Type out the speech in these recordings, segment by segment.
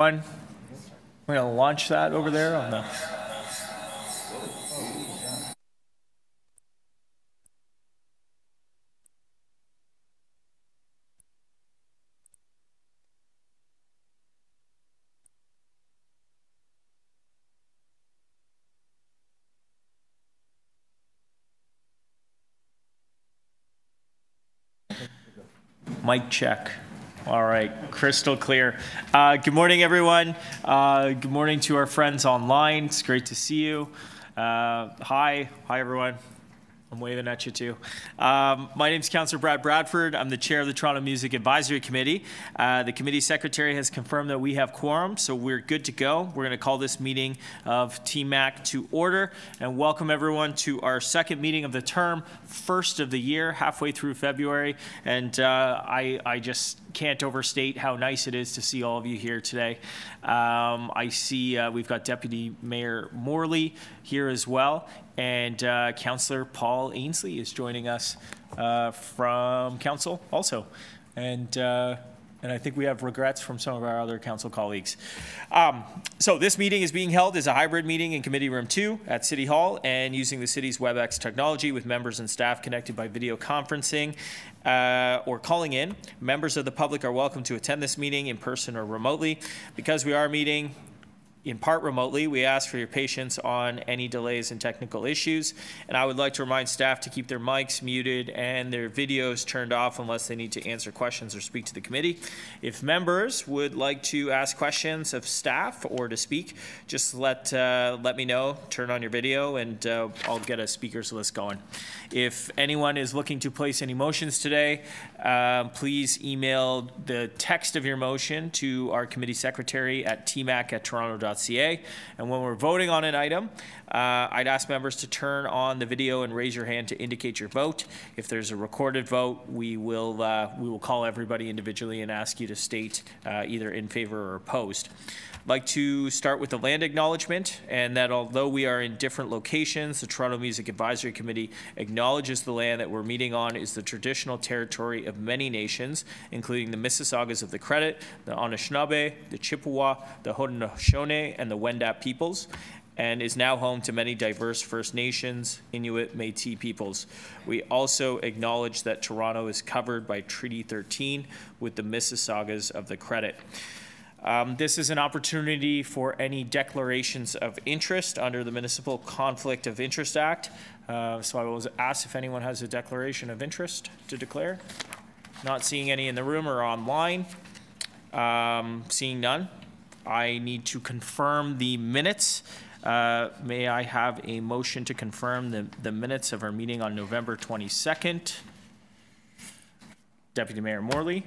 One, we're going to launch that over there on the. Mic check. All right, crystal clear. Uh, good morning, everyone. Uh, good morning to our friends online. It's great to see you. Uh, hi, hi, everyone. I'm waving at you too. Um, my name is Councillor Brad Bradford. I'm the chair of the Toronto Music Advisory Committee. Uh, the committee secretary has confirmed that we have quorum, so we're good to go. We're going to call this meeting of TMAC to order and welcome everyone to our second meeting of the term, first of the year, halfway through February. And uh, I, I just can't overstate how nice it is to see all of you here today. Um, I see uh, we've got Deputy Mayor Morley here as well, and uh, Councillor Paul Ainslie is joining us uh, from Council also. And uh, and I think we have regrets from some of our other council colleagues. Um, so this meeting is being held as a hybrid meeting in Committee Room 2 at City Hall and using the city's WebEx technology with members and staff connected by video conferencing uh, or calling in. Members of the public are welcome to attend this meeting in person or remotely. Because we are meeting in part remotely. We ask for your patience on any delays and technical issues. And I would like to remind staff to keep their mics muted and their videos turned off unless they need to answer questions or speak to the committee. If members would like to ask questions of staff or to speak, just let, uh, let me know, turn on your video, and uh, I'll get a speakers list going. If anyone is looking to place any motions today, uh, please email the text of your motion to our committee secretary at tmac at toronto.ca. And when we're voting on an item, uh, I'd ask members to turn on the video and raise your hand to indicate your vote. If there's a recorded vote, we will uh, we will call everybody individually and ask you to state uh, either in favor or opposed. I'd like to start with the land acknowledgement and that although we are in different locations, the Toronto Music Advisory Committee acknowledges the land that we're meeting on is the traditional territory of many nations, including the Mississaugas of the Credit, the Anishinaabe, the Chippewa, the Haudenosaunee, and the Wendat peoples and is now home to many diverse First Nations, Inuit, Métis peoples. We also acknowledge that Toronto is covered by Treaty 13 with the Mississaugas of the Credit. Um, this is an opportunity for any declarations of interest under the Municipal Conflict of Interest Act. Uh, so I will ask if anyone has a declaration of interest to declare. Not seeing any in the room or online. Um, seeing none. I need to confirm the minutes. Uh, may I have a motion to confirm the, the minutes of our meeting on November 22nd? Deputy Mayor Morley.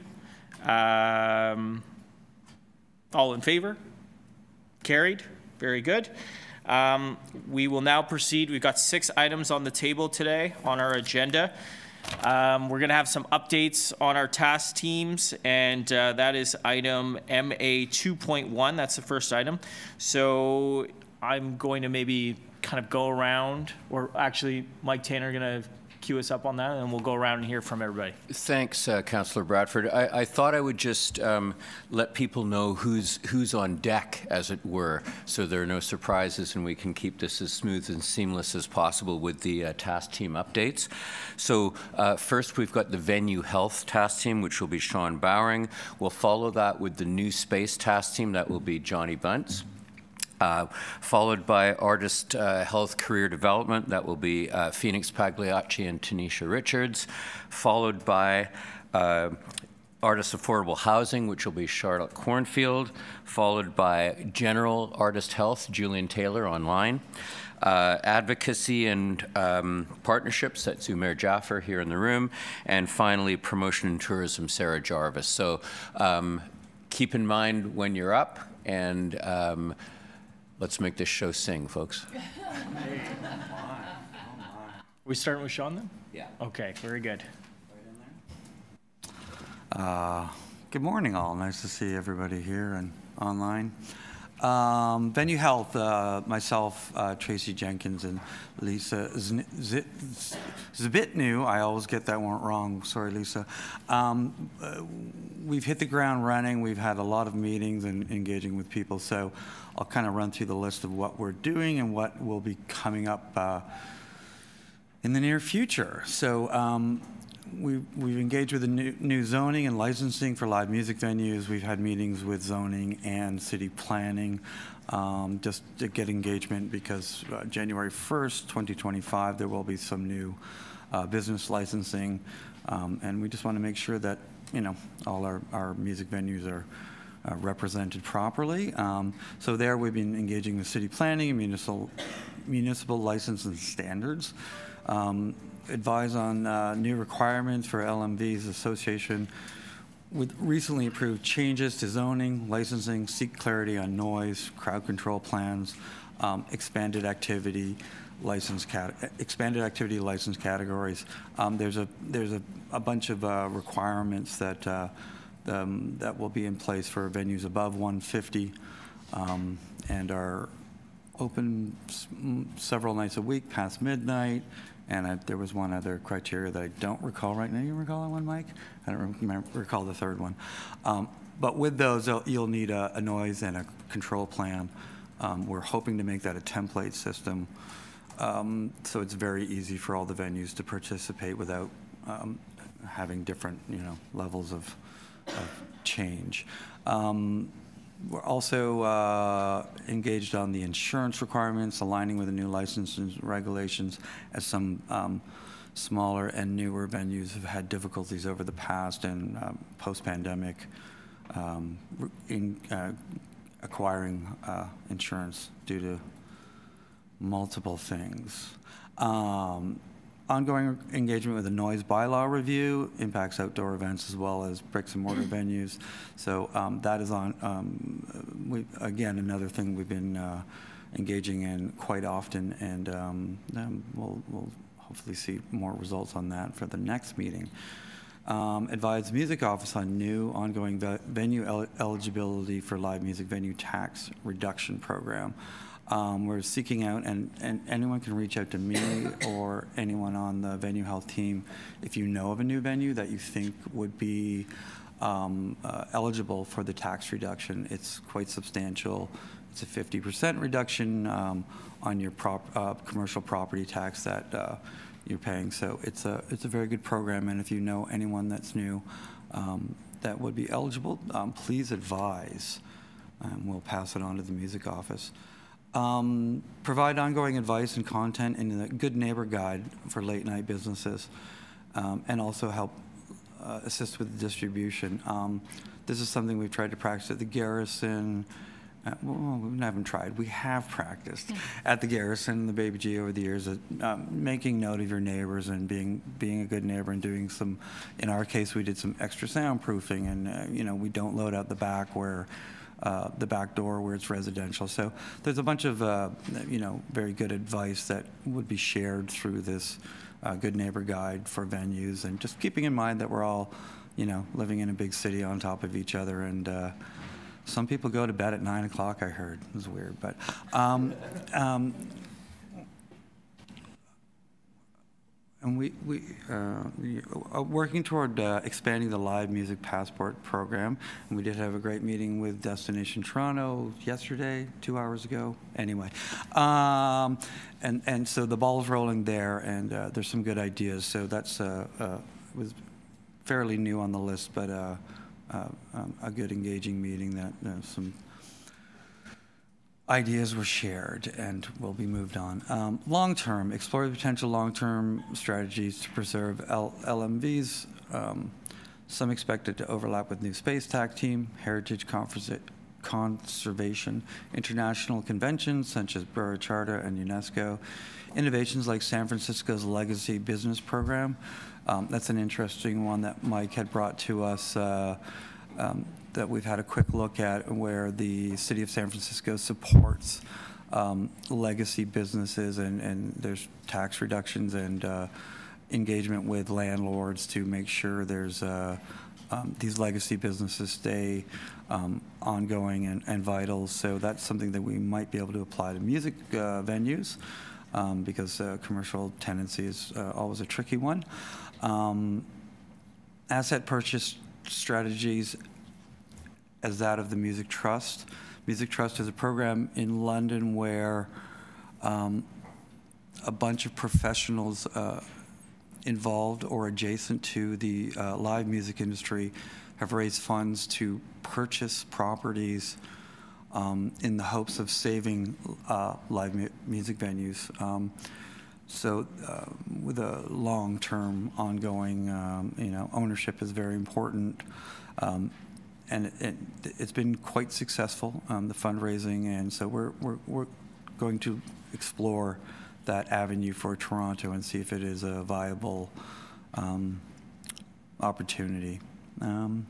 Um, all in favor? Carried. Very good. Um, we will now proceed. We've got six items on the table today on our agenda. Um, we're going to have some updates on our task teams, and uh, that is item MA 2.1. That's the first item. So I'm going to maybe kind of go around, or actually, Mike Tanner going to cue us up on that, and we'll go around and hear from everybody. Thanks, uh, Councillor Bradford. I, I, thought I would just um, let people know who's who's on deck, as it were, so there are no surprises, and we can keep this as smooth and seamless as possible with the uh, task team updates. So uh, first, we've got the venue health task team, which will be Sean Bowering. We'll follow that with the new space task team. That will be Johnny Bunce. Uh, followed by Artist uh, Health Career Development. That will be uh, Phoenix Pagliacci and Tanisha Richards. Followed by uh, Artist Affordable Housing, which will be Charlotte Cornfield. Followed by General Artist Health, Julian Taylor online. Uh, advocacy and um, partnerships, that's Umair Jaffer here in the room, and finally promotion and tourism, Sarah Jarvis. So um, keep in mind when you're up and um, Let's make this show sing, folks. we starting with Sean then? Yeah. Okay, very good. Uh, good morning, all. Nice to see everybody here and online. Um, Venue Health, uh, myself, uh, Tracy Jenkins, and Lisa Zn- Z- Zbitnew. I always get that one wrong. Sorry, Lisa. Um, uh, we've hit the ground running. We've had a lot of meetings and engaging with people. So I'll kind of run through the list of what we're doing and what will be coming up uh, in the near future. So um, we, we've engaged with the new, new zoning and licensing for live music venues. We've had meetings with zoning and city planning um, just to get engagement because uh, January 1st, 2025, there will be some new uh, business licensing. Um, and we just want to make sure that, you know, all our, our music venues are uh, represented properly. Um, so there we've been engaging with city planning and municipal, municipal license and standards. Um, advise on uh, new requirements for LMV's association with recently approved changes to zoning, licensing, seek clarity on noise, crowd control plans, um, expanded activity, license expanded activity license categories. Um, there's a there's a, a bunch of uh, requirements that uh, um, that will be in place for venues above 150 um, and are open several nights a week past midnight and I, there was one other criteria that I don't recall right now. You recall that one, Mike? I don't remember, recall the third one. Um, but with those, you'll need a, a, noise and a control plan. Um, we're hoping to make that a template system. Um, so it's very easy for all the venues to participate without um, having different, you know, levels of, of change. Um, we're also uh, engaged on the insurance requirements, aligning with the new licenses regulations, as some um, smaller and newer venues have had difficulties over the past and um, post-pandemic um, in uh, acquiring uh, insurance due to multiple things. Um, ongoing engagement with the noise bylaw review impacts outdoor events as well as bricks and mortar venues. So um, that is on, um, we, again, another thing we've been uh, engaging in quite often, and um, we'll, we'll, hopefully see more results on that for the next meeting. Um, advise music office on new ongoing venue el eligibility for live music venue tax reduction program. Um, we're seeking out, and, and anyone can reach out to me or anyone on the venue health team if you know of a new venue that you think would be um, uh, eligible for the tax reduction. It's quite substantial. It's a 50% reduction um, on your prop, uh, commercial property tax that uh, you're paying. So it's a it's a very good program, and if you know anyone that's new um, that would be eligible, um, please advise. and we'll pass it on to the music office. Um, provide ongoing advice and content in the Good Neighbor Guide for late night businesses, um, and also help uh, assist with distribution. Um, this is something we've tried to practice at the Garrison. Uh, well, we haven't tried. We have practiced yeah. at the Garrison, the Baby G over the years, uh, um, making note of your neighbors and being being a good neighbor and doing some. In our case, we did some extra soundproofing, and uh, you know we don't load out the back where uh, the back door where it's residential. So there's a bunch of, uh, you know, very good advice that would be shared through this uh, Good Neighbor Guide for venues, and just keeping in mind that we're all, you know, living in a big city on top of each other, and uh, some people go to bed at nine o'clock. I heard it was weird, but um, um, And we, we uh, uh, working toward uh, expanding the live music passport program. And we did have a great meeting with Destination Toronto yesterday, two hours ago. Anyway, um, and and so the ball's rolling there, and uh, there's some good ideas. So that's uh, uh, was fairly new on the list, but um, a good engaging meeting that some ideas were shared and will be moved on. Um, long term, explore the potential long term strategies to preserve L LMVs. Um, some expected to overlap with New Space TAC Team, Heritage Conservation, international conventions such as Burra Charter and UNESCO, innovations like San Francisco's Legacy Business Program. Um, that's an interesting one that Mike had brought to us. Uh, um, that we've had a quick look at where the city of San Francisco supports um, legacy businesses and, and there's tax reductions and uh, engagement with landlords to make sure there's a, um, these legacy businesses stay um, ongoing and, and vital. So that's something that we might be able to apply to music uh, venues um, because uh, commercial tenancy is uh, always a tricky one. Um, asset purchase strategies as that of the Music Trust. Music Trust is a program in London where um, a bunch of professionals uh, involved or adjacent to the uh, live music industry have raised funds to purchase properties um, in the hopes of saving uh, live mu music venues. Um, so, uh, with a long-term, ongoing, um, you know, ownership is very important, um, and it, has been quite successful. Um, the fundraising, and so we're we're we're going to explore that avenue for Toronto and see if it is a viable um, opportunity. Um,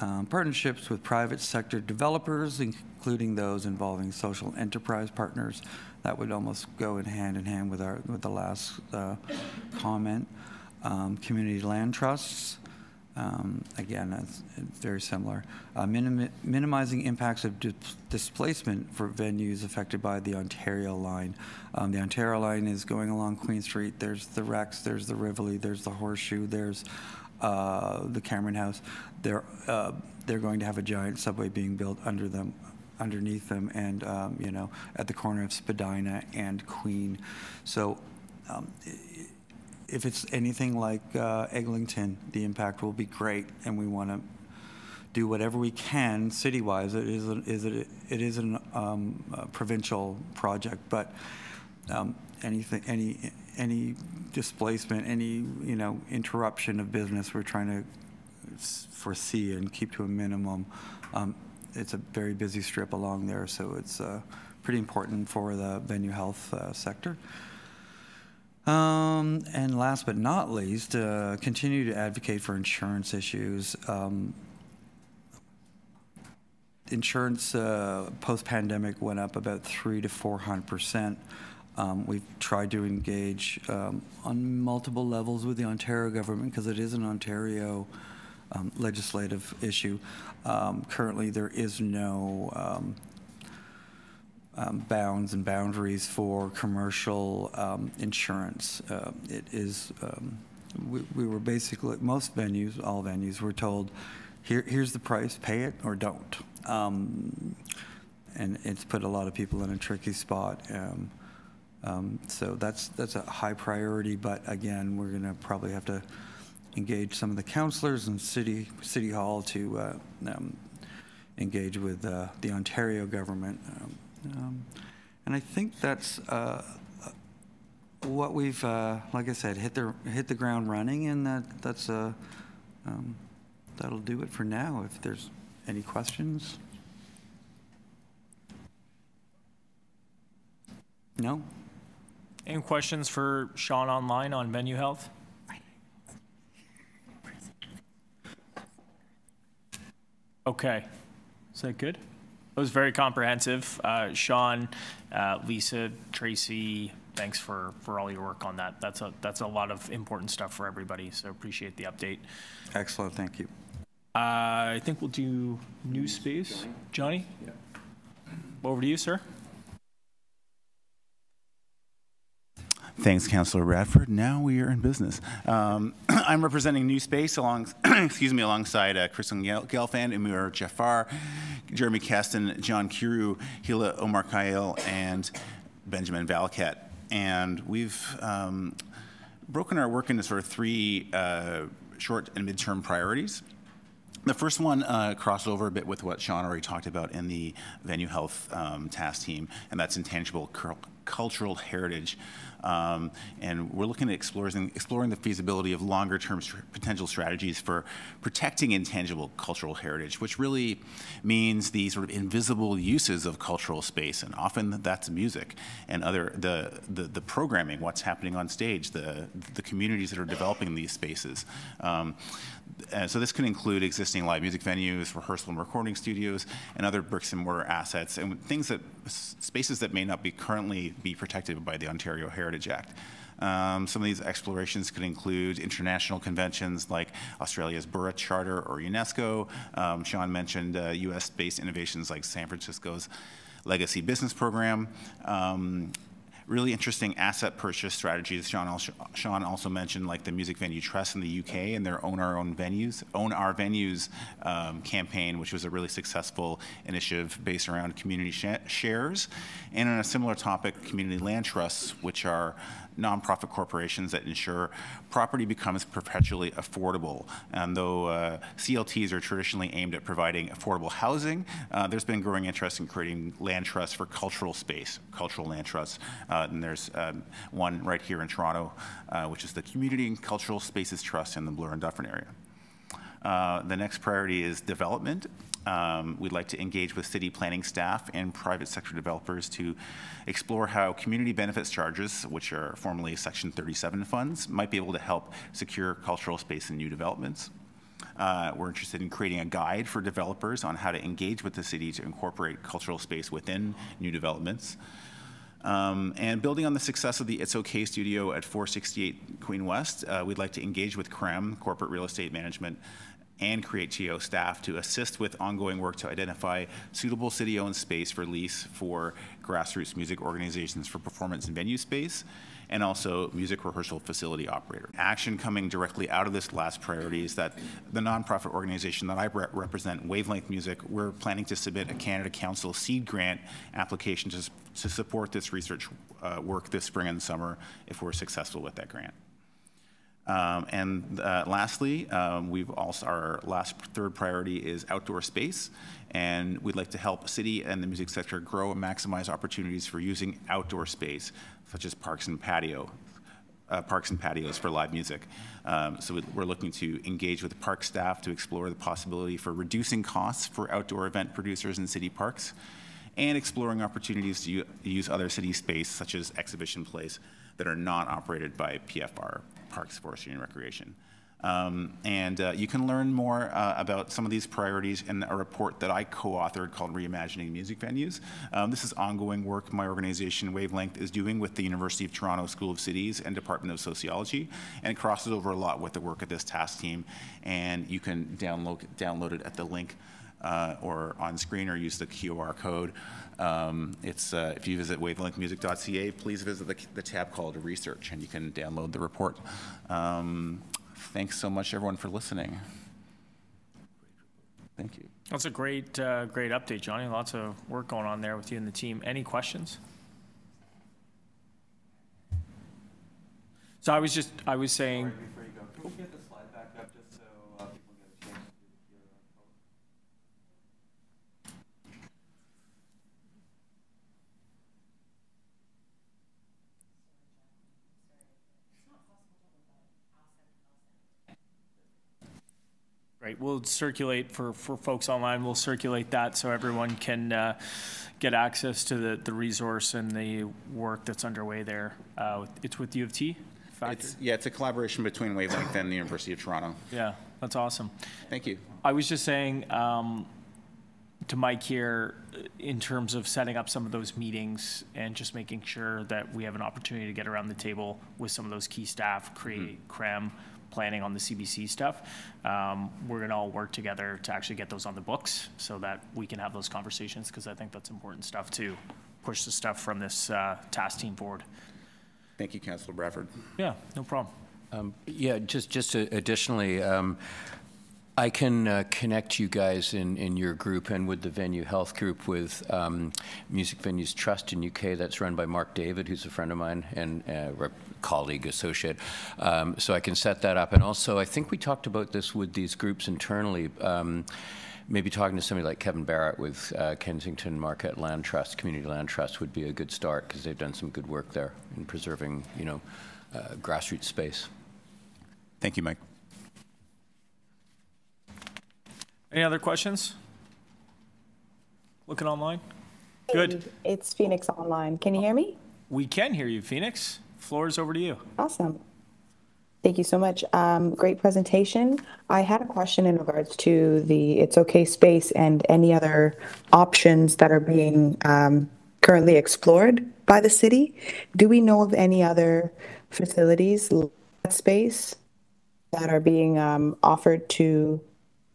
um, partnerships with private sector developers, including those involving social enterprise partners. That would almost go in hand in hand with our with the last uh, comment. Um, community land trusts, um, again, it's, very similar. Uh, minim minimizing impacts of di displacement for venues affected by the Ontario line. Um, the Ontario line is going along Queen Street. There's the Rex, there's the Rivoli, there's the Horseshoe, there's uh, the Cameron House. They're, uh, they're going to have a giant subway being built under them underneath them and um, you know at the corner of Spadina and Queen so um, if it's anything like uh, Eglinton, the impact will be great, and we want to do whatever we can city-wise. It is a, is it, it is a um, provincial project, but um, anything, any any displacement, any you know interruption of business, we're trying to foresee and keep to a minimum. Um, it's a very busy strip along there, so it's uh, pretty important for the venue health uh, sector. Um, and last but not least, uh, continue to advocate for insurance issues. Um, insurance uh, post-pandemic went up about three to four hundred percent. Um, we've tried to engage um, on multiple levels with the Ontario government because it is an Ontario um, legislative issue. Um, currently, there is no um, um, bounds and boundaries for commercial um, insurance. Uh, it is, um, we, we, were basically, most venues, all venues, were told, Here, here's the price, pay it or don't. Um, and it's put a lot of people in a tricky spot. Um, um, so that's, that's a high priority, but again, we're going to probably have to engage some of the councillors and city, city hall to uh, engage with uh, the Ontario government. Um, and I think that's uh, what we've, uh, like I said, hit the hit the ground running, and that that's uh, um, that'll do it for now. If there's any questions, no. Any questions for Sean online on venue health? Okay, is that good? It was very comprehensive. Uh, Sean, uh, Lisa, Tracy, thanks for, for all your work on that. That's a, that's a lot of important stuff for everybody, so appreciate the update. Excellent, thank you. Uh, I think we'll do new space. Johnny? Yeah. Over to you, sir. Thanks, Councillor Bradford. Now we are in business. Um, I'm representing New Space along, excuse me, alongside uh, Kristen Gelfand, Amir Jafar, Jeremy Keston, John Kiru, Hila Omar Kyle, and Benjamin Valquet. And we've um, broken our work into sort of three uh, short and midterm priorities. The first one uh, crossed over a bit with what Sean already talked about in the venue health um, task team, and that's intangible cultural heritage. Um, and we're looking at exploring, exploring the feasibility of longer term st potential strategies for protecting intangible cultural heritage, which really means the sort of invisible uses of cultural space. And often that's music and other, the, the, the programming, what's happening on stage, the, the communities that are developing these spaces. Um, uh, so this could include existing live music venues, rehearsal and recording studios, and other bricks and mortar assets, and things that spaces that may not be currently be protected by the Ontario Heritage Act. Um, some of these explorations could include international conventions like Australia's Burra Charter or UNESCO. Um, Sean mentioned uh, US-based innovations like San Francisco's Legacy Business Program. Um, really interesting asset purchase strategies. Sean also, Sean also mentioned like the Music Venue Trust in the UK and their Own Our Own Venues, Own Our Venues um, campaign, which was a really successful initiative based around community sh shares. And on a similar topic, community land trusts, which are nonprofit corporations that ensure property becomes perpetually affordable. And though uh, CLTs are traditionally aimed at providing affordable housing, uh, there's been growing interest in creating land trusts for cultural space, cultural land trusts. Uh, and there's um, one right here in Toronto, uh, which is the Community and Cultural Spaces Trust in the Bloor and Dufferin area. Uh, the next priority is development. Um, we'd like to engage with city planning staff and private sector developers to explore how community benefits charges, which are formerly Section 37 funds, might be able to help secure cultural space in new developments. Uh, we're interested in creating a guide for developers on how to engage with the city to incorporate cultural space within new developments. Um, and building on the success of the It's OK studio at 468 Queen West, uh, we'd like to engage with CREM, Corporate Real Estate Management, and Create.to staff to assist with ongoing work to identify suitable city-owned space for lease for grassroots music organizations for performance and venue space, and also music rehearsal facility operator. Action coming directly out of this last priority is that the nonprofit organization that I re represent, Wavelength Music, we're planning to submit a Canada Council seed grant application to, to support this research uh, work this spring and summer if we're successful with that grant. Um, and uh, lastly, um, we've also our last third priority is outdoor space, and we'd like to help city and the music sector grow and maximize opportunities for using outdoor space, such as parks and patio. Uh, parks and patios for live music. Um, so we're looking to engage with the park staff to explore the possibility for reducing costs for outdoor event producers in city parks and exploring opportunities to use other city space such as exhibition place that are not operated by PFR Parks, Forestry, and Recreation. Um, and uh, you can learn more uh, about some of these priorities in a report that I co-authored called Reimagining Music Venues. Um, this is ongoing work my organization, Wavelength, is doing with the University of Toronto School of Cities and Department of Sociology, and it crosses over a lot with the work of this task team, and you can download, download it at the link uh, or on screen or use the QR code. Um, it's, uh, if you visit wavelengthmusic.ca, please visit the, the, tab called Research and you can download the report. Um, thanks so much, everyone, for listening. Thank you. That's a great, uh, great update, Johnny. Lots of work going on there with you and the team. Any questions? So I was just, I was saying. Right, we'll circulate for, for folks online, we'll circulate that so everyone can uh, get access to the, the resource and the work that's underway there. Uh, it's with U of T? It's, yeah, it's a collaboration between Wavelength and the University of Toronto. Yeah, that's awesome. Thank you. I was just saying um, to Mike here, in terms of setting up some of those meetings and just making sure that we have an opportunity to get around the table with some of those key staff, create mm -hmm. CREM, planning on the CBC stuff, um, we're going to all work together to actually get those on the books so that we can have those conversations because I think that's important stuff to push the stuff from this uh, task team forward. Thank you, Councillor Bradford. Yeah, no problem. Um, yeah, just just additionally, um, I can uh, connect you guys in, in your group and with the Venue Health Group with um, Music Venues Trust in UK that's run by Mark Davyd, who's a friend of mine and uh, colleague, associate. Um, so I can set that up. And also, I think we talked about this with these groups internally. Um, maybe talking to somebody like Kevin Barrett with uh, Kensington Market Land Trust, Community Land Trust would be a good start because they've done some good work there in preserving, you know, uh, grassroots space. Thank you, Mike. Any other questions? Looking online? Good. It's Phoenix Online. Can you hear me? We can hear you, Phoenix. Floor is over to you. Awesome. Thank you so much. Um, great presentation. I had a question in regards to the It's OK space and any other options that are being um, currently explored by the city. Do we know of any other facilities, space that are being um, offered to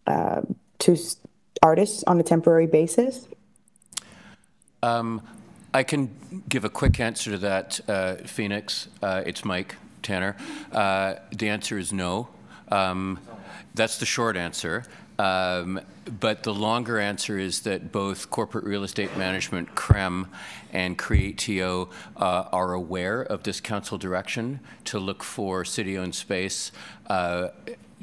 uh, to artists on a temporary basis? Um, I can give a quick answer to that, uh, Phoenix. Uh, it's Mike Tanner. Uh, the answer is no. Um, that's the short answer. Um, but the longer answer is that both corporate real estate management, CREM, and Create.to uh, are aware of this council direction to look for city-owned space, uh,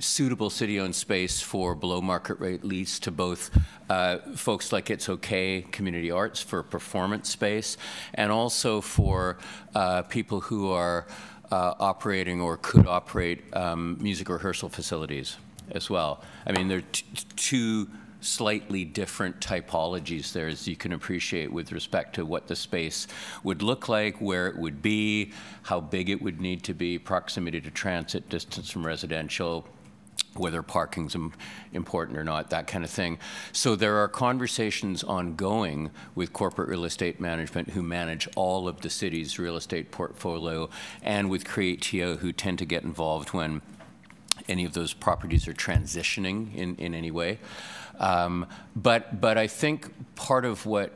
suitable city-owned space for below market rate lease to both uh, folks like It's Okay Community Arts for performance space, and also for uh, people who are uh, operating or could operate um, music rehearsal facilities as well. I mean, they're two slightly different typologies there, as you can appreciate, with respect to what the space would look like, where it would be, how big it would need to be, proximity to transit, distance from residential, whether parking's important or not, that kind of thing. So there are conversations ongoing with corporate real estate management who manage all of the city's real estate portfolio and with Create.to who tend to get involved when any of those properties are transitioning in, in any way. Um, but, but I think part of what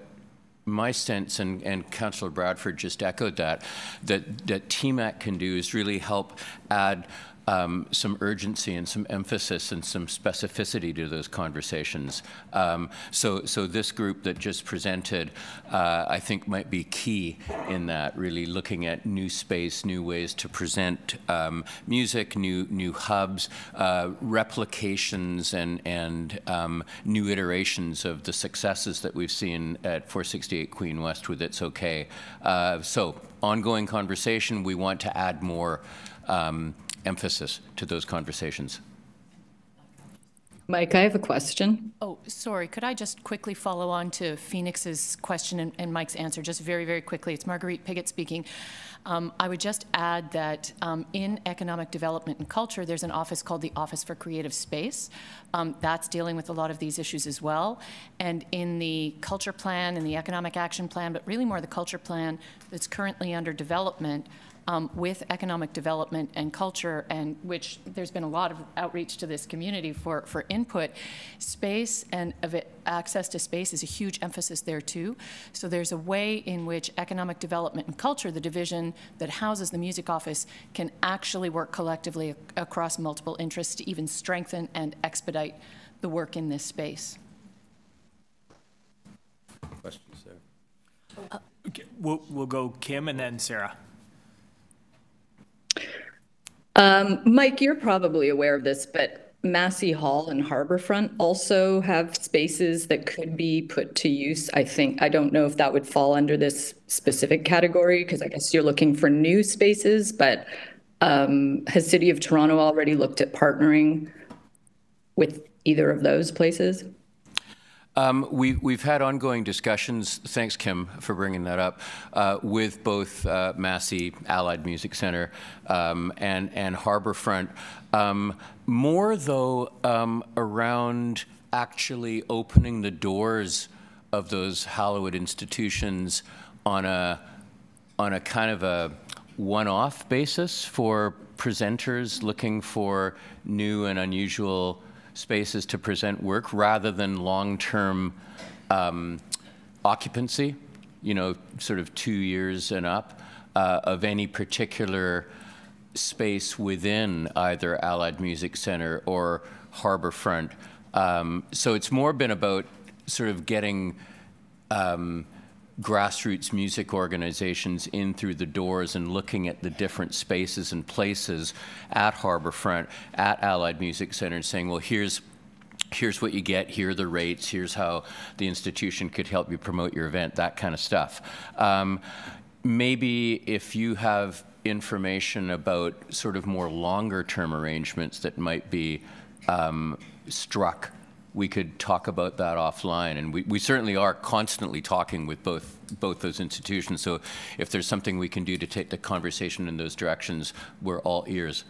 my sense, and, and Councillor Bradford just echoed that, that, that TMAC can do is really help add um, some urgency and some emphasis and some specificity to those conversations. Um, so, so this group that just presented, uh, I think, might be key in that. Really looking at new space, new ways to present um, music, new new hubs, uh, replications, and and um, new iterations of the successes that we've seen at 468 Queen West with It's Okay. Uh, so ongoing conversation. We want to add more. Um, emphasis to those conversations. Mike, I have a question. Oh, sorry. Could I just quickly follow on to Phoenix's question and, and Mike's answer, just very, very quickly? It's Marguerite Pigott speaking. Um, I would just add that um, in economic development and culture, there's an office called the Office for Creative Space. Um, that's dealing with a lot of these issues as well. And in the culture plan and the economic action plan, but really more the culture plan that's currently under development, um, with economic development and culture, and which there's been a lot of outreach to this community for, for input. Space and access to space is a huge emphasis there too. So there's a way in which economic development and culture, the division that houses the music office, can actually work collectively across multiple interests to even strengthen and expedite the work in this space. Questions there? Uh, we'll, we'll go Kim and then Sarah. Um, Mike, you're probably aware of this, but Massey Hall and Harbourfront also have spaces that could be put to use. I think, I don't know if that would fall under this specific category, because I guess you're looking for new spaces, but um, has City of Toronto already looked at partnering with either of those places? Um, we, we've had ongoing discussions, thanks Kim for bringing that up, uh, with both uh, Massey Allied Music Center um, and, and Harbourfront. Um, more though um, around actually opening the doors of those Hollywood institutions on a, on a kind of a one-off basis for presenters looking for new and unusual spaces to present work rather than long-term um, occupancy, you know, sort of two years and up uh, of any particular space within either Allied Music Center or Harbourfront. Um, so it's more been about sort of getting um, grassroots music organizations in through the doors and looking at the different spaces and places at Harbourfront, at Allied Music Center, and saying, well, here's here's what you get, here are the rates, here's how the institution could help you promote your event, that kind of stuff. Um, maybe if you have information about sort of more longer term arrangements that might be um, struck we could talk about that offline. And we, we certainly are constantly talking with both both those institutions. So if there's something we can do to take the conversation in those directions, we're all ears.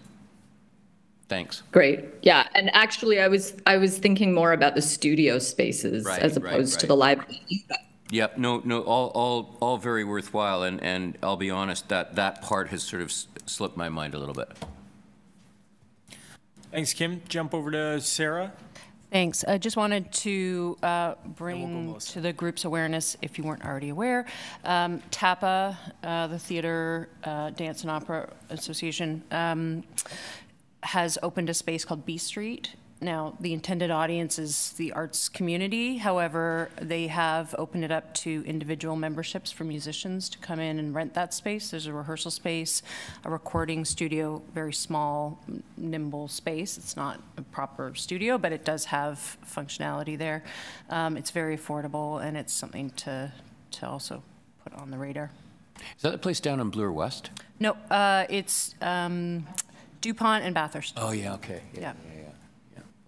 Thanks. Great. Yeah, and actually, I was I was thinking more about the studio spaces right, as opposed right, right. to the library. Yep, no, no, all, all, all very worthwhile, and, and I'll be honest, that, that part has sort of s- slipped my mind a little bit. Thanks, Kim. Jump over to Sarah. Thanks. I just wanted to uh, we'll bring to the group's awareness, if you weren't already aware, um, TAPA, uh, the Theater uh, Dance and Opera Association, um, has opened a space called B Street. Now, the intended audience is the arts community. However, they have opened it up to individual memberships for musicians to come in and rent that space. There's a rehearsal space, a recording studio, very small, nimble space. It's not a proper studio, but it does have functionality there. Um, it's very affordable, and it's something to to also put on the radar. Is that the place down in Bloor West? No, uh, it's um, Dupont and Bathurst. Oh, yeah, okay. Yeah, yeah, yeah.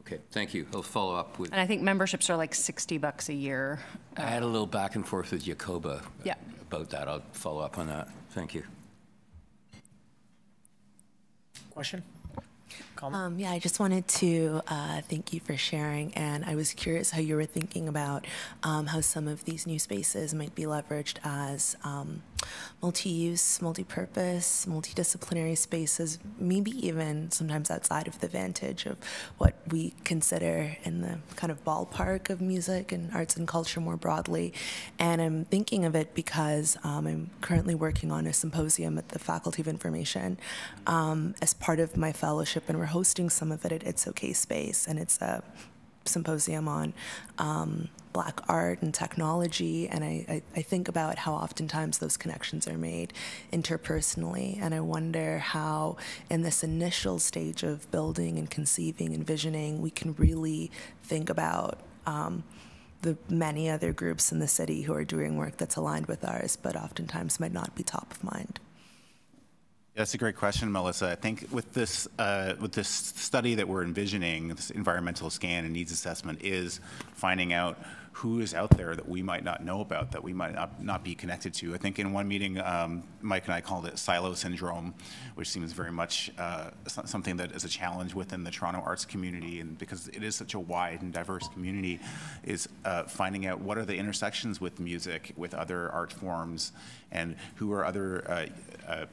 Okay, thank you. I'll follow up with, And I think memberships are like 60 bucks a year. I had a little back and forth with Jacoba uh, Yeah. about that. I'll follow up on that. Thank you. Question? Um, yeah, I just wanted to uh, thank you for sharing, and I was curious how you were thinking about um, how some of these new spaces might be leveraged as um, multi-use, multi-purpose, multidisciplinary spaces, maybe even sometimes outside of the vantage of what we consider in the kind of ballpark of music and arts and culture more broadly. And I'm thinking of it because um, I'm currently working on a symposium at the Faculty of Information um, as part of my fellowship, and we're hosting some of it at It's Okay Space, and it's a symposium on um, black art and technology and I, I, I think about how oftentimes those connections are made interpersonally and i wonder how in this initial stage of building and conceiving and visioning we can really think about um, the many other groups in the city who are doing work that's aligned with ours but oftentimes might not be top of mind That's a great question, Melissa. I think with this uh, with this study that we're envisioning, this environmental scan and needs assessment is finding out who is out there that we might not know about, that we might not, not be connected to. I think in one meeting, um, Mike and I called it silo syndrome, which seems very much uh, something that is a challenge within the Toronto arts community, and because it is such a wide and diverse community, is uh, finding out what are the intersections with music, with other art forms, and who are other uh, uh,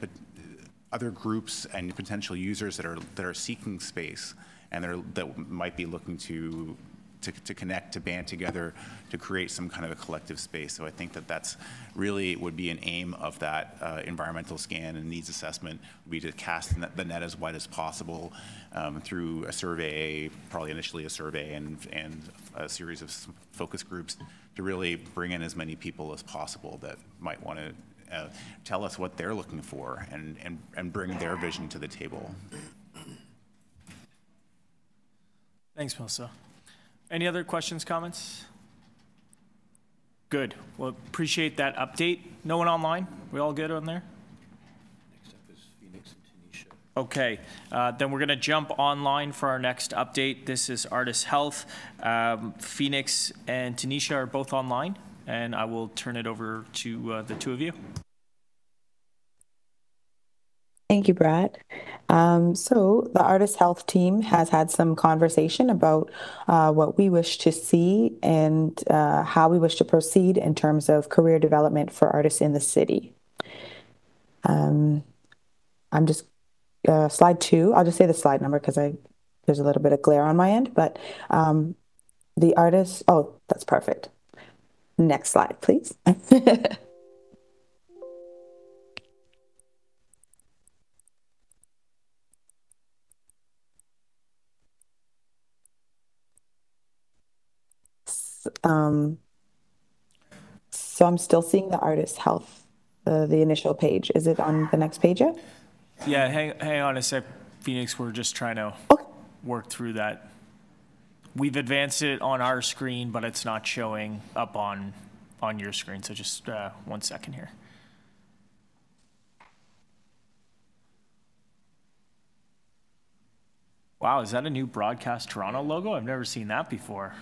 other groups and potential users that are that are seeking space and they're, that might be looking to, to to connect to band together to create some kind of a collective space. So I think that that's really would be an aim of that uh, environmental scan and needs assessment would be to cast the net, the net as wide as possible um, through a survey, probably initially a survey and and a series of focus groups to really bring in as many people as possible that might want to uh, tell us what they're looking for and, and, and bring their vision to the table. Thanks, Melissa. Any other questions, comments? Good. Well, appreciate that update. No one online? We all good on there? Next up is Phoenix and Tanisha. Okay, uh, then we're going to jump online for our next update. This is Artist Health. Um, Phoenix and Tanisha are both online, and I will turn it over to uh, the two of you. Thank you, Brad. Um, so the Artist Health team has had some conversation about uh, what we wish to see and uh, how we wish to proceed in terms of career development for artists in the city. Um, I'm just uh, slide two. I'll just say the slide number because I there's a little bit of glare on my end, but um, the artist. Oh, that's perfect. Next slide, please. um, so I'm still seeing the artist health, uh, the initial page. Is it on the next page yet? Yeah, hang, hang on a sec, Phoenix. We're just trying to Okay. work through that. We've advanced it on our screen, but it's not showing up on on your screen. So just uh, one second here. Wow, is that a new Broadcast Toronto logo? I've never seen that before.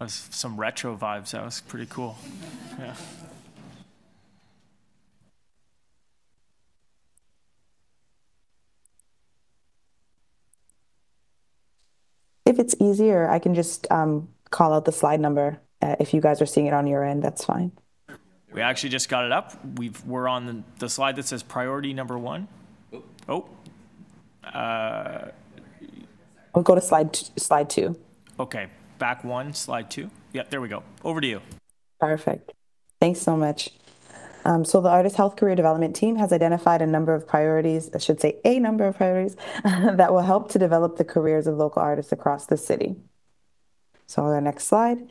That's some retro vibes. That was pretty cool. Yeah. If it's easier, I can just um, call out the slide number uh, if you guys are seeing it on your end, that's fine. We actually just got it up. We've, we're on the, the slide that says priority number one. Oh. Uh, We'll go to slide t- slide two. okay, back one, slide two. Yep, there we go. Over to you. Perfect. Thanks so much. Um, so the Artist Health Career Development Team has identified a number of priorities, I should say a number of priorities, that will help to develop the careers of local artists across the city. So the next slide,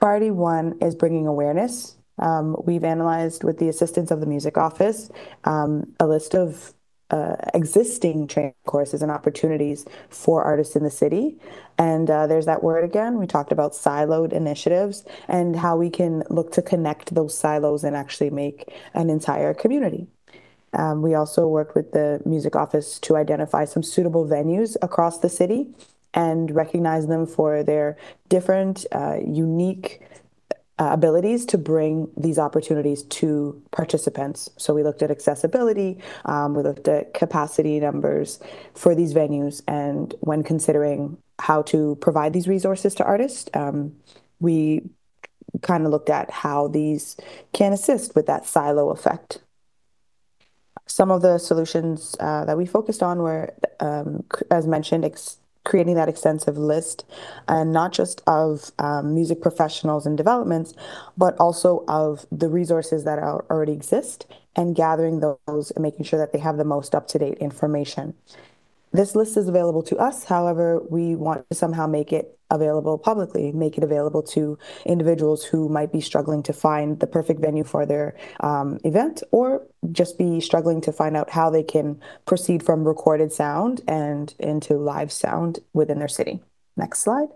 priority one is bringing awareness. Um, we've analyzed with the assistance of the music office um, a list of uh, existing training courses and opportunities for artists in the city. And uh, there's that word again. We talked about siloed initiatives and how we can look to connect those silos and actually make an entire community. Um, we also worked with the music office to identify some suitable venues across the city and recognize them for their different, uh, unique uh, abilities to bring these opportunities to participants. So we looked at accessibility, um, we looked at capacity numbers for these venues, and when considering how to provide these resources to artists, um, we kind of looked at how these can assist with that silo effect. Some of the solutions uh, that we focused on were, um, as mentioned, ex- creating that extensive list, and not just of um, music professionals and developments, but also of the resources that are, already exist and gathering those and making sure that they have the most up to date information. This list is available to us. However, we want to somehow make it available publicly, make it available to individuals who might be struggling to find the perfect venue for their um, event or just be struggling to find out how they can proceed from recorded sound and into live sound within their city. Next slide.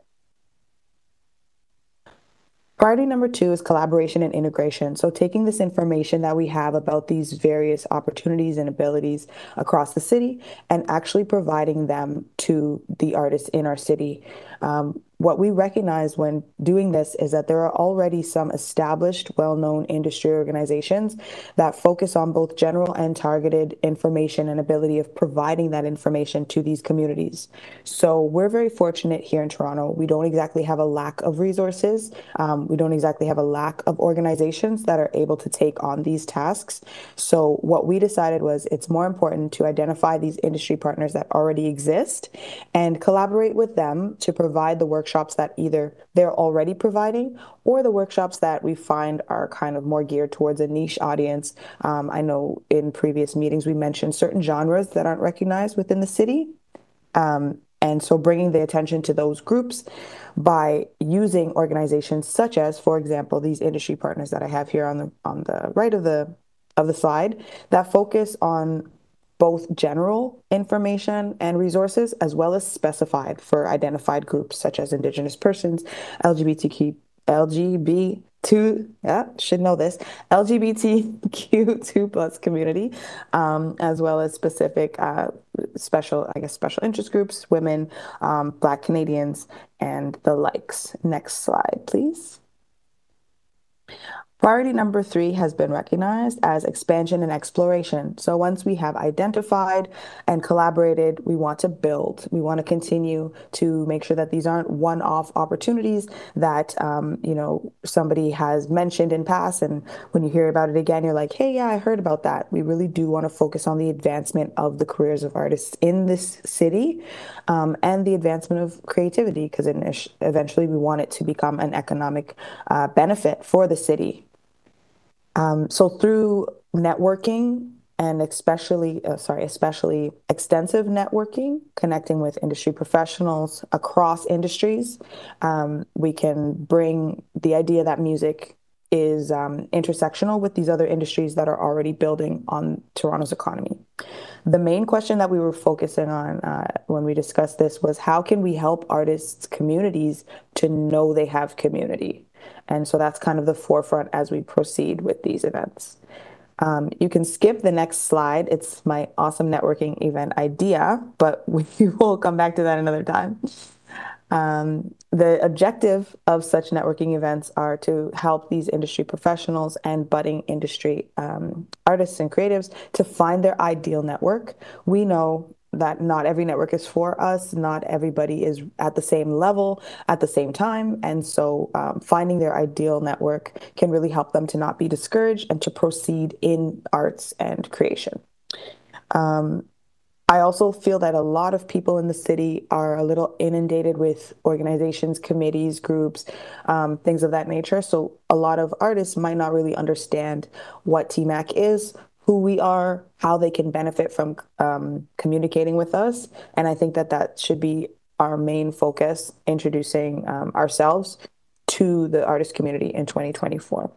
Priority number two is collaboration and integration. So, taking this information that we have about these various opportunities and abilities across the city and actually providing them to the artists in our city. Um, what we recognize when doing this is that there are already some established, well known industry organizations that focus on both general and targeted information and ability of providing that information to these communities. So we're very fortunate here in Toronto. We don't exactly have a lack of resources, um, we don't exactly have a lack of organizations that are able to take on these tasks. So what we decided was it's more important to identify these industry partners that already exist and collaborate with them to provide the work workshops that either they're already providing or the workshops that we find are kind of more geared towards a niche audience. Um, I know in previous meetings we mentioned certain genres that aren't recognized within the city. Um, and so bringing the attention to those groups by using organizations such as, for example, these industry partners that I have here on the on the right of the of the slide that focus on both general information and resources as well as specified for identified groups such as Indigenous persons, LGBTQ, LGB2, yeah, should know this, LGBTQ2 plus community, um, as well as specific uh, special, I guess, special interest groups, women, um, Black Canadians, and the likes. Next slide, please. Priority number three has been recognized as expansion and exploration. So once we have identified and collaborated, we want to build. We want to continue to make sure that these aren't one-off opportunities that um, you know somebody has mentioned in past, and when you hear about it again, you're like, hey, yeah, I heard about that. We really do want to focus on the advancement of the careers of artists in this city um, and the advancement of creativity, because eventually we want it to become an economic uh, benefit for the city um, so through networking and especially, uh, sorry, especially extensive networking, connecting with industry professionals across industries, um, we can bring the idea that music is um, intersectional with these other industries that are already building on Toronto's economy. The main question that we were focusing on uh, when we discussed this was how can we help artists' communities to know they have community? And so that's kind of the forefront as we proceed with these events. Um, you can skip the next slide. It's my awesome networking event idea, but we will come back to that another time. Um, the objective of such networking events are to help these industry professionals and budding industry um, artists and creatives to find their ideal network. We know that not every network is for us. Not everybody is at the same level at the same time. And so um, finding their ideal network can really help them to not be discouraged and to proceed in arts and creation. Um, I also feel that a lot of people in the city are a little inundated with organizations, committees, groups, um, things of that nature. So a lot of artists might not really understand what TMAC is, who we are, how they can benefit from um, communicating with us. And I think that that should be our main focus, introducing um, ourselves to the artist community in 2024.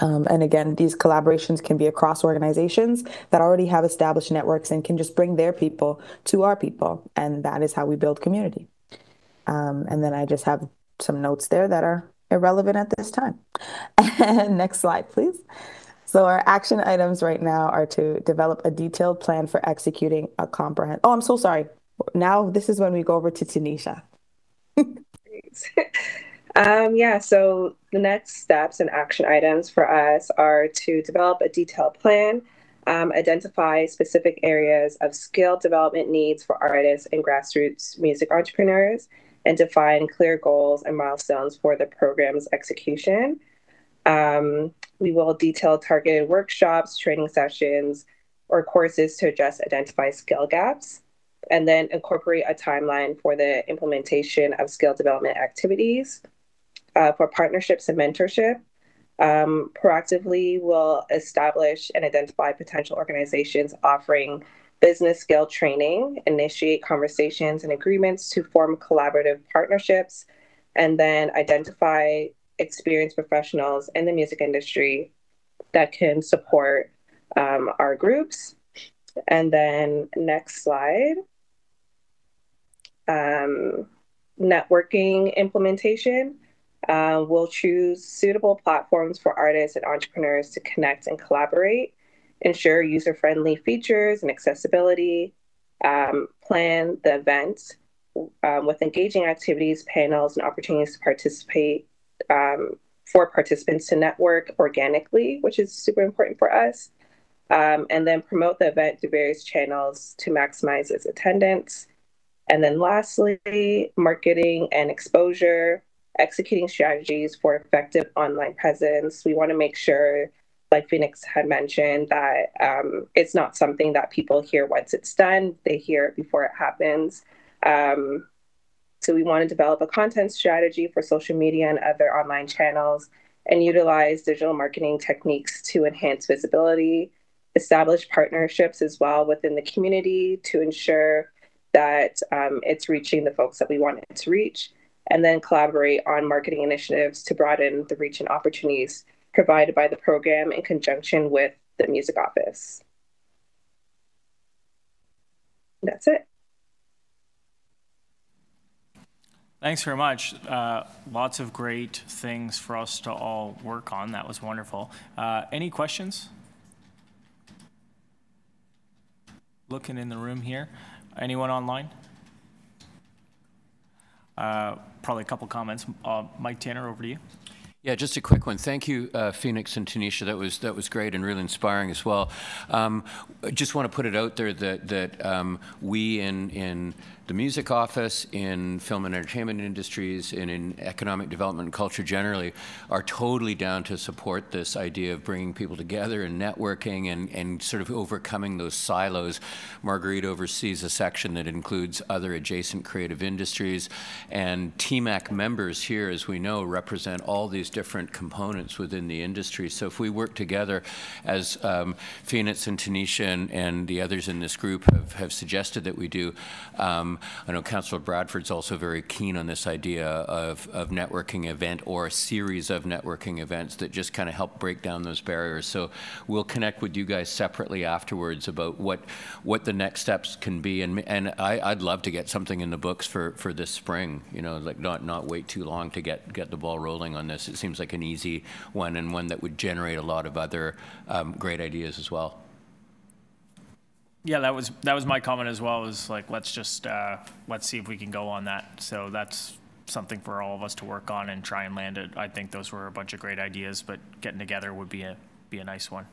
Um, and again, these collaborations can be across organizations that already have established networks and can just bring their people to our people. And that is how we build community. Um, and then I just have some notes there that are irrelevant at this time. And next slide, please. So our action items right now are to develop a detailed plan for executing a comprehensive. Oh, I'm so sorry. Now this is when we go over to Tanisha. Um, yeah, so the next steps and action items for us are to develop a detailed plan, um, identify specific areas of skill development needs for artists and grassroots music entrepreneurs, and define clear goals and milestones for the program's execution. Um, we will detail targeted workshops, training sessions, or courses to address identify skill gaps, and then incorporate a timeline for the implementation of skill development activities uh, for partnerships and mentorship. Um, proactively will establish and identify potential organizations offering business skill training, initiate conversations and agreements to form collaborative partnerships, and then identify experienced professionals in the music industry that can support um, our groups. And then next slide. Um, networking implementation. Uh, we'll choose suitable platforms for artists and entrepreneurs to connect and collaborate, ensure user friendly features and accessibility, um, plan the event um, with engaging activities, panels, and opportunities to participate um, for participants to network organically, which is super important for us. Um, and then promote the event through various channels to maximize its attendance. And then lastly, marketing and exposure executing strategies for effective online presence. We want to make sure, like Phoenix had mentioned, that um, it's not something that people hear once it's done, they hear it before it happens. Um, so we want to develop a content strategy for social media and other online channels and utilize digital marketing techniques to enhance visibility, establish partnerships as well within the community to ensure that um, it's reaching the folks that we want it to reach and then collaborate on marketing initiatives to broaden the reach and opportunities provided by the program in conjunction with the music office. That's it. Thanks very much. Uh, lots of great things for us to all work on. That was wonderful. Uh, any questions? Looking in the room here. Anyone online? Uh, probably a couple comments. Uh, Mike Tanner, over to you. Yeah, just a quick one. Thank you, uh, Phoenix and Tanisha. That was that was great and really inspiring as well. Um, just want to put it out there that that um, we in in the music office, in film and entertainment industries, and in economic development and culture generally, are totally down to support this idea of bringing people together and networking and, and sort of overcoming those silos. Marguerite oversees a section that includes other adjacent creative industries, and TMAC members here, as we know, represent all these different components within the industry. So if we work together, as um, Phoenix and Tanisha and, and, the others in this group have, have suggested that we do, um, I know Councillor Bradford's also very keen on this idea of, of networking event or a series of networking events that just kind of help break down those barriers. So we'll connect with you guys separately afterwards about what what the next steps can be. And and I, I'd love to get something in the books for, for this spring. You know, like not not wait too long to get get the ball rolling on this. It seems like an easy one and one that would generate a lot of other um, great ideas as well. Yeah, that was that was my comment as well. Is like let's just uh, let's see if we can go on that. So that's something for all of us to work on and try and land it. I think those were a bunch of great ideas, but getting together would be a be a nice one.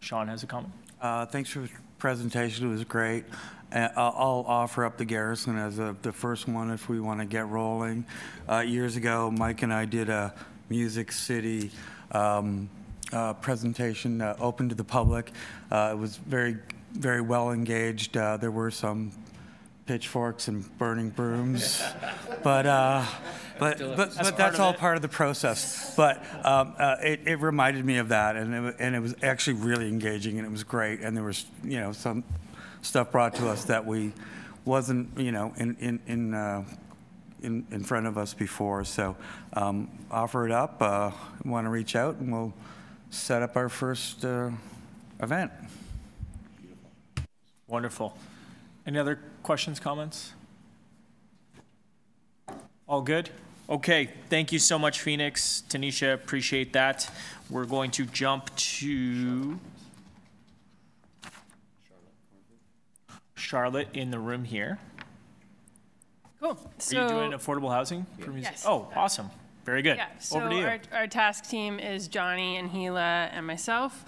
Sean has a comment. Uh, thanks for the presentation. It was great. I'll offer up the Garrison as a, the first one if we want to get rolling. Uh, years ago, Mike and I did a Music City um, uh, presentation uh, open to the public. Uh, it was very, very well engaged. Uh, there were some pitchforks and burning brooms, but uh, but but, but that's all part of the process. But um, uh, it, it reminded me of that, and it, and it was actually really engaging, and it was great. And there was you know some stuff brought to us that we wasn't you know in in in. Uh, in, in front of us before. So um, offer it up. Uh, want to reach out, and we'll set up our first uh, event. Wonderful. Any other questions, comments? All good? Okay, thank you so much, Phoenix. Tanisha, appreciate that. We're going to jump to Charlotte in the room here. Cool. Are So, you doing affordable housing for music? Yes. Oh, awesome. Very good. yeah, so Over to you. Our, our task team is Johnny and Gila and myself.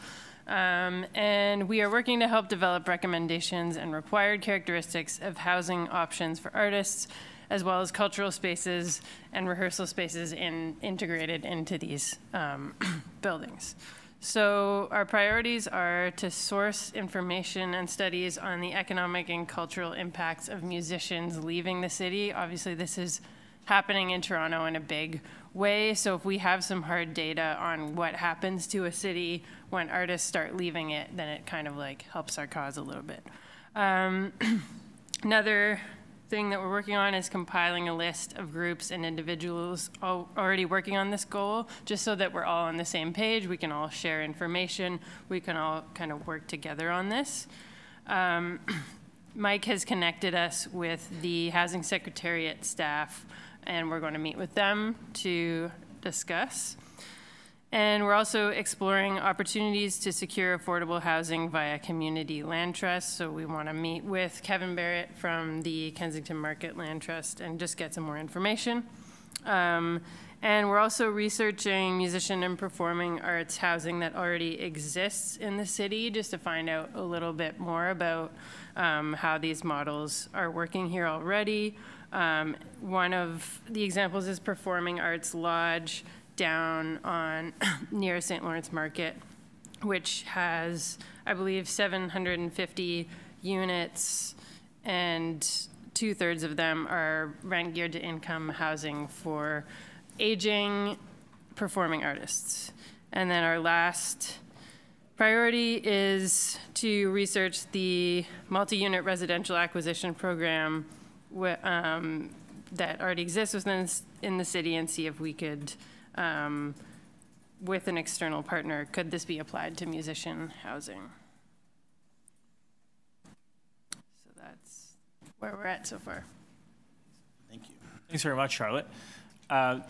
Um, and we are working to help develop recommendations and required characteristics of housing options for artists, as well as cultural spaces and rehearsal spaces in, integrated into these um, buildings. So our priorities are to source information and studies on the economic and cultural impacts of musicians leaving the city. Obviously, this is happening in Toronto in a big way. So if we have some hard data on what happens to a city when artists start leaving it, then it kind of like helps our cause a little bit. Um, another thing that we're working on is compiling a list of groups and individuals al- already working on this goal, just so that we're all on the same page. We can all share information. We can all kind of work together on this. Um, Mike has connected us with the Housing Secretariat staff, and we're going to meet with them to discuss. And we're also exploring opportunities to secure affordable housing via community land trust. So we want to meet with Kevin Barrett from the Kensington Market Land Trust and just get some more information. Um, and we're also researching musician and performing arts housing that already exists in the city, just to find out a little bit more about um, how these models are working here already. Um, one of the examples is Performing Arts Lodge down on near St. Lawrence Market, which has, I believe, 750 units, and two thirds of them are rent geared to income housing for aging performing artists. And then our last priority is to research the multi-unit residential acquisition program um, that already exists within in the city and see if we could, um, with an external partner, could this be applied to musician housing? So that's where we're at so far. Thank you. Thanks very much, Charlotte. Uh,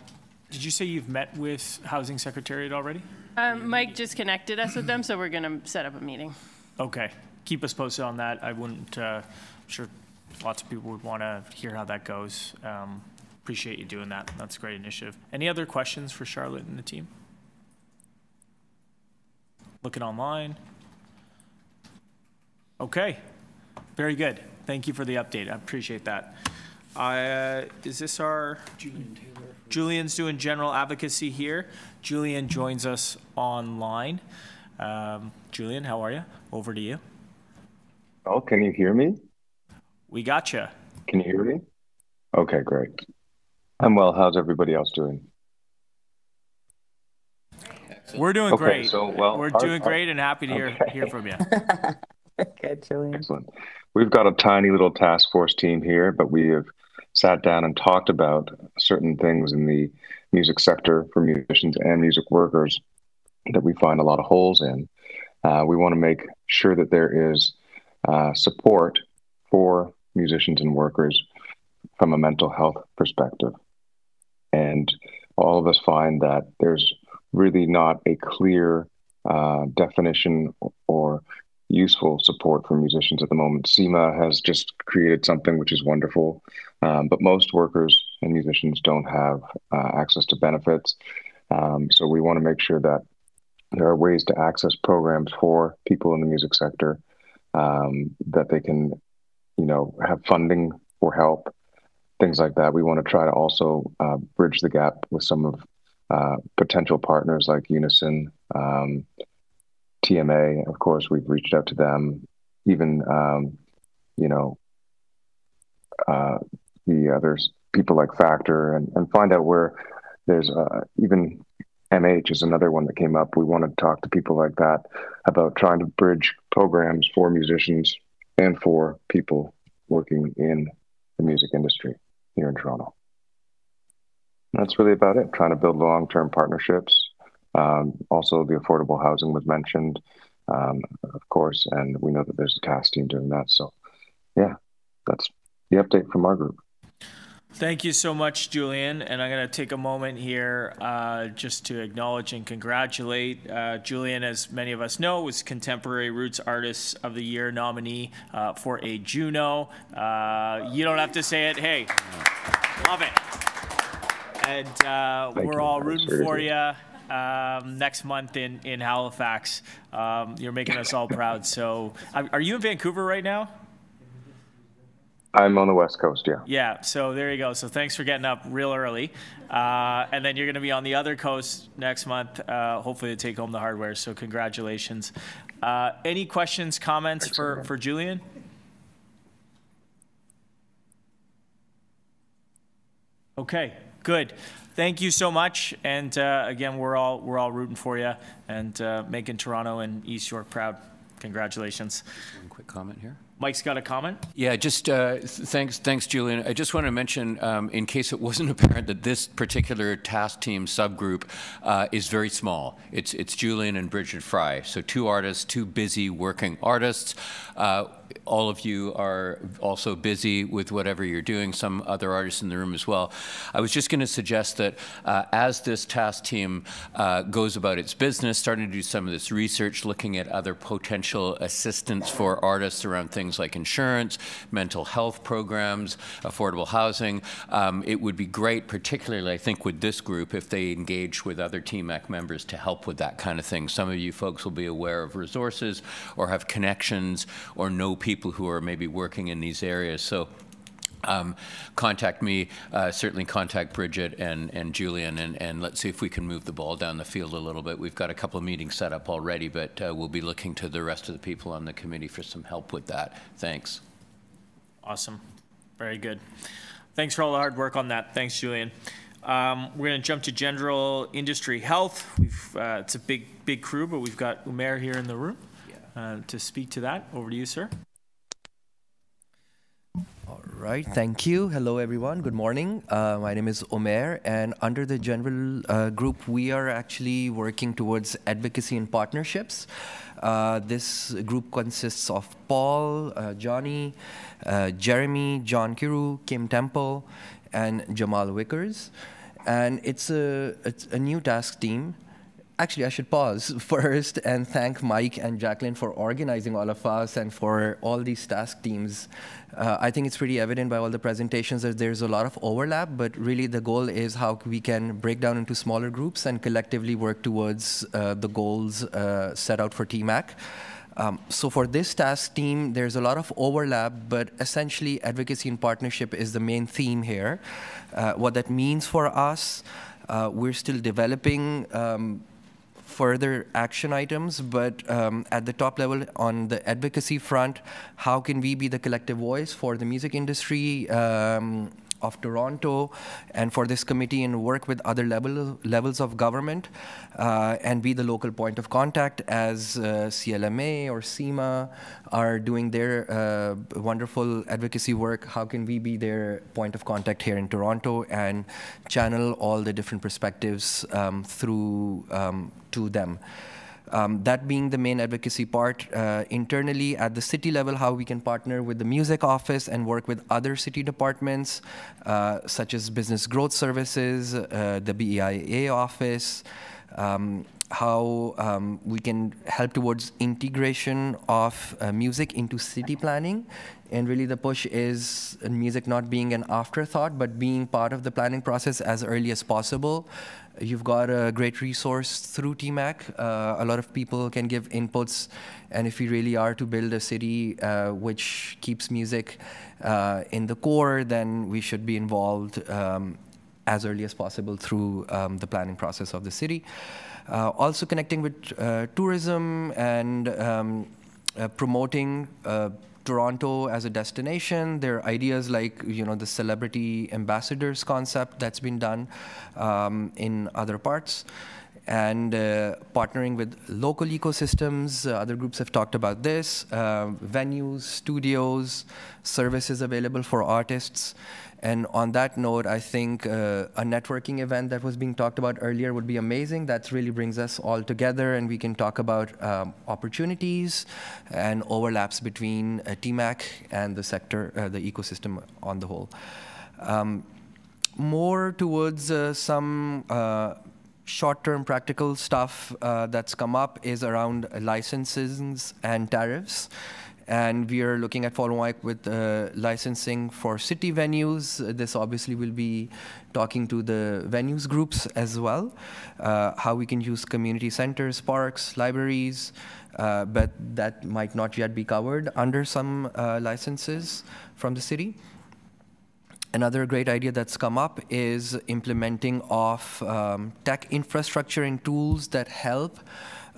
Did you say you've met with Housing Secretariat already? Um, Mike just connected us with them, so we're going to set up a meeting. Okay, keep us posted on that. I wouldn't, uh, I'm sure lots of people would want to hear how that goes. Um, Appreciate you doing that. That's a great initiative. Any other questions for Charlotte and the team? Looking online. Okay, very good. Thank you for the update. I appreciate that. Uh, Is this our? Julian Taylor. Julian's doing general advocacy here. Julian joins us online. Um, Julian, how are you? Over to you. Oh, can you hear me? We got you. Can you hear me? Okay, great. I'm well. How's everybody else doing? We're doing Okay, great. so, well, We're our- doing our- great and happy to hear, Okay. hear from you. Good, Julian. Excellent. We've got a tiny little task force team here, but we have sat down and talked about certain things in the music sector for musicians and music workers that we find a lot of holes in. Uh, we want to make sure that there is uh, support for musicians and workers from a mental health perspective. And all of us find that there's really not a clear uh, definition or useful support for musicians at the moment. CIMA has just created something which is wonderful, um, but most workers and musicians don't have uh, access to benefits. Um, so we want to make sure that there are ways to access programs for people in the music sector um, that they can you know, have funding for help, things like that. We want to try to also uh, bridge the gap with some of uh, potential partners like Unison, um, TMA. Of course, we've reached out to them. Even um, you know uh, the others, people like Factor, and, and find out where there's uh, even MH is another one that came up. We want to talk to people like that about trying to bridge programs for musicians and for people working in the music industry here in Toronto. That's really about it. Trying to build long term partnerships. Um, also, the affordable housing was mentioned, um, of course, and we know that there's a task team doing that. So, yeah, that's the update from our group. Thank you so much, Julian. And I'm going to take a moment here uh, just to acknowledge and congratulate uh, Julian, as many of us know, was Contemporary Roots Artist of the Year nominee uh, for a Juno. Uh, you don't have to say it. Hey, love it. And uh, we're all rooting for you um, next month in, in Halifax. Um, you're making us all proud. So, are are you in Vancouver right now? I'm on the West Coast, yeah. Yeah, so there you go. So thanks for getting up real early. Uh, and then you're going to be on the other coast next month, uh, hopefully to take home the hardware. So congratulations. Uh, any questions, comments for, for Julian? Okay, good. Thank you so much. And uh, again, we're all we're all rooting for you and uh, making Toronto and East York proud. Congratulations. One quick comment here. Mike's got a comment. Yeah, just uh, thanks, thanks, Julian. I just want to mention, um, in case it wasn't apparent, that this particular task team subgroup uh, is very small. It's it's Julian and Bridget Fry, so two artists, two busy working artists. Uh, all of you are also busy with whatever you're doing. Some other artists in the room as well. I was just going to suggest that uh, as this task team uh, goes about its business, starting to do some of this research, looking at other potential assistance for artists around things like insurance, mental health programs, affordable housing, um, it would be great, particularly I think with this group, if they engage with other TMAC members to help with that kind of thing. Some of you folks will be aware of resources or have connections or know people who are maybe working in these areas. So um, contact me, uh, certainly contact Bridget and, and Julian, and, and let's see if we can move the ball down the field a little bit. We've got a couple of meetings set up already, but uh, we'll be looking to the rest of the people on the committee for some help with that. Thanks. Awesome. Very good. Thanks for all the hard work on that. Thanks, Julian. Um, we're going to jump to general industry health. We've, uh, it's a big, big crew, but we've got Umair here in the room uh, to speak to that. Over to you, sir. All right, thank you. Hello, everyone. Good morning. Uh, my name is Umair, and under the general uh, group, we are actually working towards advocacy and partnerships. Uh, this group consists of Paul, uh, Johnny, uh, Jeremy, John Kiru, Kim Temple, and Jamal Wickers. And it's a, it's a new task team actually, I should pause first and thank Mike and Jacqueline for organizing all of us and for all these task teams. Uh, I think it's pretty evident by all the presentations that there's a lot of overlap, but really the goal is how we can break down into smaller groups and collectively work towards uh, the goals uh, set out for TMAC. Um, so for this task team, there's a lot of overlap, but essentially advocacy and partnership is the main theme here. Uh, what that means for us, uh, we're still developing um, further action items, but um, at the top level on the advocacy front, how can we be the collective voice for the music industry? Um, of Toronto and for this committee and work with other level, levels of government uh, and be the local point of contact as uh, CLMA or CIMA are doing their uh, wonderful advocacy work. How can we be their point of contact here in Toronto and channel all the different perspectives um, through um, to them? Um, that being the main advocacy part uh, internally at the city level, how we can partner with the music office and work with other city departments, uh, such as business growth services, uh, the BIA office, um, how um, we can help towards integration of uh, music into city planning. And really the push is music not being an afterthought, but being part of the planning process as early as possible. You've got a great resource through TMAC. Uh, a lot of people can give inputs. And if we really are to build a city uh, which keeps music uh, in the core, then we should be involved um, as early as possible through um, the planning process of the city. Uh, also connecting with uh, tourism and um, uh, promoting Toronto as a destination. There are ideas like you know the celebrity ambassadors concept that's been done um, in other parts, and uh, partnering with local ecosystems. Uh, other groups have talked about this: uh, venues, studios, services available for artists, and on that note, I think uh, a networking event that was being talked about earlier would be amazing. That really brings us all together and we can talk about um, opportunities and overlaps between uh, TMAC and the sector, uh, the ecosystem on the whole. Um, more towards uh, some uh, short-term practical stuff uh, that's come up is around licenses and tariffs and we are looking at following with uh, licensing for city venues. This obviously will be talking to the venues groups as well, uh, how we can use community centers, parks, libraries, uh, but that might not yet be covered under some uh, licenses from the city. Another great idea that's come up is implementing of um, tech infrastructure and tools that help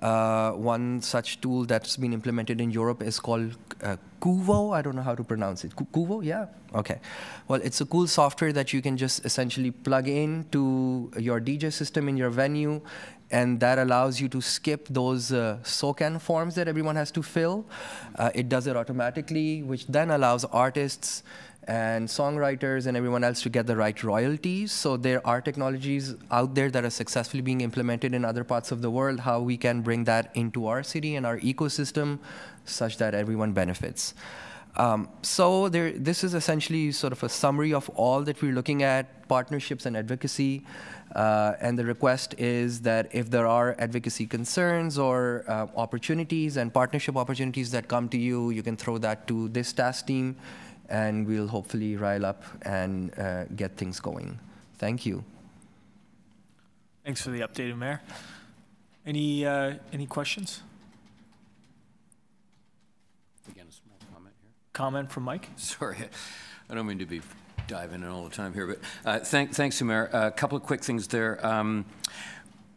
uh, one such tool that's been implemented in Europe is called uh, Kuvo. I don't know how to pronounce it. Kuvo? Yeah? Okay. Well, it's a cool software that you can just essentially plug in to your DJ system in your venue, and that allows you to skip those uh, SOCAN forms that everyone has to fill. Uh, it does it automatically, which then allows artists and songwriters and everyone else to get the right royalties. So there are technologies out there that are successfully being implemented in other parts of the world, how we can bring that into our city and our ecosystem such that everyone benefits. Um, so there, this is essentially sort of a summary of all that we're looking at, partnerships and advocacy. Uh, and the request is that if there are advocacy concerns or uh, opportunities and partnership opportunities that come to you, you can throw that to this task team and we'll hopefully rile up and uh, get things going. Thank you. Thanks for the update, Mayor. Any uh, any questions? Again, a small comment here. Comment from Mike. Sorry, I don't mean to be diving in all the time here, but uh, thank, thanks, Umair. A couple of quick things there. Um,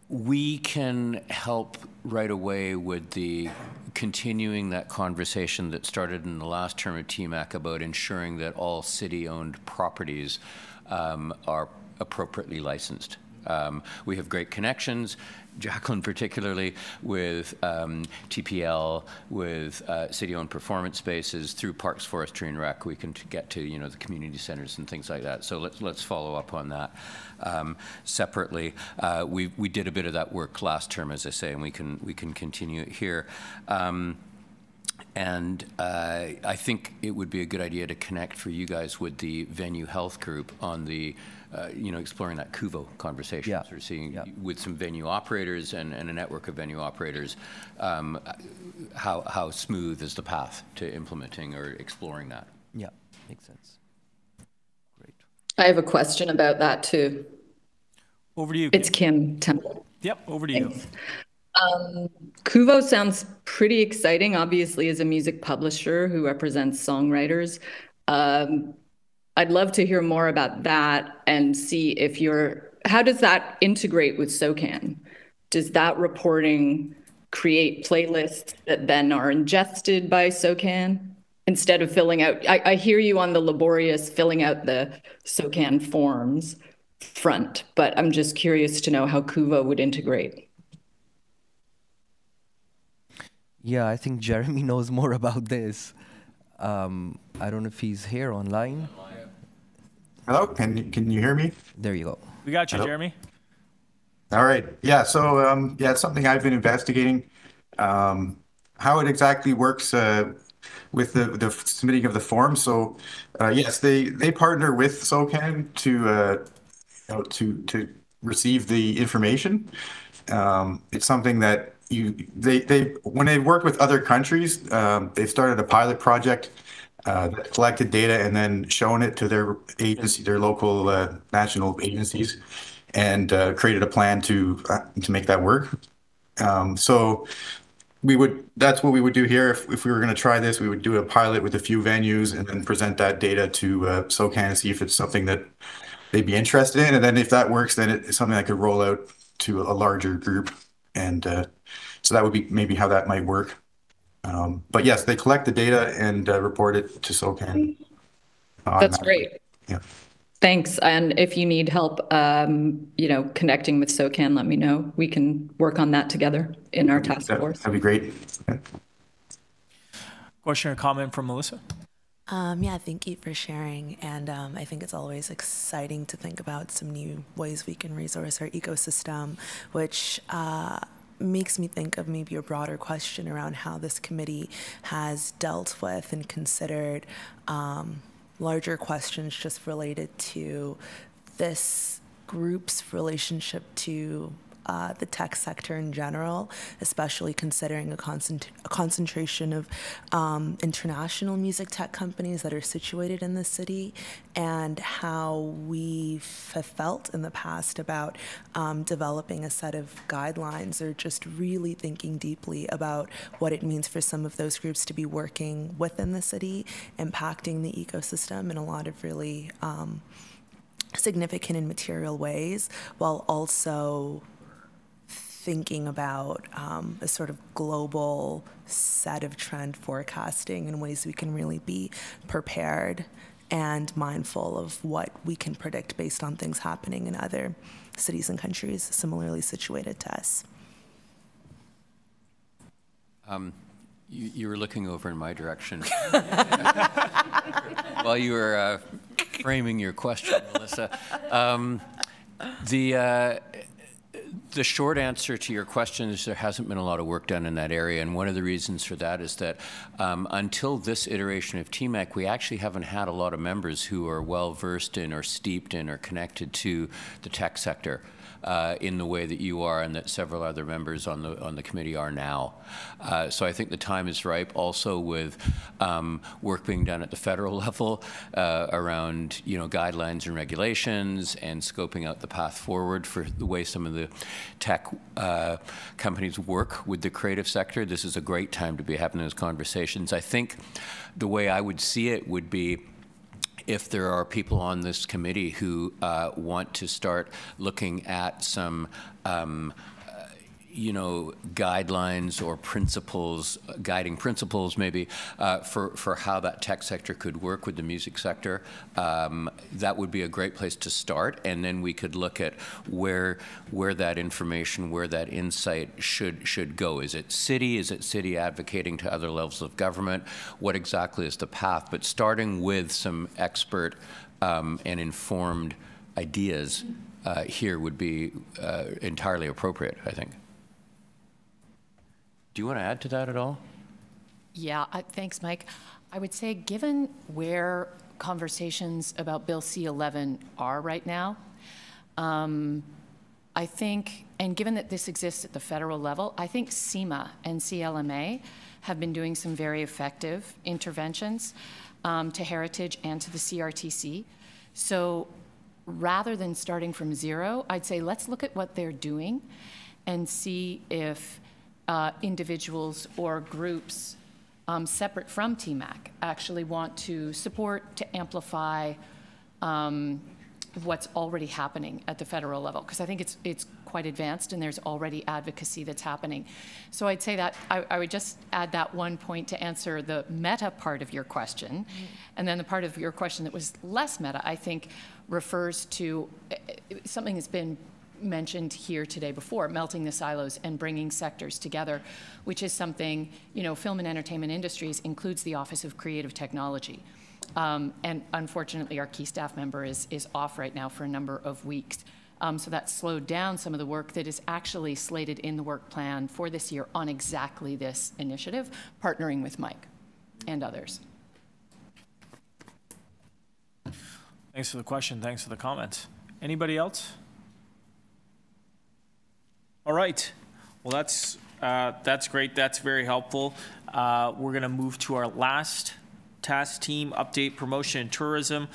we can help right away with the continuing that conversation that started in the last term of TMAC about ensuring that all city-owned properties um, are appropriately licensed. Um, we have great connections. Jacqueline particularly with um, TPL, with uh, city-owned performance spaces through Parks, Forestry, and Rec. We can get to you know the community centers and things like that. So let's let's follow up on that um, separately. Uh, we we did a bit of that work last term, as I say, and we can we can continue it here. Um, and uh, I think it would be a good idea to connect for you guys with the venue health group on the uh, you know, exploring that Kuvo conversation, yeah. sort of seeing yeah. with some venue operators and, and, a network of venue operators, um, how, how smooth is the path to implementing or exploring that? Yeah, makes sense. Great. I have a question about that too. Over to you. It's Kim Temple. Yep, over to Thanks. you. Um, Kuvo sounds pretty exciting, obviously, as a music publisher who represents songwriters. Um, I'd love to hear more about that and see if you're, how does that integrate with SOCAN? Does that reporting create playlists that then are ingested by SOCAN instead of filling out? I, I hear you on the laborious filling out the SOCAN forms front, but I'm just curious to know how Kuvo would integrate. Yeah, I think Jeremy knows more about this. Um, I don't know if he's here online. Hello, can can you hear me? There you go. We got you, Hello? Jeremy. All right. Yeah. So um, yeah, it's something I've been investigating. Um, how it exactly works uh, with the, the submitting of the form. So uh, yes, they they partner with SOCAN to uh, you know, to to receive the information. Um, it's something that you they they when they work with other countries, um, they started a pilot project uh, collected data and then shown it to their agency, their local uh, national agencies, and uh, created a plan to uh, to make that work. Um, so we would that's what we would do here. If, if we were going to try this we would do a pilot with a few venues and then present that data to uh, socan and see if it's something that they'd be interested in. And then if that works then it's something that could roll out to a larger group. And uh, so that would be maybe how that might work um, but yes they collect the data and uh, report it to socan that's great yeah Thanks. And if you need help, um, you know, connecting with SOCAN, let me know. We can work on that together in our task force. That'd be great. Question or comment from Melissa? Um, yeah, thank you for sharing. And um, I think it's always exciting to think about some new ways we can resource our ecosystem, which uh, makes me think of maybe a broader question around how this committee has dealt with and considered. Um, larger questions just related to this group's relationship to uh, the tech sector in general, especially considering a, concent- a concentration of um, international music tech companies that are situated in the city, and how we have felt in the past about um, developing a set of guidelines or just really thinking deeply about what it means for some of those groups to be working within the city, impacting the ecosystem in a lot of really um, significant and material ways, while also thinking about um, a sort of global set of trend forecasting in ways we can really be prepared and mindful of what we can predict based on things happening in other cities and countries similarly situated to us. Um, you, you, were looking over in my direction while you were uh, framing your question, Melissa. Um, the uh, the short answer to your question is there hasn't been a lot of work done in that area, and one of the reasons for that is that um, until this iteration of TMAC, we actually haven't had a lot of members who are well versed in or steeped in or connected to the tech sector uh, in the way that you are and that several other members on the on the committee are now. Uh, so I think the time is ripe. Also with um, work being done at the federal level uh, around you know guidelines and regulations and scoping out the path forward for the way some of the tech uh, companies work with the creative sector. This is a great time to be having those conversations. I think the way I would see it would be if there are people on this committee who uh, want to start looking at some um, you know, guidelines or principles, guiding principles maybe, uh, for, for how that tech sector could work with the music sector, um, that would be a great place to start. And then we could look at where, where that information, where that insight should, should go. Is it city? Is it city advocating to other levels of government? What exactly is the path? But starting with some expert um, and informed ideas uh, here would be uh, entirely appropriate, I think. Do you want to add to that at all? Yeah, uh, thanks, Mike. I would say, given where conversations about Bill C-11 are right now, um, I think, and given that this exists at the federal level, I think CIMA and CLMA have been doing some very effective interventions um, to heritage and to the CRTC. So rather than starting from zero, I'd say let's look at what they're doing and see if uh, individuals or groups um, separate from TMAC actually want to support, to amplify um, what's already happening at the federal level, because I think it's, it's quite advanced and there's already advocacy that's happening. So I'd say that I, I would just add that one point to answer the meta part of your question. Mm -hmm. And then the part of your question that was less meta, I think, refers to eh, eh, something that's been mentioned here today before, melting the silos and bringing sectors together, which is something, you know, film and entertainment industries includes the Office of Creative Technology. Um, and unfortunately, our key staff member is, is off right now for a number of weeks. Um, so that slowed down some of the work that is actually slated in the work plan for this year on exactly this initiative, partnering with Mike and others. Thanks for the question. Thanks for the comments. Anybody else? All right. Well, that's uh, that's great. That's very helpful. Uh, we're going to move to our last task team update promotion and tourism.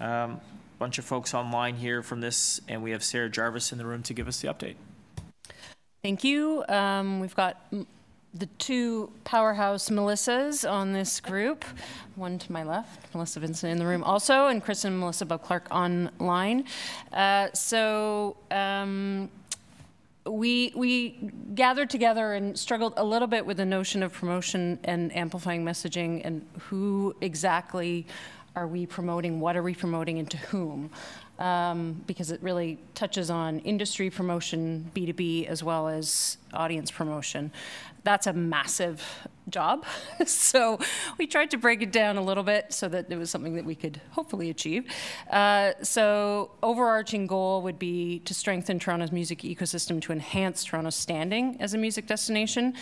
Um, bunch of folks online here from this, and we have Sarah Jarvis in the room to give us the update. Thank you. Um, we've got the two powerhouse Melissas on this group. One to my left, Melissa Vincent in the room also, and Chris and Melissa Bob Clark online. Uh, so. Um, we we gathered together and struggled a little bit with the notion of promotion and amplifying messaging and who exactly are we promoting, what are we promoting, and to whom um, because it really touches on industry promotion, B2B, as well as audience promotion. That's a massive job. so we tried to break it down a little bit so that it was something that we could hopefully achieve. Uh, so overarching goal would be to strengthen Toronto's music ecosystem to enhance Toronto's standing as a music destination.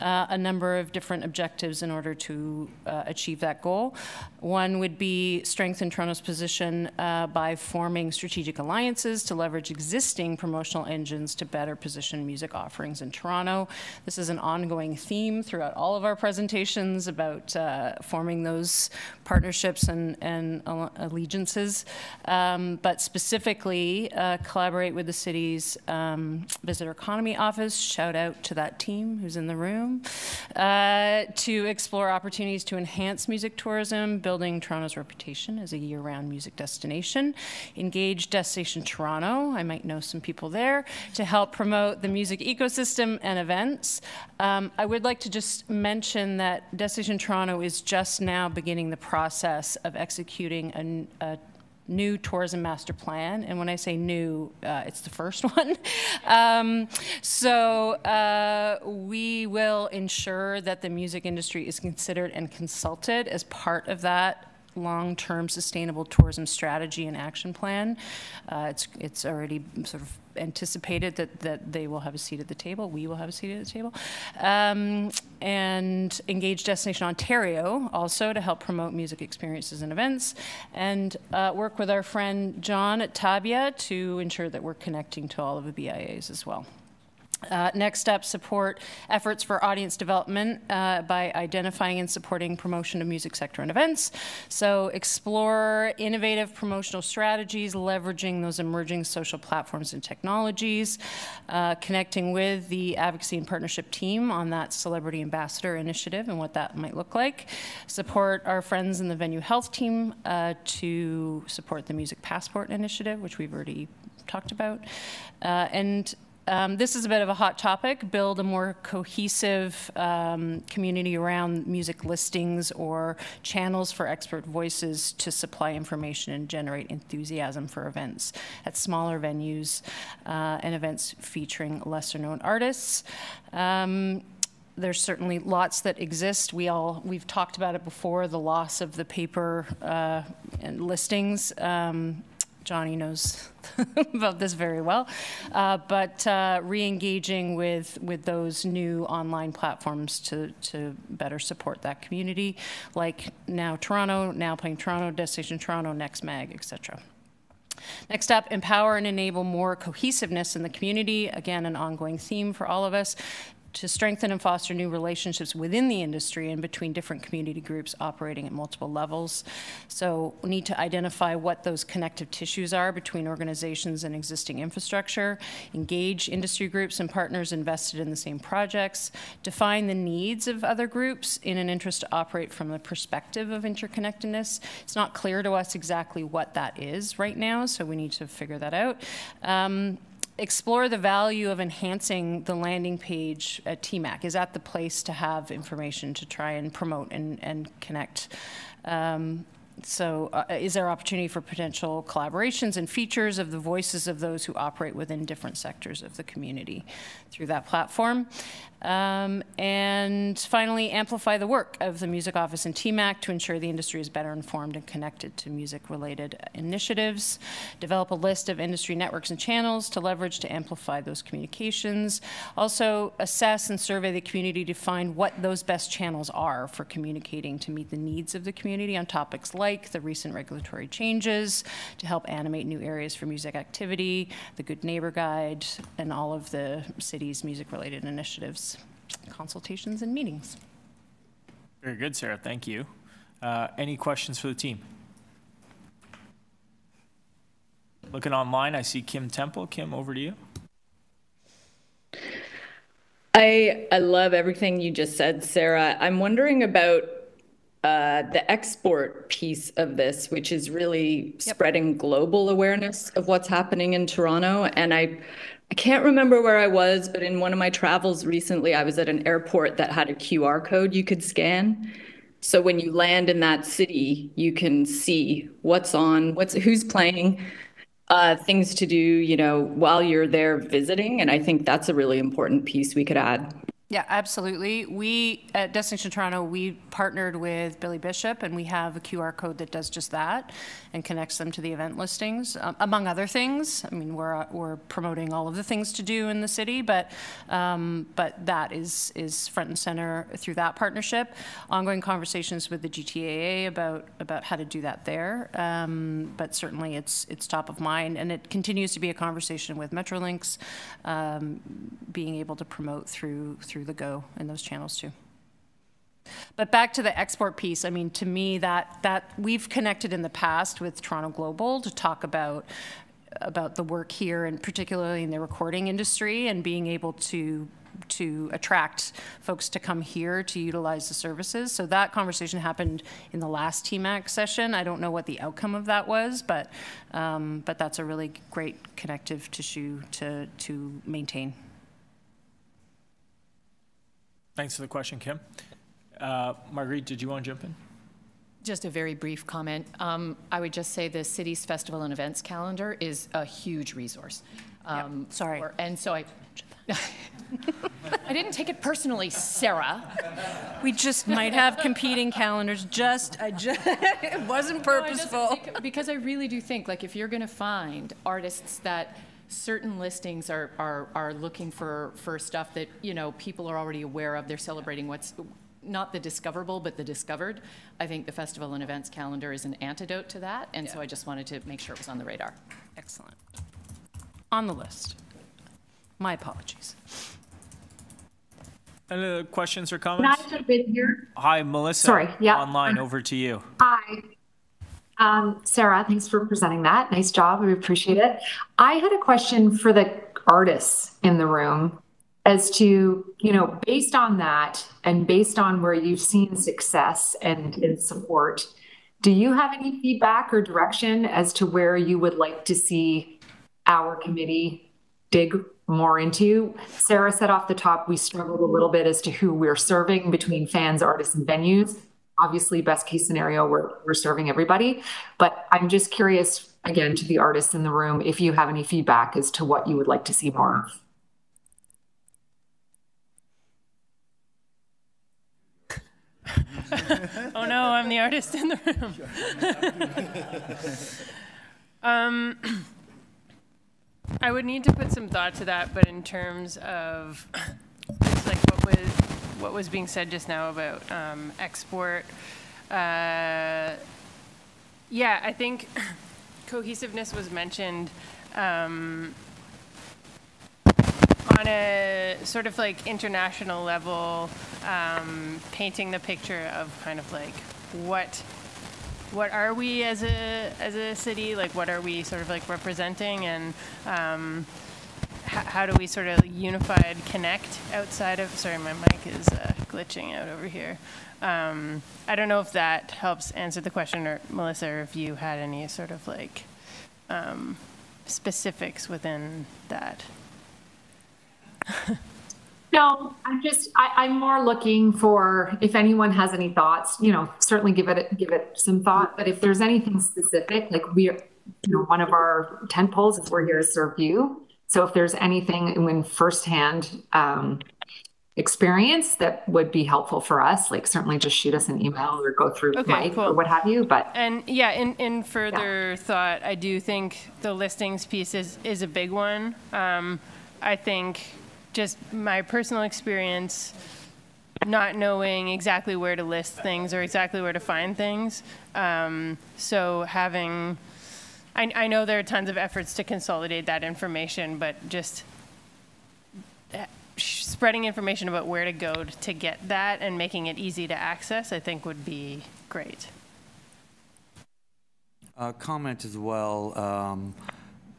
Uh, a number of different objectives in order to uh, achieve that goal. One would be strengthen Toronto's position uh, by forming strategic alliances to leverage existing promotional engines to better position music offerings in Toronto. This is an ongoing theme throughout all of our presentations about uh, forming those partnerships and, and allegiances, um, but specifically uh, collaborate with the city's um, visitor economy office. Shout out to that team who's in the room uh, to explore opportunities to enhance music tourism, building Toronto's reputation as a year-round music destination. Engage Destination Toronto. I might know some people there to help promote the music ecosystem and events. Um, I would like to just mention that Destination Toronto is just now beginning the process of executing a, a new tourism master plan. And when I say new, uh, it's the first one. um, so uh, we will ensure that the music industry is considered and consulted as part of that long-term sustainable tourism strategy and action plan. Uh, it's, it's already sort of anticipated that, that they will have a seat at the table. We will have a seat at the table. Um, and engage Destination Ontario also to help promote music experiences and events. And uh, work with our friend John at Tabia to ensure that we're connecting to all of the BIAs as well. Uh, next up, support efforts for audience development uh, by identifying and supporting promotion of music sector and events. So explore innovative promotional strategies, leveraging those emerging social platforms and technologies, uh, connecting with the advocacy and partnership team on that celebrity ambassador initiative and what that might look like. Support our friends in the venue health team uh, to support the music passport initiative, which we've already talked about. Uh, and um, this is a bit of a hot topic. Build a more cohesive um, community around music listings or channels for expert voices to supply information and generate enthusiasm for events at smaller venues uh, and events featuring lesser known artists. Um, there's certainly lots that exist. We all we've talked about it before. The loss of the paper uh, and listings. Um, Johnny knows about this very well, uh, but uh, re-engaging with with those new online platforms to to better support that community, like now Toronto, now playing Toronto, Destination Toronto, Next Mag, etc. Next up, empower and enable more cohesiveness in the community. Again, an ongoing theme for all of us to strengthen and foster new relationships within the industry and between different community groups operating at multiple levels. So we need to identify what those connective tissues are between organizations and existing infrastructure, engage industry groups and partners invested in the same projects, define the needs of other groups in an interest to operate from the perspective of interconnectedness. It's not clear to us exactly what that is right now, so we need to figure that out. Um, explore the value of enhancing the landing page at TMAC. Is that the place to have information to try and promote and, and connect? Um, so uh, is there opportunity for potential collaborations and features of the voices of those who operate within different sectors of the community through that platform? Um, and finally, amplify the work of the Music Office and TMAC to ensure the industry is better informed and connected to music-related initiatives. Develop a list of industry networks and channels to leverage to amplify those communications. Also, assess and survey the community to find what those best channels are for communicating to meet the needs of the community on topics like the recent regulatory changes, to help animate new areas for music activity, the Good Neighbor Guide, and all of the city's music-related initiatives consultations and meetings. Very good, Sarah. Thank you. Uh, any questions for the team? Looking online, I see Kim Temple. Kim, over to you. I I love everything you just said, Sarah. I'm wondering about uh, the export piece of this, which is really yep. spreading global awareness of what's happening in Toronto. And I I can't remember where I was, but in one of my travels recently, I was at an airport that had a QR code you could scan. So when you land in that city, you can see what's on, what's who's playing, uh, things to do, you know, while you're there visiting. And I think that's a really important piece we could add. Yeah, absolutely. We at Destination Toronto, we partnered with Billy Bishop, and we have a QR code that does just that and connects them to the event listings, um, among other things. I mean, we're we're promoting all of the things to do in the city, but um, but that is is front and center through that partnership. Ongoing conversations with the GTAA about about how to do that there, um, but certainly it's it's top of mind, and it continues to be a conversation with Metrolinx, um, being able to promote through through through the Go in those channels too. But back to the export piece, I mean, to me, that that we've connected in the past with Toronto Global to talk about about the work here, and particularly in the recording industry, and being able to to attract folks to come here to utilize the services. So that conversation happened in the last TMAC session. I don't know what the outcome of that was, but um, but that's a really great connective tissue to to maintain. Thanks for the question, Kim. Uh, Marguerite, did you want to jump in? Just a very brief comment. Um, I would just say the city's festival and events calendar is a huge resource. Um, yep. Sorry. For, and so I. I didn't take it personally, Sarah. We just might have competing calendars. Just, I just, it wasn't purposeful. No, I because I really do think, like, if you're going to find artists that certain listings are, are, are looking for, for stuff that, you know, people are already aware of. They're celebrating what's not the discoverable, but the discovered. I think the festival and events calendar is an antidote to that. And yeah. so I just wanted to make sure it was on the radar. Excellent. On the list. My apologies. Any questions or comments? Can I jump here? Hi, Melissa. Sorry, yeah. Online, over to you. Hi. Um, Sarah, thanks for presenting that. Nice job. We appreciate it. I had a question for the artists in the room as to, you know, based on that and based on where you've seen success and, and support, do you have any feedback or direction as to where you would like to see our committee dig more into? Sarah said off the top, we struggled a little bit as to who we're serving between fans, artists, and venues obviously best case scenario we're, we're serving everybody. But i'm just curious again to the artists in the room if you have any feedback as to what you would like to see more of. Oh no i'm the artist in the room. Um, i would need to put some thought to that but in terms of like what was what was being said just now about um, export. Uh, yeah, I think cohesiveness was mentioned um, on a sort of like international level, um, painting the picture of kind of like what what are we as a as a city like what are we sort of like representing and um, how do we sort of unified connect outside of, sorry, my mic is uh, glitching out over here. Um, I don't know if that helps answer the question, or Melissa, or if you had any sort of like um, specifics within that. no, I'm just I, am more looking for if anyone has any thoughts. You know, certainly give it give it some thought. But if there's anything specific, like we, are, you know, one of our tent poles is we're here to serve you. So if there's anything in firsthand um, experience that would be helpful for us, like certainly just shoot us an email or go through Okay, Mike or what have you. But And yeah, in, in further thought, I do think the listings piece is, is a big one. Um, I think just my personal experience, not knowing exactly where to list things or exactly where to find things. Um, so having, I, I know there are tons of efforts to consolidate that information, but just uh, spreading information about where to go to, get that and making it easy to access, I think would be great. Uh, comment as well. Um,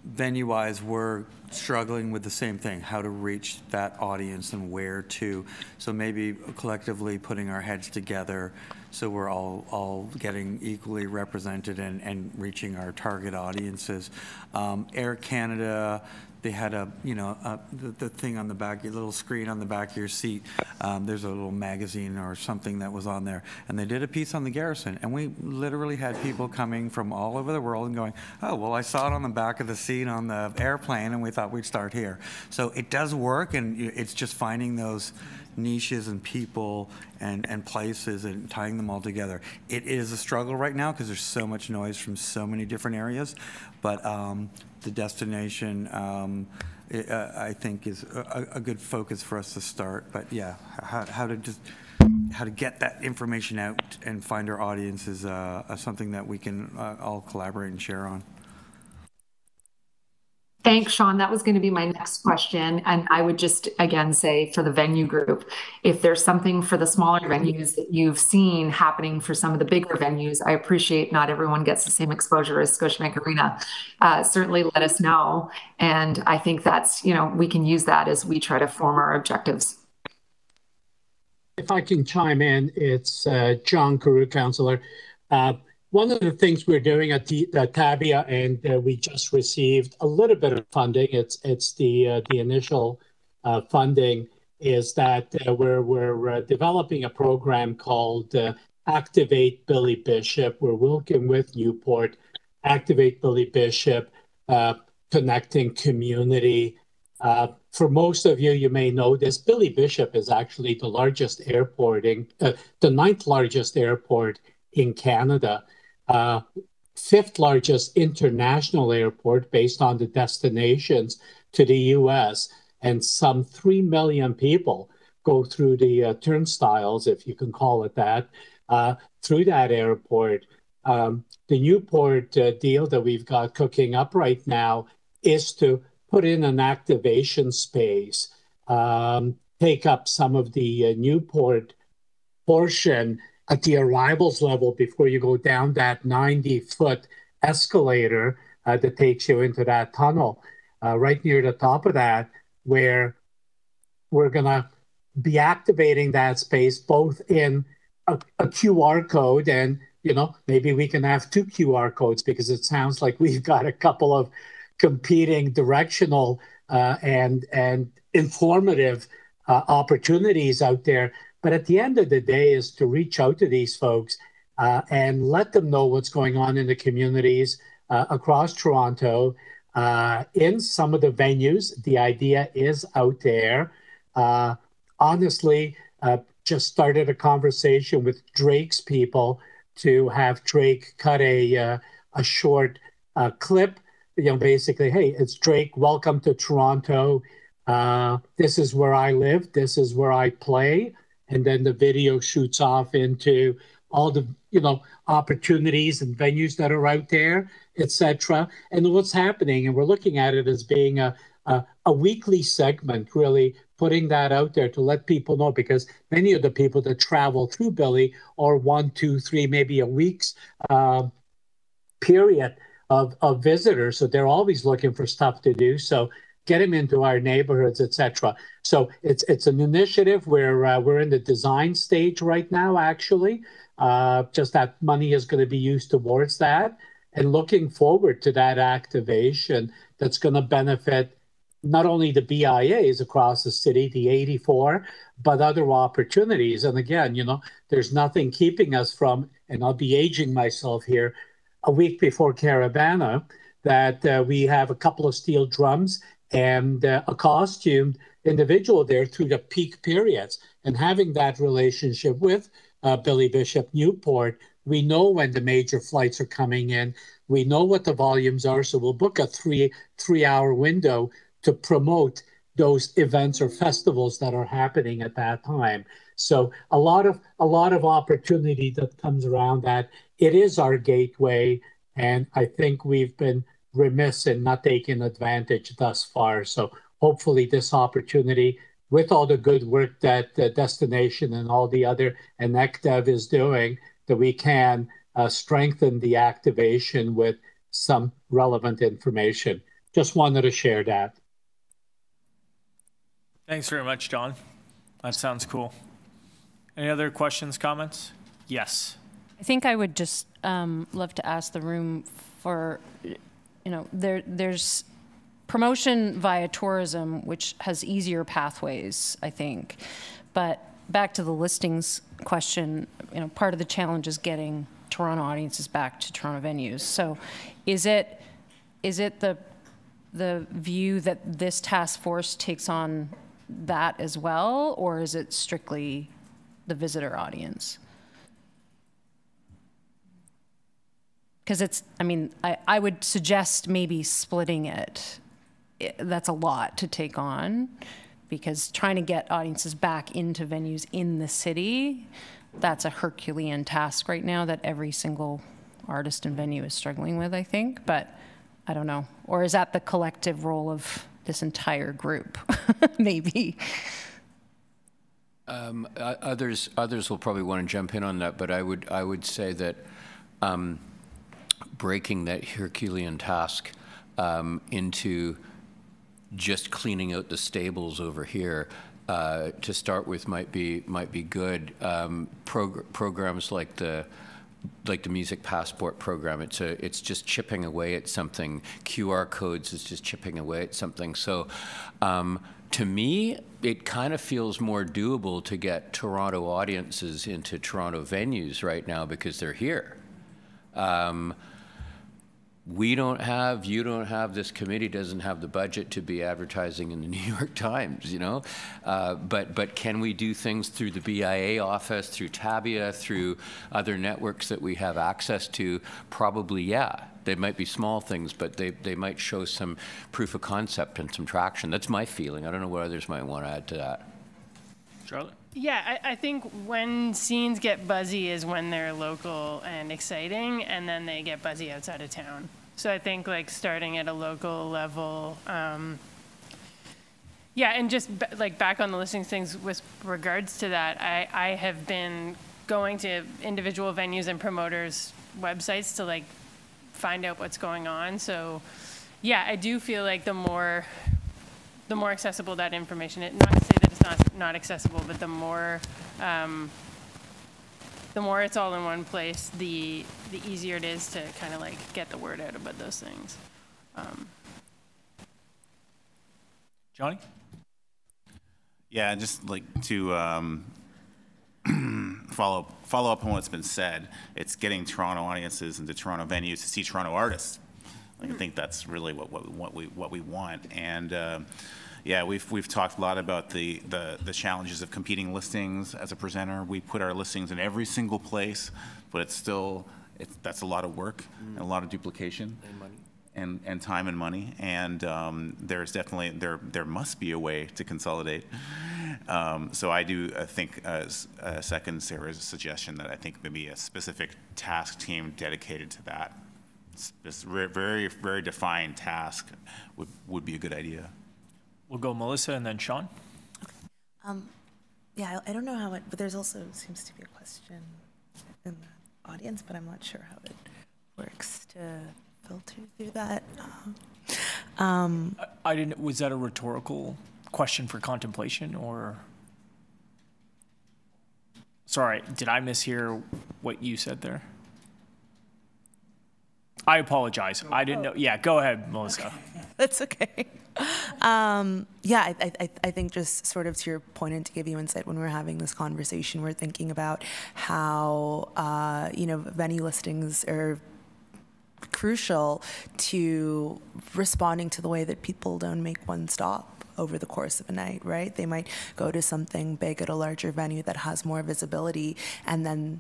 venue wise, we're struggling with the same thing how to reach that audience and where to. So maybe collectively putting our heads together so we're all, all getting equally represented and, and reaching our target audiences. Um, Air Canada, they had a, you know, a, the, the thing on the back, your little screen on the back of your seat. Um, there's a little magazine or something that was on there. And they did a piece on the garrison. And we literally had people coming from all over the world and going, oh, well, I saw it on the back of the seat on the airplane and we thought we'd start here. So it does work and it's just finding those niches and people and, and places and tying them all together. It is a struggle right now because there's so much noise from so many different areas, but um, the destination, um, i uh, I think, is a, a a good focus for us to start. But yeah, how, how to just how to get that information out and find our audience is uh, uh, something that we can uh, all collaborate and share on. Thanks, Sean. That was going to be my next question. And I would just again say for the venue group, if there's something for the smaller venues that you've seen happening for some of the bigger venues, I appreciate not everyone gets the same exposure as Scotiabank Arena. Uh, certainly let us know. And I think that's, you know, we can use that as we try to form our objectives. If I can chime in, it's uh, John Kiru, Councillor. Uh, one of the things we're doing at the, uh, Tabia, and uh, we just received a little bit of funding. It's it's the uh, the initial uh, funding is that uh, we're we're uh, developing a program called uh, Activate Billy Bishop. We're working with Nieuport, Activate Billy Bishop, connecting community. For most of you, you may know this. Billy Bishop is actually the largest airport in the ninth largest airport in Canada uh, fifth largest international airport based on the destinations to the US, and some 3 million people go through the uh, turnstiles, if you can call it that, uh, through that airport. Um, the Nieuport uh, deal that we've got cooking up right now is to put in an activation space, um, take up some of the uh, Nieuport portion at the arrivals level before you go down that 90 foot escalator uh, that takes you into that tunnel uh, right near the top of that where we're going to be activating that space both in a, a qr code and you know maybe we can have two qr codes because it sounds like we've got a couple of competing directional uh, and and informative uh, opportunities out there but at the end of the day, is to reach out to these folks uh, and let them know what's going on in the communities uh, across Toronto. Uh, in some of the venues, the idea is out there. Uh, honestly, uh, just started a conversation with Drake's people to have Drake cut a uh, a short clip. You know, basically, hey, it's Drake. Welcome to Toronto. this is where I live. This is where I play and then the video shoots off into all the you know opportunities and venues that are out there etc and what's happening and we're looking at it as being a, a, a weekly segment really putting that out there to let people know because many of the people that travel through billy are one two three maybe a week's uh, period of, of visitors. So they're always looking for stuff to do. So get them into our neighborhoods, etc. So it's it's an initiative where uh, we're in the design stage right now. Actually, uh, just that money is going to be used towards that, and looking forward to that activation that's going to benefit not only the BIAs across the city, the 84, but other opportunities. And again, you know, there's nothing keeping us from, and I'll be aging myself here, a week before Caribana, that uh, we have a couple of steel drums and uh, a costume individual there through the peak periods and having that relationship with uh, Billy Bishop Nieuport. We know when the major flights are coming in. We know what the volumes are, so we'll book a three three hour window to promote those events or festivals that are happening at that time. So a lot of a lot of opportunity that comes around that. It is our gateway, and I think we've been remiss in not taking advantage thus far. So hopefully this opportunity with all the good work that the destination and all the other and NECDEV is doing, that we can uh, strengthen the activation with some relevant information. Just wanted to share that. Thanks very much, John. That sounds cool. Any other questions, comments? Yes. I think I would just um, love to ask the room for, you know, there there's promotion via tourism, which has easier pathways, I think. But back to the listings question, you know, part of the challenge is getting Toronto audiences back to Toronto venues. So, is it is it the the view that this task force takes on that as well, or is it strictly the visitor audience? Because it's, I mean, I, I would suggest maybe splitting it. it. That's a lot to take on because trying to get audiences back into venues in the city, that's a Herculean task right now that every single artist and venue is struggling with, I think. But I don't know. Or is that the collective role of this entire group, maybe. Um, others, others will probably want to jump in on that, but I would, I would say that um, breaking that Herculean task um, into just cleaning out the stables over here uh, to start with might be might be good. Um, prog programs like the like the music passport program it's a it's just chipping away at something. Qr codes is just chipping away at something. So um, to me it kind of feels more doable to get toronto audiences into toronto venues right now because they're here. Um, we don't have, you don't have, this committee doesn't have the budget to be advertising in the New York Times, you know? Uh, but, but can we do things through the BIA office, through Tabia, through other networks that we have access to? Probably, yeah. They might be small things, but they, they might show some proof of concept and some traction. That's my feeling. I don't know what others might want to add to that. Charlotte? Yeah, I, I, think when scenes get buzzy is when they're local and exciting, and then they get buzzy outside of town. So I think like starting at a local level, um, yeah, and just like back on the listing things with regards to that, I, I have been going to individual venues and promoters' websites to like find out what's going on. So yeah, I do feel like the more the more accessible that information, it not it's not not accessible, but the more um, the more it's all in one place, the the easier it is to kind of like get the word out about those things. Um, Johnny? Yeah, just like to um, follow follow up on what's been said. It's getting Toronto audiences into Toronto venues to see Toronto artists. Like, I think that's really what, what, what we what we want. And uh, yeah, we've we've talked a lot about the, the the challenges of competing listings as a presenter. We put our listings in every single place, but it's still it's, that's a lot of work mm. and a lot of duplication. And money. And, and time and money, and um, there's definitely there there must be a way to consolidate. Um, so I do uh, think uh, uh, second Sarah's suggestion that I think maybe a specific task team dedicated to that, this very very defined task would would be a good idea. We'll go Melissa and then Sean. Um, yeah, I, I, don't know how it, but there's also seems to be a question in the audience, but I'm not sure how it works to filter through that. Um, I, I didn't. Was that a rhetorical question for contemplation, or? Sorry, did I mishear what you said there? I apologize. I didn't know. Yeah, go ahead, Melissa. That's okay. Um, yeah, I, I, I, think just sort of to your point and to give you insight when we're having this conversation, we're thinking about how, uh, you know, venue listings are crucial to responding to the way that people don't make one stop over the course of a night, right? They might go to something big at a larger venue that has more visibility, and then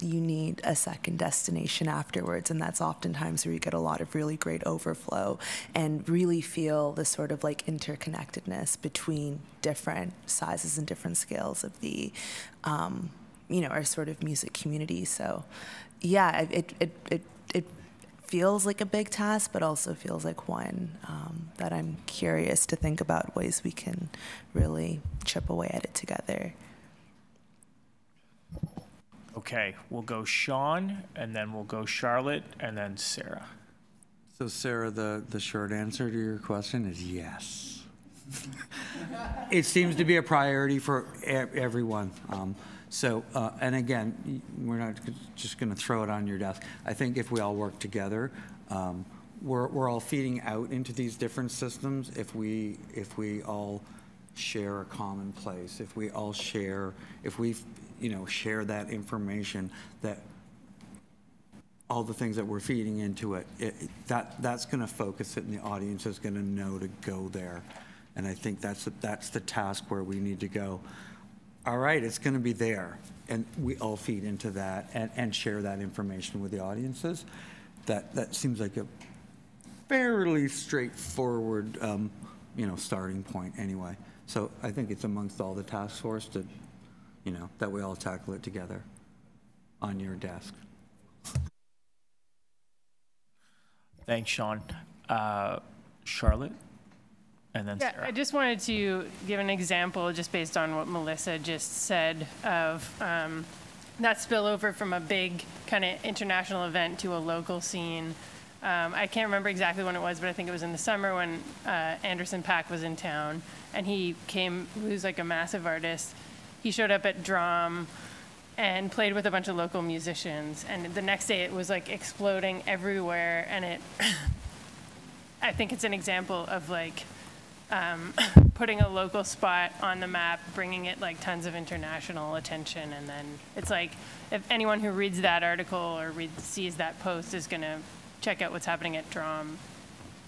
you need a second destination afterwards. And that's oftentimes where you get a lot of really great overflow and really feel the sort of like interconnectedness between different sizes and different scales of the, um, you know, our sort of music community. So, yeah, it, it, it, it feels like a big task, but also feels like one um, that I'm curious to think about ways we can really chip away at it together. Okay, we'll go Sean, and then we'll go Charlotte, and then Sarah. So Sarah, the, the short answer to your question is yes. it seems to be a priority for e- everyone. Um, so, uh, and again, we're not just going to throw it on your desk. I think if we all work together, um, we're, we're all feeding out into these different systems. If we if we all share a common place, if we all share, if we you know share that information, that all the things that we're feeding into it, it that that's going to focus it, and the audience is going to know to go there. And I think that's that's the task where we need to go all right, it's going to be there. And we all feed into that and, and share that information with the audiences. That, that seems like a fairly straightforward, um, you know, starting point anyway. So I think it's amongst all the task force to, you know, that we all tackle it together on your desk. Thanks, Sean. Uh, Charlotte? and then yeah, Sarah. I just wanted to give an example, just based on what Melissa just said, of um, that spillover from a big kind of international event to a local scene. Um, I can't remember exactly when it was, but I think it was in the summer when uh, Anderson .Paak was in town, and he came. Who's like a massive artist. He showed up at Drom and played with a bunch of local musicians, and the next day it was like exploding everywhere, and it. I think it's an example of like um, putting a local spot on the map, bringing it like tons of international attention, and then it's like if anyone who reads that article or reads, sees that post is going to check out what's happening at Drom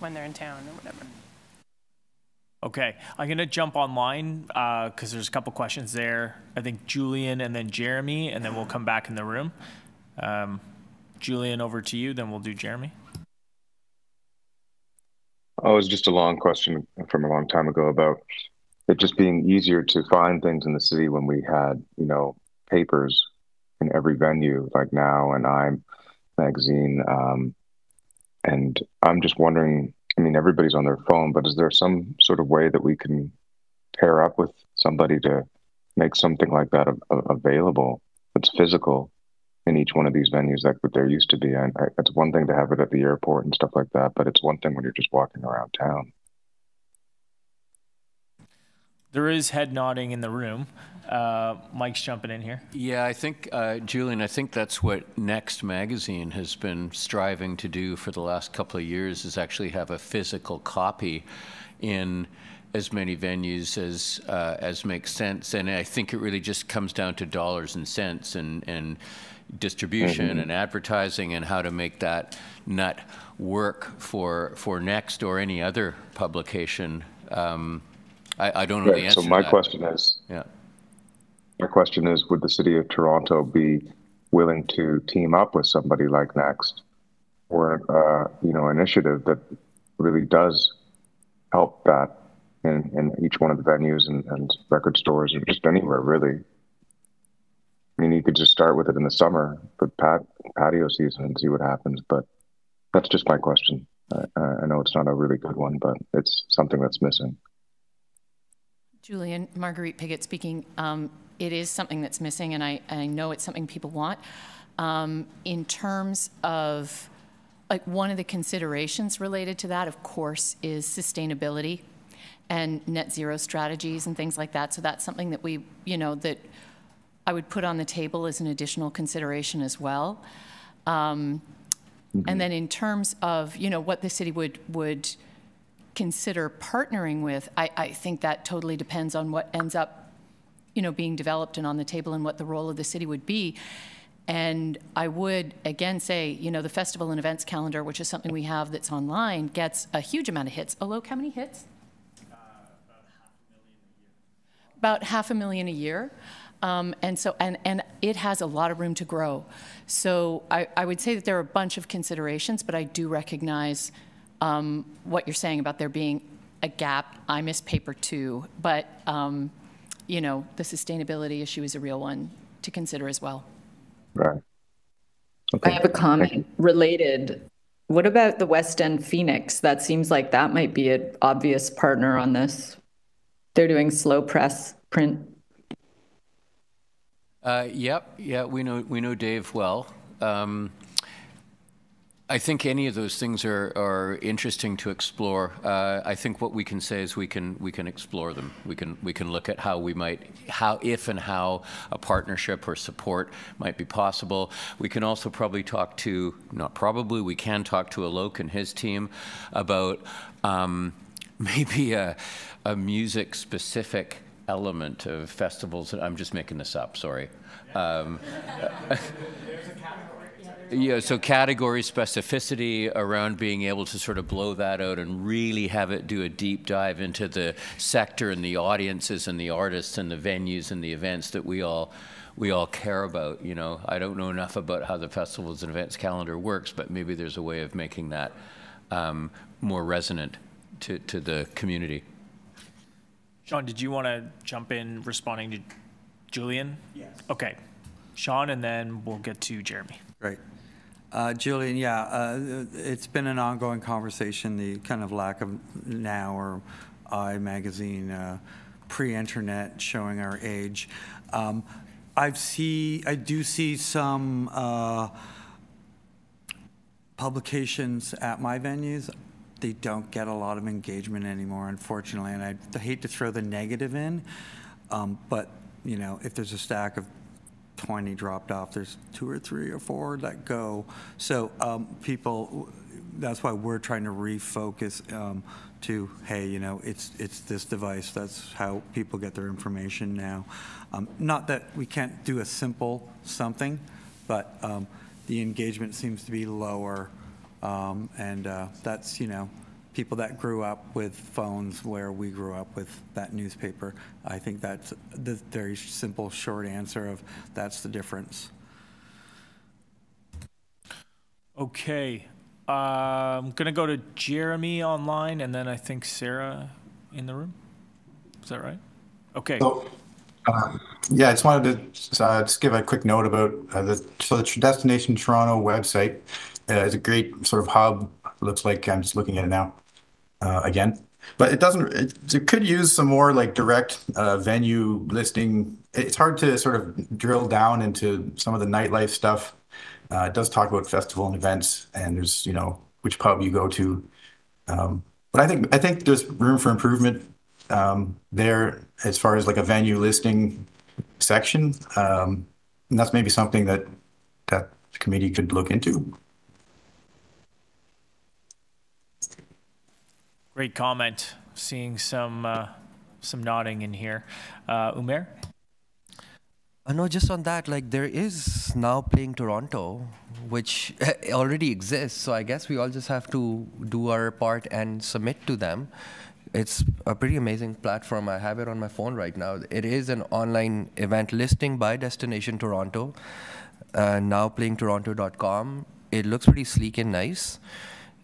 when they're in town or whatever. Okay, I'm gonna jump online because uh, there's a couple questions there. I think Julian and then Jeremy, and then we'll come back in the room. Um, Julian, over to you. Then we'll do Jeremy. Oh, it was just a long question from a long time ago about it just being easier to find things in the city when we had, you know, papers in every venue, like now and I'm magazine. Um, and I'm just wondering, I mean, everybody's on their phone, but is there some sort of way that we can pair up with somebody to make something like that available that's physical in each one of these venues like what there used to be. And I, it's one thing to have it at the airport and stuff like that, but it's one thing when you're just walking around town. There is head nodding in the room. Uh, Mike's jumping in here. Yeah, I think, uh, Julian, I think that's what Next Magazine has been striving to do for the last couple of years is actually have a physical copy in as many venues as uh, as makes sense. And I think it really just comes down to dollars and cents and and distribution mm-hmm. and advertising and how to make that nut work for for Next or any other publication. Um, I, I, don't know right. the answer. So my question is, yeah. My question is, would the city of Toronto be willing to team up with somebody like Next, or uh, you know, initiative that really does help that in, in each one of the venues and, and record stores or just anywhere really? I mean, you could just start with it in the summer for pat, patio season and see what happens. But that's just my question. I, I know it's not a really good one, but it's something that's missing. Julian, Marguerite Pigott speaking. Um, it is something that's missing, and I, I know it's something people want. Um, in terms of, like, one of the considerations related to that, of course, is sustainability and net zero strategies and things like that. So that's something that we, you know, that I would put on the table as an additional consideration as well. Um, mm-hmm. And then in terms of you know what the city would would consider partnering with, I, I think that totally depends on what ends up you know being developed and on the table and what the role of the city would be. And I would again say, you know, the festival and events calendar, which is something we have that's online, gets a huge amount of hits. Alok, how many hits? about half a million a year. Um, and so, and, and it has a lot of room to grow. So I, I would say that there are a bunch of considerations, but I do recognize um, what you're saying about there being a gap. I miss paper too, but um, you know, the sustainability issue is a real one to consider as well. Right. Okay. I have a comment related. What about the West End Phoenix? That seems like that might be an obvious partner on this. They're doing slow press print uh, yep, yeah, we know we know Dave well. Um, I think any of those things are, are interesting to explore. Uh, I think what we can say is we can we can explore them. We can we can look at how we might how if and how a partnership or support might be possible. We can also probably talk to not probably we can talk to Alok and his team about um, maybe a, a music specific element of festivals. I'm just making this up, sorry. Um, yeah, so category specificity around being able to sort of blow that out and really have it do a deep dive into the sector and the audiences and the artists and the venues and the events that we all we all care about. You know, I don't know enough about how the festivals and events calendar works, but maybe there's a way of making that um, more resonant to, to the community. Sean, did you want to jump in responding to Julian? Yes. Okay. Sean, and then we'll get to Jeremy. Great. Uh, Julian, yeah, uh, it's been an ongoing conversation, the kind of lack of now or i magazine uh, pre-internet showing our age. Um, I see, I do see some uh, publications at my venues they don't get a lot of engagement anymore, unfortunately. And I, I hate to throw the negative in, um, but you know, if there's a stack of 20 dropped off, there's two or three or four that go. So um, people, that's why we're trying to refocus um, to, hey, you know, it's it's this device. That's how people get their information now. Um, not that we can't do a simple something, but um, the engagement seems to be lower. Um, and uh, that's, you know, people that grew up with phones where we grew up with that newspaper. I think that's the very simple, short answer of that's the difference. Okay. Uh, I'm going to go to Jeremy online and then I think Sarah in the room. Is that right? Okay. So, uh, yeah, I just wanted to uh, just give a quick note about uh, the so the Destination Toronto website uh, is a great sort of hub. Looks like I'm just looking at it now uh, again, but it doesn't. It, it could use some more like direct uh, venue listing. It's hard to sort of drill down into some of the nightlife stuff. Uh, it does talk about festival and events, and there's you know which pub you go to. Um, but I think I think there's room for improvement um, there as far as like a venue listing section, um, and that's maybe something that that committee could look into. Great comment. Seeing some uh, some nodding in here. Uh, Umair? Uh, no, just on that, like there is now playing Toronto, which already exists. So I guess we all just have to do our part and submit to them. It's a pretty amazing platform. I have it on my phone right now. It is an online event listing by Destination Toronto. Uh, now playing Toronto.com. It looks pretty sleek and nice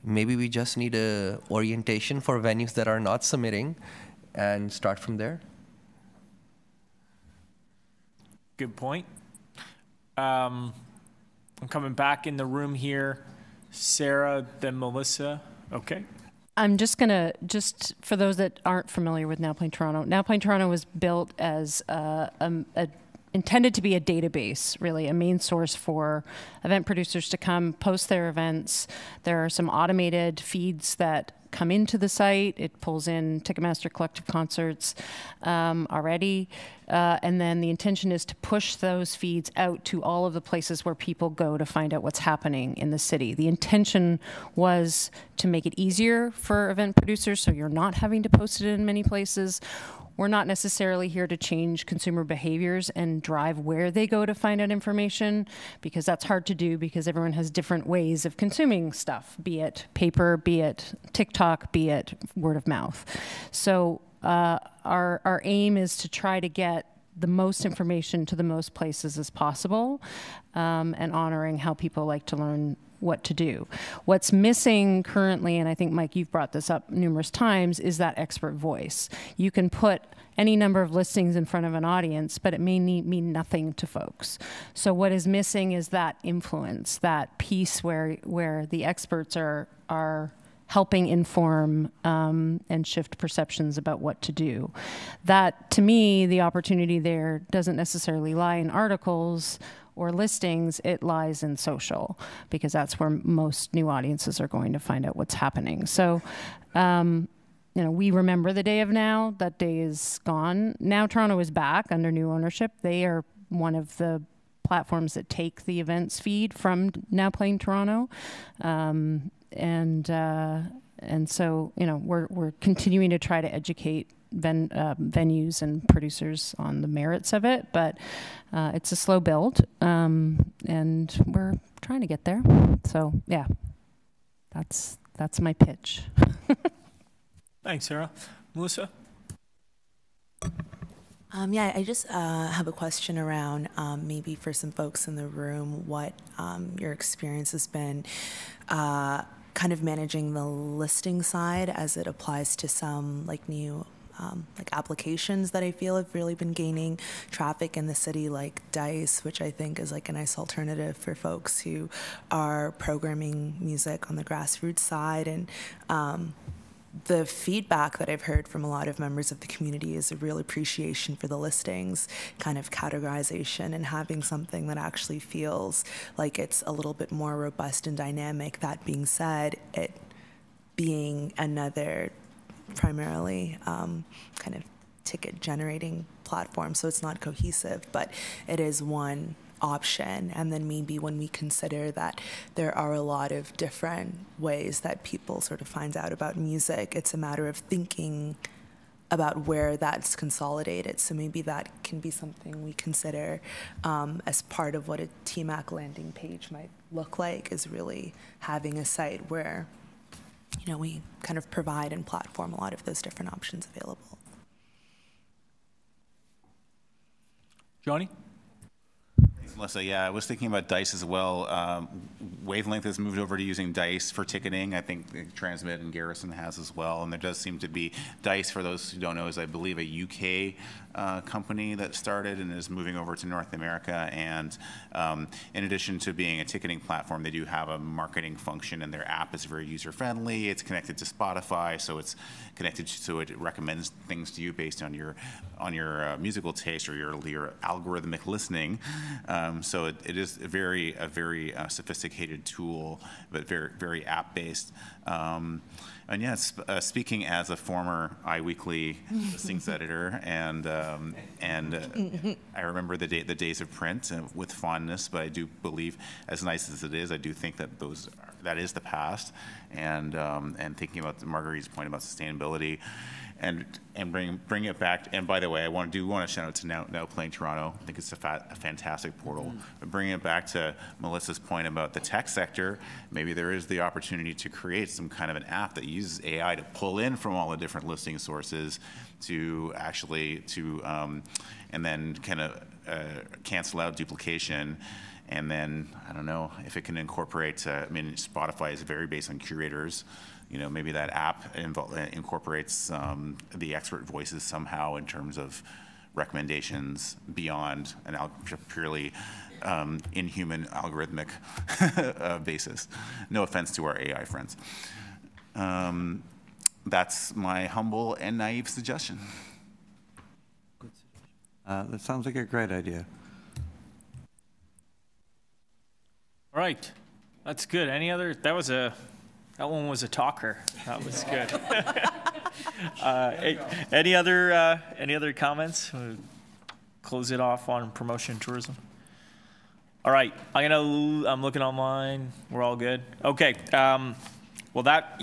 maybe we just need a orientation for venues that are not submitting and start from there. Good point. Um, I'm coming back in the room here. Sarah, then Melissa. Okay. I'm just going to, just for those that aren't familiar with Now Playing Toronto, Now Playing Toronto was built as a, a, a intended to be a database, really, a main source for event producers to come post their events. There are some automated feeds that come into the site. It pulls in Ticketmaster Collective Concerts um, already. Uh, and then the intention is to push those feeds out to all of the places where people go to find out what's happening in the city. The intention was to make it easier for event producers so you're not having to post it in many places we're not necessarily here to change consumer behaviors and drive where they go to find out information because that's hard to do because everyone has different ways of consuming stuff, be it paper, be it TikTok, be it word of mouth. So uh, our, our aim is to try to get the most information to the most places as possible um, and honoring how people like to learn what to do. What's missing currently, and I think, Mike, you've brought this up numerous times, is that expert voice. You can put any number of listings in front of an audience, but it may need, mean nothing to folks. So what is missing is that influence, that piece where, where the experts are, are helping inform um, and shift perceptions about what to do. That, to me, the opportunity there doesn't necessarily lie in articles or listings, it lies in social because that's where most new audiences are going to find out what's happening. So, um, you know, we remember the day of now. That day is gone. Now Toronto is back under new ownership. They are one of the platforms that take the events feed from Now Playing Toronto. Um, and uh, and so you know we're we're continuing to try to educate ven, uh, venues and producers on the merits of it, but uh, it's a slow build, um, and we're trying to get there. So yeah, that's that's my pitch. Thanks, Sarah. Melissa. Um, yeah, I just uh, have a question around um, maybe for some folks in the room what um, your experience has been uh, kind of managing the listing side as it applies to some like new um, like applications that I feel have really been gaining traffic in the city, like Dice, which I think is like a nice alternative for folks who are programming music on the grassroots side and um, the feedback that I've heard from a lot of members of the community is a real appreciation for the listings, kind of categorization, and having something that actually feels like it's a little bit more robust and dynamic. That being said, it being another primarily um, kind of ticket generating platform, so it's not cohesive, but it is one option. And then maybe when we consider that there are a lot of different ways that people sort of find out about music, it's a matter of thinking about where that's consolidated. So maybe that can be something we consider um, as part of what a TMAC landing page might look like is really having a site where you know we kind of provide and platform a lot of those different options available. Johnny? Melissa, yeah, I was thinking about Dice as well. Um, Wavelength has moved over to using Dice for ticketing. I think Transmit and Garrison has as well. And there does seem to be Dice, for those who don't know, is I believe a UK uh, company that started and is moving over to North America. And um, in addition to being a ticketing platform, they do have a marketing function, and their app is very user friendly. It's connected to Spotify, so it's connected so it recommends things to you based on your on your uh, musical taste or your your algorithmic listening. Um, so it, it is a very a very uh, sophisticated tool, but very very app based. Um, and yes, uh, speaking as a former eye Weekly listings editor, and um, and uh, I remember the day, the days of print uh, with fondness. But I do believe, as nice as it is, I do think that those are, that is the past. And um, and thinking about Marguerite's point about sustainability, and and bring bring it back. And by the way, I want to do want to shout out to now now playing Toronto. I think it's a, fat, a fantastic portal. But bringing it back to Melissa's point about the tech sector, maybe there is the opportunity to create some kind of an app that uses AI to pull in from all the different listing sources to actually to um, and then kind of uh, cancel out duplication. And then I don't know if it can incorporate. Uh, I mean, Spotify is very based on curators you know, maybe that app incorporates um, the expert voices somehow in terms of recommendations beyond an purely um, inhuman algorithmic uh, basis. No offense to our AI friends. Um, that's my humble and naive suggestion. Uh, that sounds like a great idea. All right, that's good. Any other? That was a that one was a talker. That was good. uh, any other uh, any other comments? We'll close it off on promotion tourism. All right, I'm gonna. I'm looking online. We're all good. Okay. Um, well, that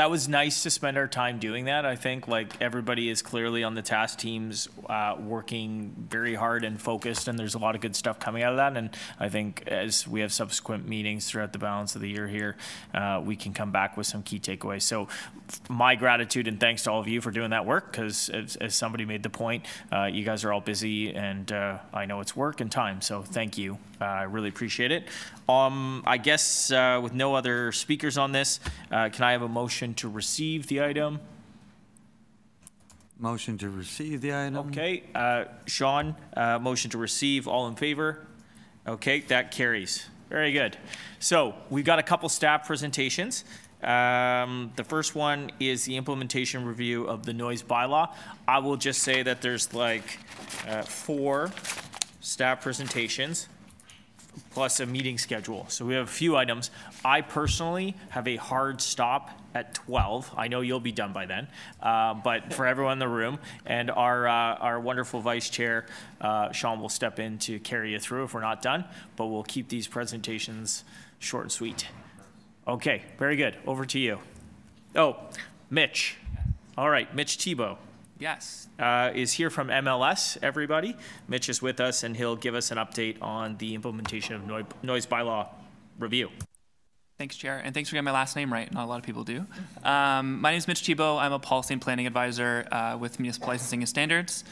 that was nice to spend our time doing that. I think like everybody is clearly on the task teams uh, working very hard and focused, and there's a lot of good stuff coming out of that. And I think as we have subsequent meetings throughout the balance of the year here, uh, we can come back with some key takeaways. So my gratitude and thanks to all of you for doing that work because as, as, somebody made the point, uh, you guys are all busy and uh, I know it's work and time. So thank you. Uh, I really appreciate it. Um, I guess uh, with no other speakers on this, uh, can I have a motion to receive the item? Motion to receive the item. Okay, uh, Sean, uh, motion to receive. All in favor? Okay, that carries. Very good. So we've got a couple staff presentations. Um, the first one is the implementation review of the noise bylaw. I will just say that there's like uh, four staff presentations plus a meeting schedule. So we have a few items. I personally have a hard stop at 12. I know you'll be done by then, uh, but for everyone in the room, and our, uh, our wonderful vice chair, uh, Sean, will step in to carry you through if we're not done, but we'll keep these presentations short and sweet. Okay, very good. Over to you. Oh, Mitch. All right, Mitch Tebow. Yes. Uh, is here from MLS, everybody. Mitch is with us, and he'll give us an update on the implementation of noise, noise bylaw review. Thanks, Chair, and thanks for getting my last name right. Not a lot of people do. Um, my name is Mitch Tebow. I'm a policy and planning advisor uh, with Municipal Licensing and Standards.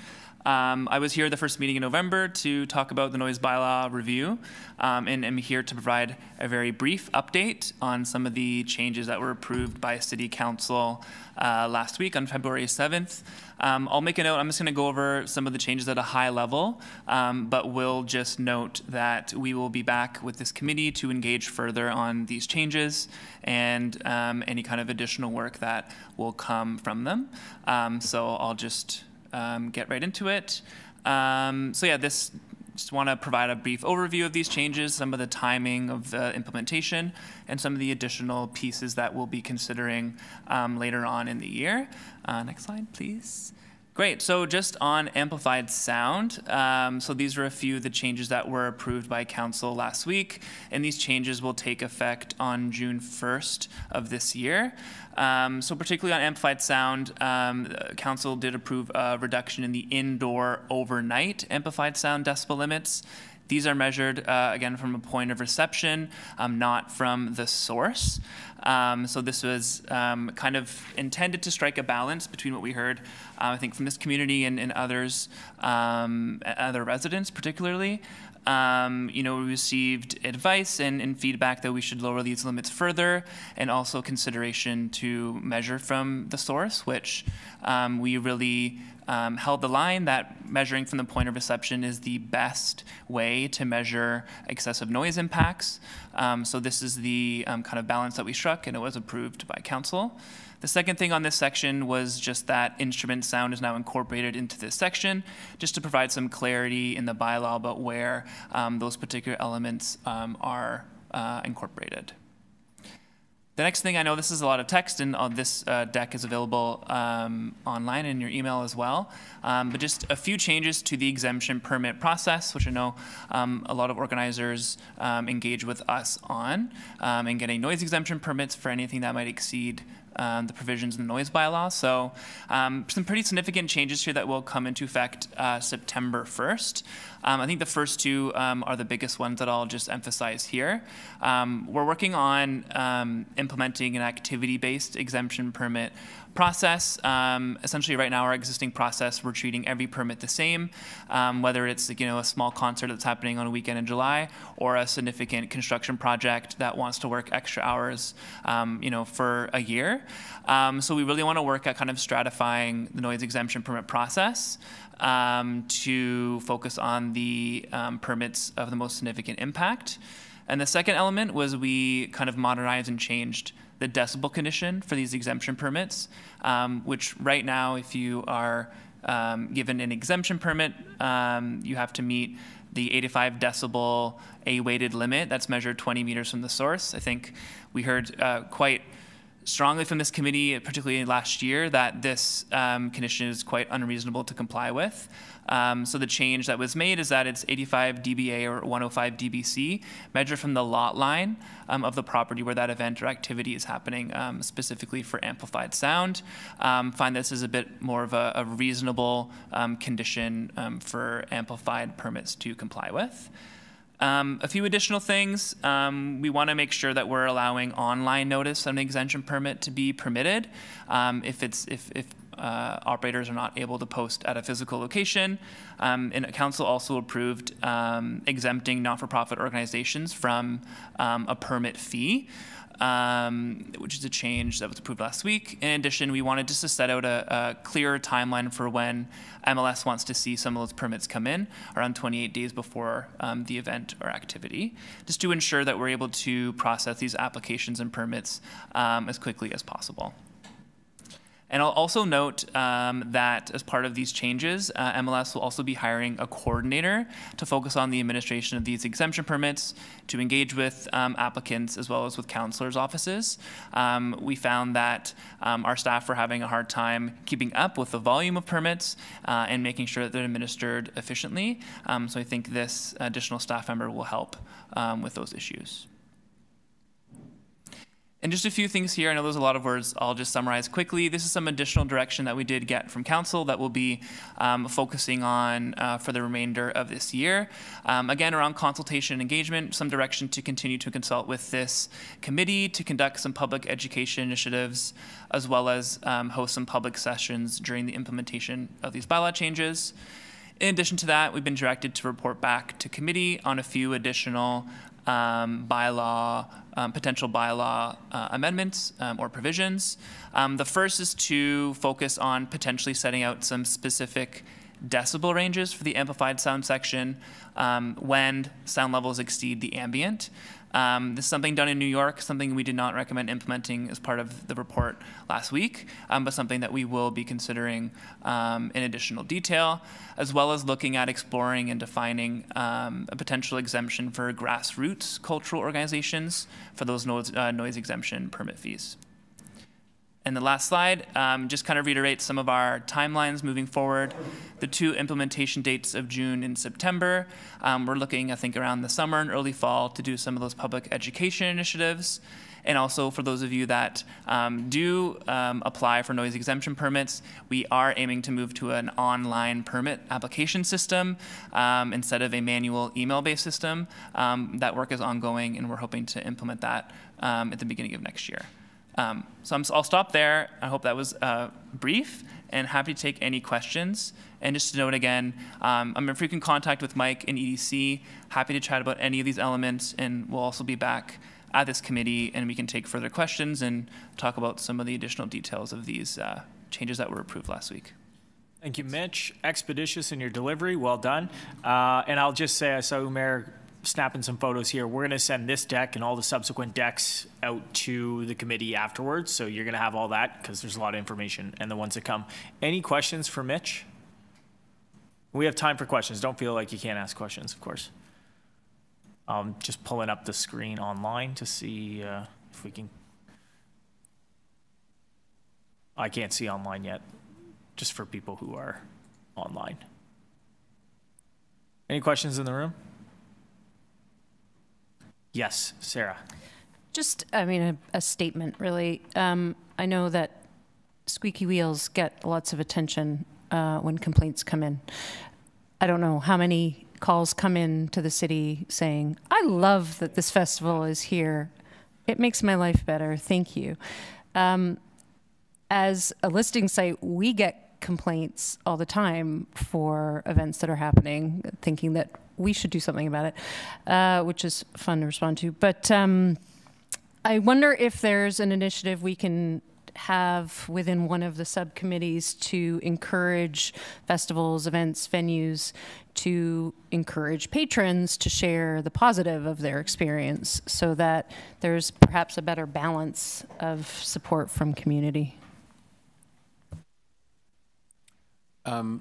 Um, I was here at the first meeting in November to talk about the noise bylaw review, um, and am here to provide a very brief update on some of the changes that were approved by City Council uh, last week on February 7th. Um, I'll make a note, I'm just going to go over some of the changes at a high level, um, but will just note that we will be back with this committee to engage further on these changes and um, any kind of additional work that will come from them. Um, so I'll just um, get right into it. Um, so yeah, this just want to provide a brief overview of these changes, some of the timing of the implementation, and some of the additional pieces that we'll be considering um, later on in the year. Uh, next slide, please. Great. So just on amplified sound, um, so these are a few of the changes that were approved by council last week, and these changes will take effect on June 1st of this year. Um, so particularly on amplified sound, um, council did approve a reduction in the indoor overnight amplified sound decibel limits. These are measured, uh, again, from a point of reception, um, not from the source. Um, so this was um, kind of intended to strike a balance between what we heard, uh, I think, from this community and, and others, um, other residents particularly. Um, you know, we received advice and, and, feedback that we should lower these limits further, and also consideration to measure from the source, which um, we really um, held the line that measuring from the point of reception is the best way to measure excessive noise impacts. Um, so this is the um, kind of balance that we struck, and it was approved by council. The second thing on this section was just that instrument sound is now incorporated into this section, just to provide some clarity in the bylaw about where um, those particular elements um, are uh, incorporated. The next thing I know, this is a lot of text, and uh, this uh, deck is available um, online in your email as well. Um, but just a few changes to the exemption permit process, which I know um, a lot of organizers um, engage with us on, um, and getting noise exemption permits for anything that might exceed um, the provisions in the noise bylaw. So um, some pretty significant changes here that will come into effect uh, September 1st. Um, I think the first two um, are the biggest ones that I'll just emphasize here. Um, we're working on um, implementing an activity-based exemption permit process. Um, essentially, right now, our existing process, we're treating every permit the same, um, whether it's you know a small concert that's happening on a weekend in July or a significant construction project that wants to work extra hours, you know, for a year. So we really want to work at kind of stratifying the noise exemption permit process. Um, to focus on the um, permits of the most significant impact. And the second element was we kind of modernized and changed the decibel condition for these exemption permits, um, which right now, if you are um, given an exemption permit, um, you have to meet the 85 decibel A weighted limit that's measured 20 meters from the source. I think we heard uh, quite strongly from this committee, particularly last year, that this um, condition is quite unreasonable to comply with. Um, so the change that was made is that it's 85 dBA or 105 dBc, measured from the lot line um, of the property where that event or activity is happening, um, specifically for amplified sound. Um, find this is a bit more of a, a reasonable um, condition um, for amplified permits to comply with. Um, a few additional things. Um, we want to make sure that we're allowing online notice on an exemption permit to be permitted. Um, if it's if, if uh, operators are not able to post at a physical location. Um, and council also approved um, exempting not-for-profit organizations from um, a permit fee. Um, which is a change that was approved last week. In addition, we wanted just to set out a, a, clearer timeline for when MLS wants to see some of those permits come in, around 28 days before um, the event or activity, just to ensure that we're able to process these applications and permits um, as quickly as possible. And I'll also note um, that as part of these changes, uh, MLS will also be hiring a coordinator to focus on the administration of these exemption permits, to engage with um, applicants as well as with councillors' offices. Um, we found that um, our staff were having a hard time keeping up with the volume of permits uh, and making sure that they're administered efficiently. Um, so I think this additional staff member will help um, with those issues. And just a few things here. I know there's a lot of words. I'll just summarize quickly. This is some additional direction that we did get from council that we'll be um, focusing on uh, for the remainder of this year. Um, again, around consultation and engagement, some direction to continue to consult with this committee to conduct some public education initiatives, as well as um, host some public sessions during the implementation of these bylaw changes. In addition to that, we've been directed to report back to committee on a few additional um, bylaw, um, potential bylaw uh, amendments um, or provisions. Um, the first is to focus on potentially setting out some specific decibel ranges for the amplified sound section um, when sound levels exceed the ambient. Um, this is something done in New York, something we did not recommend implementing as part of the report last week, um, but something that we will be considering um, in additional detail, as well as looking at exploring and defining um, a potential exemption for grassroots cultural organizations for those noise, uh, noise exemption permit fees. And the last slide um, just kind of reiterates some of our timelines moving forward. The two implementation dates of June and September. Um, we're looking, I think, around the summer and early fall to do some of those public education initiatives. And also for those of you that um, do um, apply for noise exemption permits, we are aiming to move to an online permit application system um, instead of a manual email-based system. Um, that work is ongoing and we're hoping to implement that at the beginning of next year. Um, so i will stop there. I hope that was uh, brief and happy to take any questions. And just to note again, um, I'm in frequent contact with Mike and EDC. Happy to chat about any of these elements, and we'll also be back at this committee, and we can take further questions and talk about some of the additional details of these uh, changes that were approved last week. Thank you, Mitch. Expeditious in your delivery. Well done. Uh, and I'll just say I saw Umair snapping some photos here. We're going to send this deck and all the subsequent decks out to the committee afterwards. So you're going to have all that because there's a lot of information and the ones that come. Any questions for Mitch? We have time for questions. Don't feel like you can't ask questions, of course. Um, just pulling up the screen online to see uh, if we can. I can't see online yet, just for people who are online. Any questions in the room? Yes, Sarah. Just, I mean, a, a statement, really. Um, I know that squeaky wheels get lots of attention uh, when complaints come in. I don't know how many calls come in to the city saying, I love that this festival is here. It makes my life better. Thank you. Um, as a listing site, we get complaints all the time for events that are happening, thinking that we should do something about it, uh, which is fun to respond to. But um, I wonder if there's an initiative we can have within one of the subcommittees to encourage festivals, events, venues to encourage patrons to share the positive of their experience so that there's perhaps a better balance of support from community. Um,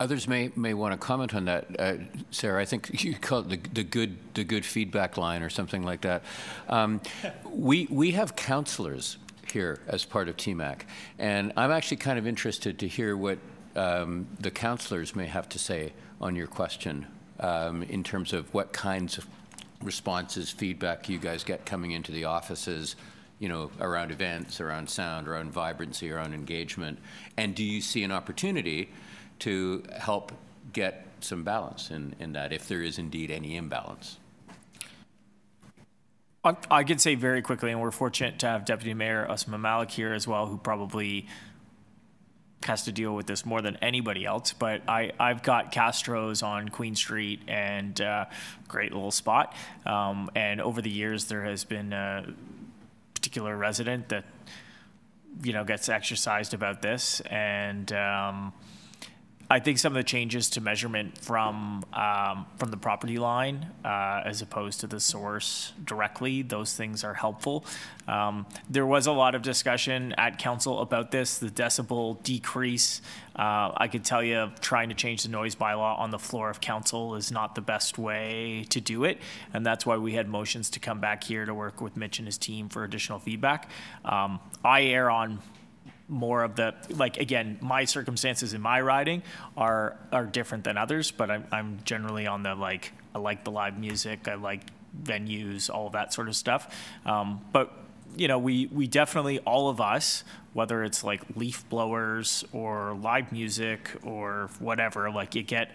Others may, may want to comment on that. Uh, Sarah, I think you call it the, the, good, the good feedback line or something like that. Um, we, we have councillors here as part of TMAC. And I'm actually kind of interested to hear what um, the councillors may have to say on your question um, in terms of what kinds of responses, feedback you guys get coming into the offices, you know, around events, around sound, around vibrancy, around engagement? And do you see an opportunity to help get some balance in, in that, if there is indeed any imbalance? I can say very quickly, and we're fortunate to have Deputy Mayor Ausma Malik here as well, who probably has to deal with this more than anybody else. But I, I've got Castro's on Queen Street and uh, great little spot. Um, and over the years, there has been a particular resident that, you know, gets exercised about this. And, um, I think some of the changes to measurement from um, from the property line uh, as opposed to the source directly, those things are helpful. Um, there was a lot of discussion at council about this, the decibel decrease. Uh, I could tell you trying to change the noise bylaw on the floor of council is not the best way to do it. And that's why we had motions to come back here to work with Mitch and his team for additional feedback. Um, I err on more of the like again my circumstances in my riding are are different than others but I'm, I'm generally on the like i like the live music i like venues all that sort of stuff. Um, but you know we we definitely all of us whether it's like leaf blowers or live music or whatever like you get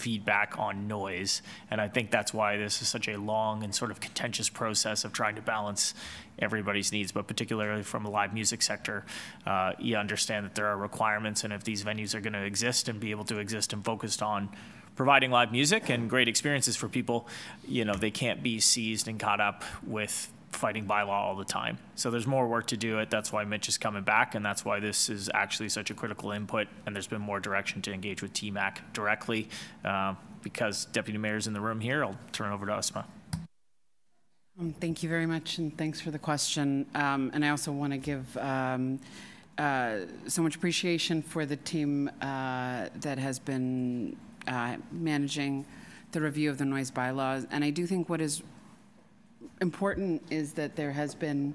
feedback on noise. And I think that's why this is such a long and sort of contentious process of trying to balance everybody's needs, but particularly from the live music sector, uh, you understand that there are requirements, and if these venues are going to exist and be able to exist and focused on providing live music and great experiences for people, you know, they can't be seized and caught up with fighting bylaw all the time. So there's more work to do it. That's why Mitch is coming back, and that's why this is actually such a critical input. And there's been more direction to engage with TMAC directly. Uh, because Deputy Mayor's in the room here, I'll turn over to Ausma. Um, thank you very much, and thanks for the question. Um, and I also want to give um, uh, so much appreciation for the team uh, that has been uh, managing the review of the noise bylaws. And I do think what is important is that there has been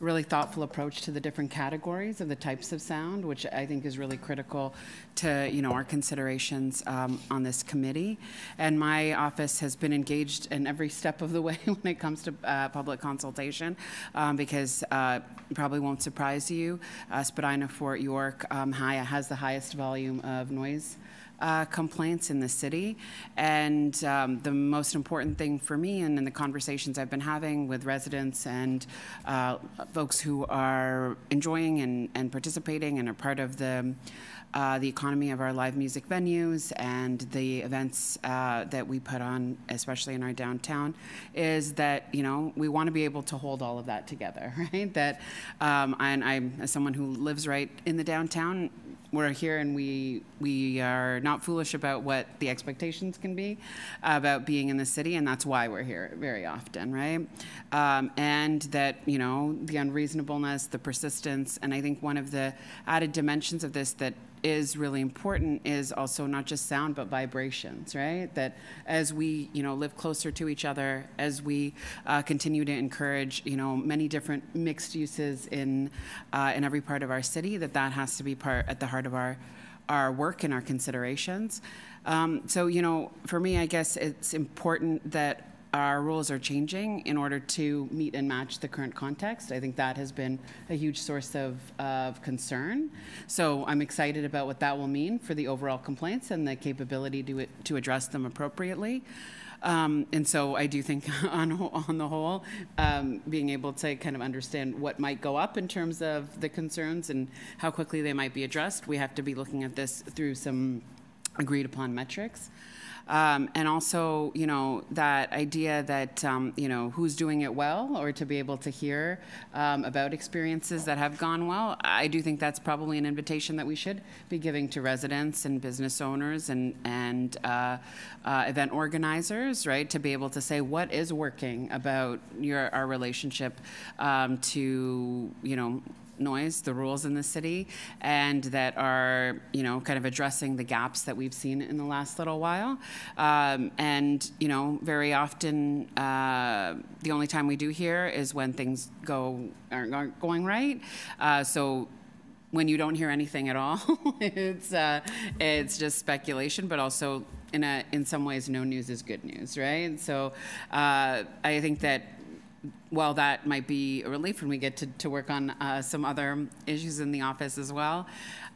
a really thoughtful approach to the different categories of the types of sound, which I think is really critical to you know our considerations um, on this committee. And my office has been engaged in every step of the way when it comes to uh, public consultation, um, because uh, probably won't surprise you, uh, Spadina Fort York um, has the highest volume of noise uh, complaints in the city. And um, the most important thing for me, and in the conversations I've been having with residents and uh, folks who are enjoying and, and participating and are part of the uh, the economy of our live music venues and the events uh, that we put on, especially in our downtown, is that you know we want to be able to hold all of that together, right? That, um, and I'm as someone who lives right in the downtown, we're here and we we are not foolish about what the expectations can be about being in the city, and that's why we're here very often, right? Um, and that you know the unreasonableness, the persistence, and I think one of the added dimensions of this that is really important is also not just sound but vibrations right? That as we you know live closer to each other as we uh, continue to encourage you know many different mixed uses in uh, in every part of our city that that has to be part at the heart of our our work and our considerations. Um, so you know for me i guess it's important that our rules are changing in order to meet and match the current context. I think that has been a huge source of, of concern. So I'm excited about what that will mean for the overall complaints and the capability to, to address them appropriately. Um, and so I do think on, on the whole, um, being able to kind of understand what might go up in terms of the concerns and how quickly they might be addressed, we have to be looking at this through some agreed upon metrics. Um, and also, you know, that idea that, um, you know, who's doing it well or to be able to hear um, about experiences that have gone well, I do think that's probably an invitation that we should be giving to residents and business owners and, and uh, uh, event organizers, right, to be able to say what is working about your, our relationship um, to, you know, noise, the rules in the city, and that are, you know, kind of addressing the gaps that we've seen in the last little while. Um, and, you know, very often uh, the only time we do hear is when things go aren't, aren't going right. Uh, so when you don't hear anything at all, it's uh, it's just speculation, but also in a in some ways, no news is good news, right? And so uh, I think that while that might be a relief when we get to, to work on uh, some other issues in the office as well,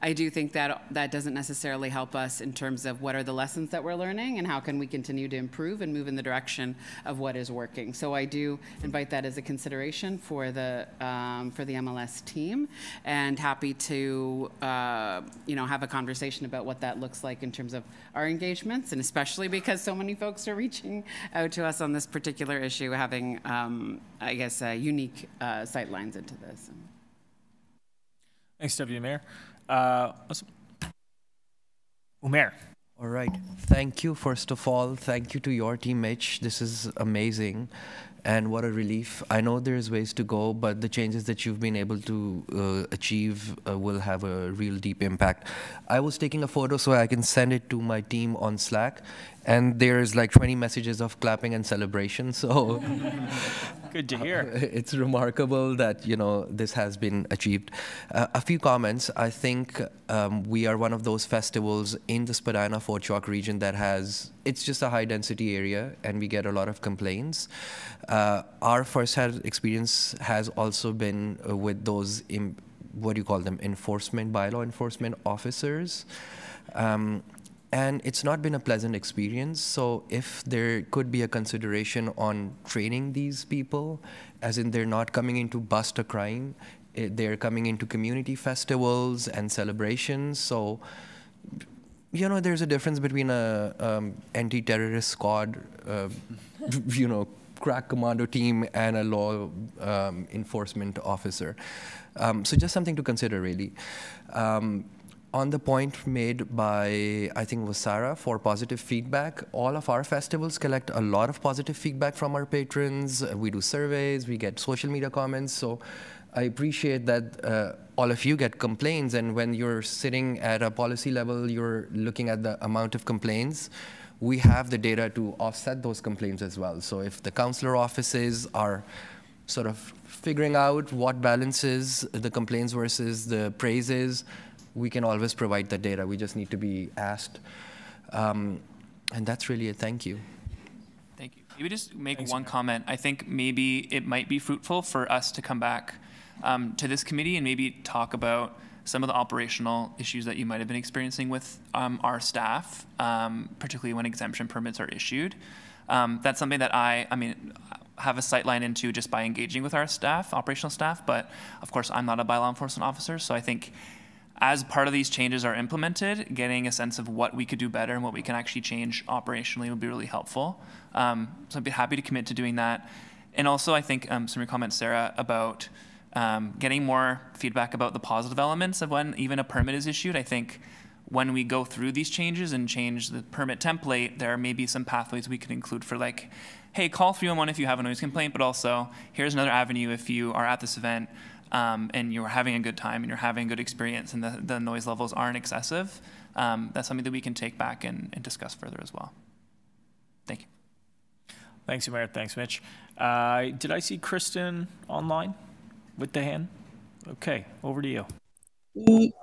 I do think that that doesn't necessarily help us in terms of what are the lessons that we're learning and how can we continue to improve and move in the direction of what is working. So I do invite that as a consideration for the um, for the MLS team, and happy to uh, you know have a conversation about what that looks like in terms of our engagements, and especially because so many folks are reaching out to us on this particular issue, having um, I guess uh, unique uh, sight lines into this. Thanks, Deputy Mayor. Uh, Umair. All right. Thank you, first of all. Thank you to your team, Mitch. This is amazing. And what a relief. I know there's ways to go, but the changes that you've been able to uh, achieve uh, will have a real deep impact. I was taking a photo so I can send it to my team on Slack, and there's like 20 messages of clapping and celebration. So Good to hear. It's remarkable that you know this has been achieved. Uh, a few comments. I think um, we are one of those festivals in the Spadina Fort York region that has. It's just a high density area, and we get a lot of complaints. Uh, our first-hand experience has also been uh, with those. What do you call them? Enforcement bylaw enforcement officers. Um, and it's not been a pleasant experience. So if there could be a consideration on training these people, as in they're not coming in to bust a crime, eh, they're coming into community festivals and celebrations. So you know, there's a difference between a um, anti-terrorist squad, uh, you know, crack commando team and a law um, enforcement officer. Um, so just something to consider, really. On the point made by, I think was Sarah, for positive feedback, all of our festivals collect a lot of positive feedback from our patrons. We do surveys, we get social media comments. So I appreciate that uh, all of you get complaints. And when you're sitting at a policy level, you're looking at the amount of complaints. We have the data to offset those complaints as well. So if the councillor offices are sort of figuring out what balances the complaints versus the praises, we can always provide the data. We just need to be asked. Um, and that's really a thank you. Thank you. Maybe just make Thanks, one man. comment. I think maybe it might be fruitful for us to come back um, to this committee and maybe talk about some of the operational issues that you might have been experiencing with um, our staff, um, particularly when exemption permits are issued. Um, that's something that I, I mean, have a sight line into just by engaging with our staff, operational staff, but of course I'm not a bylaw enforcement officer, so I think as part of these changes are implemented, getting a sense of what we could do better and what we can actually change operationally would be really helpful. Um, so I'd be happy to commit to doing that. And also, I think um, some of your comments, Sarah, about um, getting more feedback about the positive elements of when even a permit is issued. I think when we go through these changes and change the permit template, there may be some pathways we could include for like, hey, call 311 if you have a noise complaint, but also here's another avenue if you are at this event um, and you're having a good time and you're having a good experience and the, the noise levels aren't excessive, um, that's something that we can take back and, and, discuss further as well. Thank you. Thanks, Umair. Thanks, Mitch. Uh, did I see Kristen online with the hand? Okay, over to you.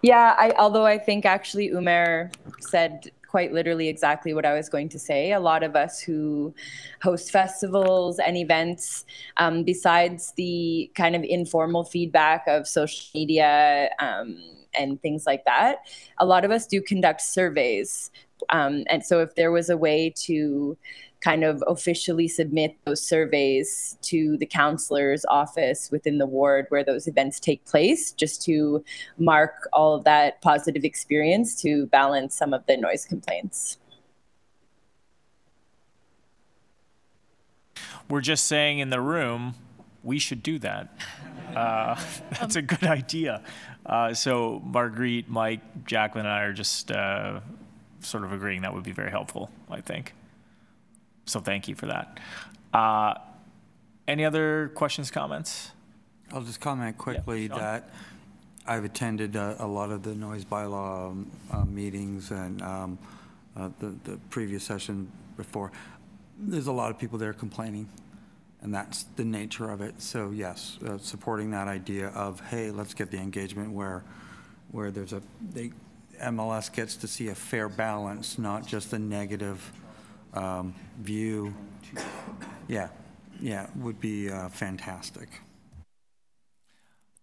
Yeah, I, although I think actually Umair said quite literally exactly what I was going to say. A lot of us who host festivals and events, um, besides the kind of informal feedback of social media um, and things like that, a lot of us do conduct surveys. Um, and so if there was a way to kind of officially submit those surveys to the councillor's office within the ward where those events take place, just to mark all of that positive experience to balance some of the noise complaints. We're just saying in the room, we should do that. Uh, that's a good idea. Uh, so Marguerite, Mike, Jacqueline, and I are just uh, sort of agreeing that would be very helpful, I think. So thank you for that. Uh, any other questions, comments? I'll just comment quickly Sean. that I've attended uh, a lot of the noise bylaw um, uh, meetings and um, uh, the, the previous session before. There's a lot of people there complaining, and that's the nature of it. So yes, uh, supporting that idea of hey, let's get the engagement where where there's a they, MLS gets to see a fair balance, not just a negative um, view. Yeah, yeah, would be uh, fantastic.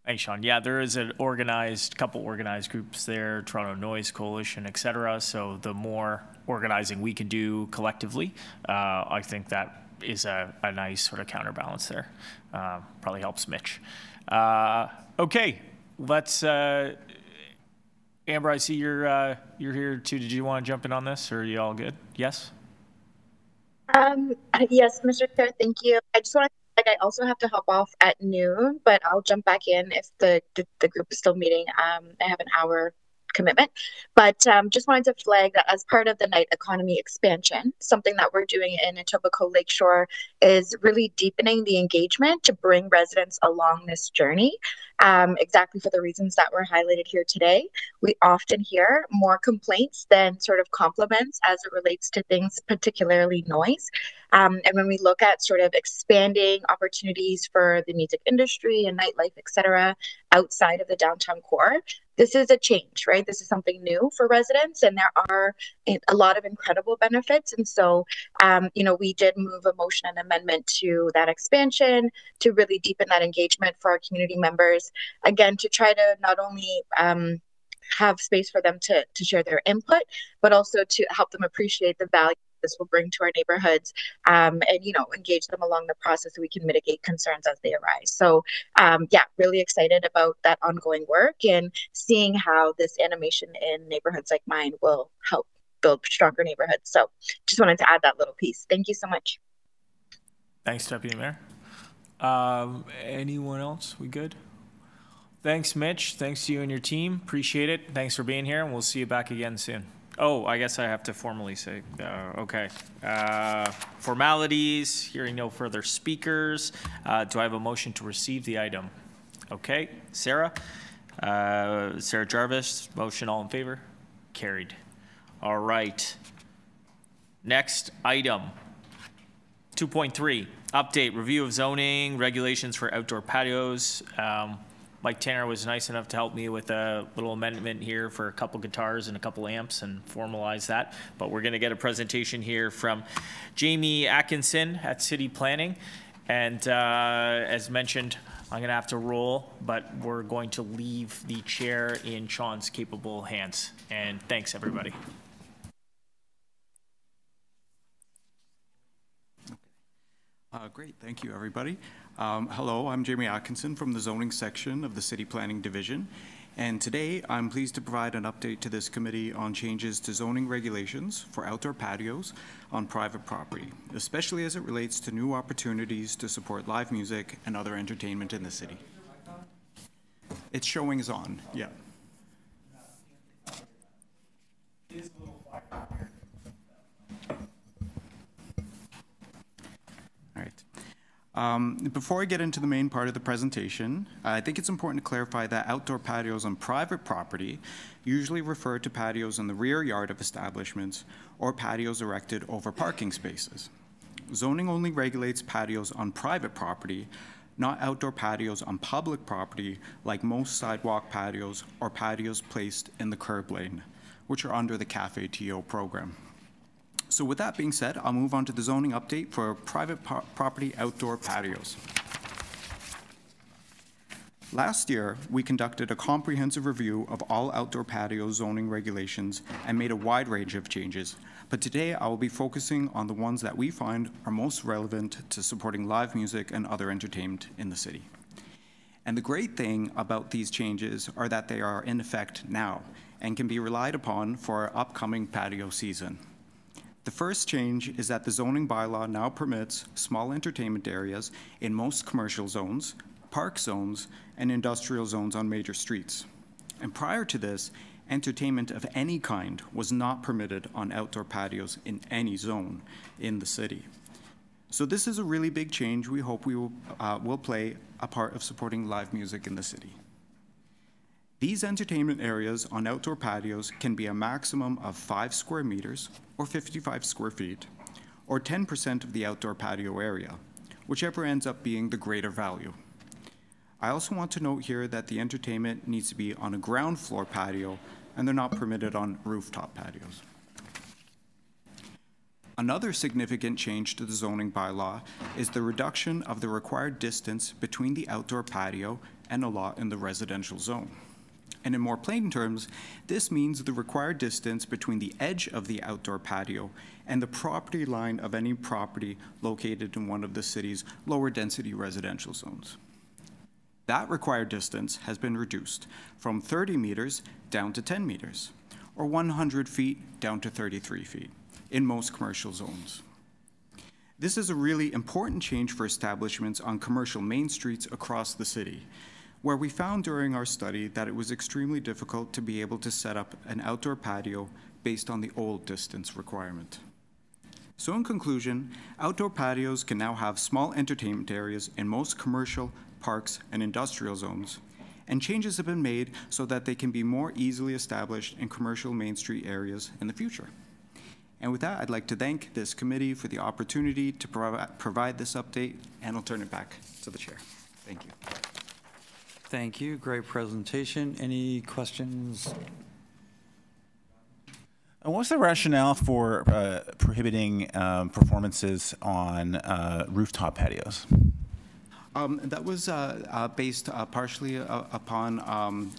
Thanks, Sean. Yeah, there is an organized, couple organized groups there, Toronto Noise Coalition, et cetera. So the more organizing we can do collectively, uh, I think that is a, a nice sort of counterbalance there. Uh, probably helps Mitch. Uh, okay, let's. Uh, Amber, I see you're uh, you're here too. Did you want to jump in on this, or are you all good? Yes. Um, yes, Mr. Chair, thank you. I just want to, like, I also have to hop off at noon, but I'll jump back in if the, the, the group is still meeting. Um, I have an hour commitment, but um, just wanted to flag that as part of the night economy expansion, something that we're doing in Etobicoke Lakeshore is really deepening the engagement to bring residents along this journey. Um, exactly for the reasons that were highlighted here today. We often hear more complaints than sort of compliments as it relates to things, particularly noise. Um, and when we look at sort of expanding opportunities for the music industry and nightlife, et cetera, outside of the downtown core, this is a change, right? This is something new for residents, and there are a lot of incredible benefits. And so, um, you know, we did move a motion and amendment to that expansion to really deepen that engagement for our community members. Again, to try to not only um, have space for them to, to share their input, but also to help them appreciate the value this will bring to our neighborhoods um, and you know engage them along the process so we can mitigate concerns as they arise so um, yeah really excited about that ongoing work and seeing how this animation in neighborhoods like mine will help build stronger neighborhoods so just wanted to add that little piece thank you so much Thanks, Deputy Mayor. Um, anyone else? We good? Thanks, Mitch. Thanks to you and your team. Appreciate it. Thanks for being here, and we'll see you back again soon. Oh, I guess I have to formally say, uh, okay. Uh, formalities, hearing no further speakers. Uh, do I have a motion to receive the item? Okay, Sarah? Uh, Sarah Jarvis, motion all in favor? Carried. All right. Next item. 2.3, update, review of zoning, regulations for outdoor patios. Um, Mike Tanner was nice enough to help me with a little amendment here for a couple guitars and a couple amps and formalize that. But we're going to get a presentation here from Jamie Atkinson at City Planning. And uh, as mentioned, I'm going to have to roll, but we're going to leave the chair in Sean's capable hands. And thanks, everybody. Uh, great, thank you, everybody. Um, hello, I'm Jamie Atkinson from the zoning section of the City Planning Division. And today, I'm pleased to provide an update to this committee on changes to zoning regulations for outdoor patios on private property, especially as it relates to new opportunities to support live music and other entertainment in the city. It's showing is on, yeah. All right. Um, before I get into the main part of the presentation, I think it's important to clarify that outdoor patios on private property usually refer to patios in the rear yard of establishments or patios erected over parking spaces. Zoning only regulates patios on private property, not outdoor patios on public property like most sidewalk patios or patios placed in the curb lane, which are under the Cafe TO program. So with that being said, I'll move on to the zoning update for private po- property outdoor patios. Last year, we conducted a comprehensive review of all outdoor patio zoning regulations and made a wide range of changes. But today, I will be focusing on the ones that we find are most relevant to supporting live music and other entertainment in the city. And the great thing about these changes are that they are in effect now and can be relied upon for our upcoming patio season. The first change is that the zoning bylaw now permits small entertainment areas in most commercial zones, park zones, and industrial zones on major streets. And prior to this, entertainment of any kind was not permitted on outdoor patios in any zone in the city. So this is a really big change. We hope we will, uh, will play a part of supporting live music in the city. These entertainment areas on outdoor patios can be a maximum of 5 square meters or 55 square feet, or 10% of the outdoor patio area, whichever ends up being the greater value. I also want to note here that the entertainment needs to be on a ground floor patio and they're not permitted on rooftop patios. Another significant change to the zoning bylaw is the reduction of the required distance between the outdoor patio and a lot in the residential zone. And in more plain terms, this means the required distance between the edge of the outdoor patio and the property line of any property located in one of the city's lower density residential zones. That required distance has been reduced from 30 meters down to 10 meters, or 100 feet down to 33 feet in most commercial zones. This is a really important change for establishments on commercial main streets across the city, where we found during our study that it was extremely difficult to be able to set up an outdoor patio based on the old distance requirement. So in conclusion, outdoor patios can now have small entertainment areas in most commercial, parks, and industrial zones, and changes have been made so that they can be more easily established in commercial Main Street areas in the future. And with that, I'd like to thank this committee for the opportunity to provi provide this update, and I'll turn it back to the chair. Thank you. Thank you. Great presentation. Any questions? And what's the rationale for uh, prohibiting um, performances on uh, rooftop patios? Um, that was uh, uh based uh, partially uh, upon um,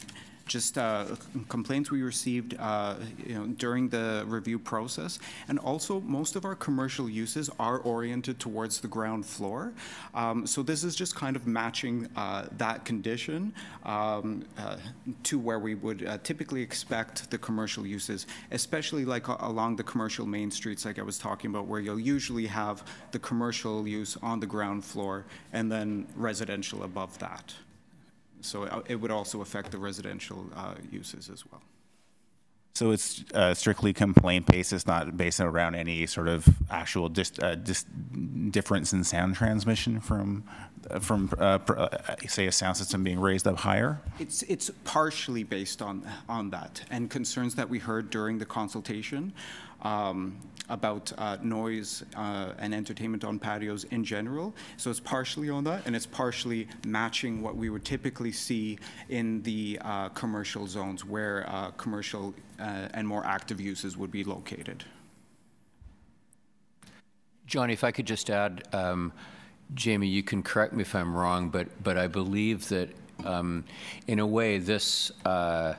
just uh, complaints we received uh, you know, during the review process. And also, most of our commercial uses are oriented towards the ground floor. Um, so this is just kind of matching uh, that condition um, uh, to where we would uh, typically expect the commercial uses, especially like along the commercial main streets, like I was talking about, where you'll usually have the commercial use on the ground floor and then residential above that. So uh, it would also affect the residential uh, uses as well. So it's uh, strictly complaint based. It's not based around any sort of actual dis, uh, dis difference in sound transmission from from uh, uh, say a sound system being raised up higher. It's it's partially based on on that and concerns that we heard during the consultation um, about uh, noise uh, and entertainment on patios in general. So it's partially on that, and it's partially matching what we would typically see in the uh, commercial zones where uh, commercial uh, and more active uses would be located. Johnny, if I could just add, um, Jamie, you can correct me if I'm wrong, but but I believe that um, in a way this uh,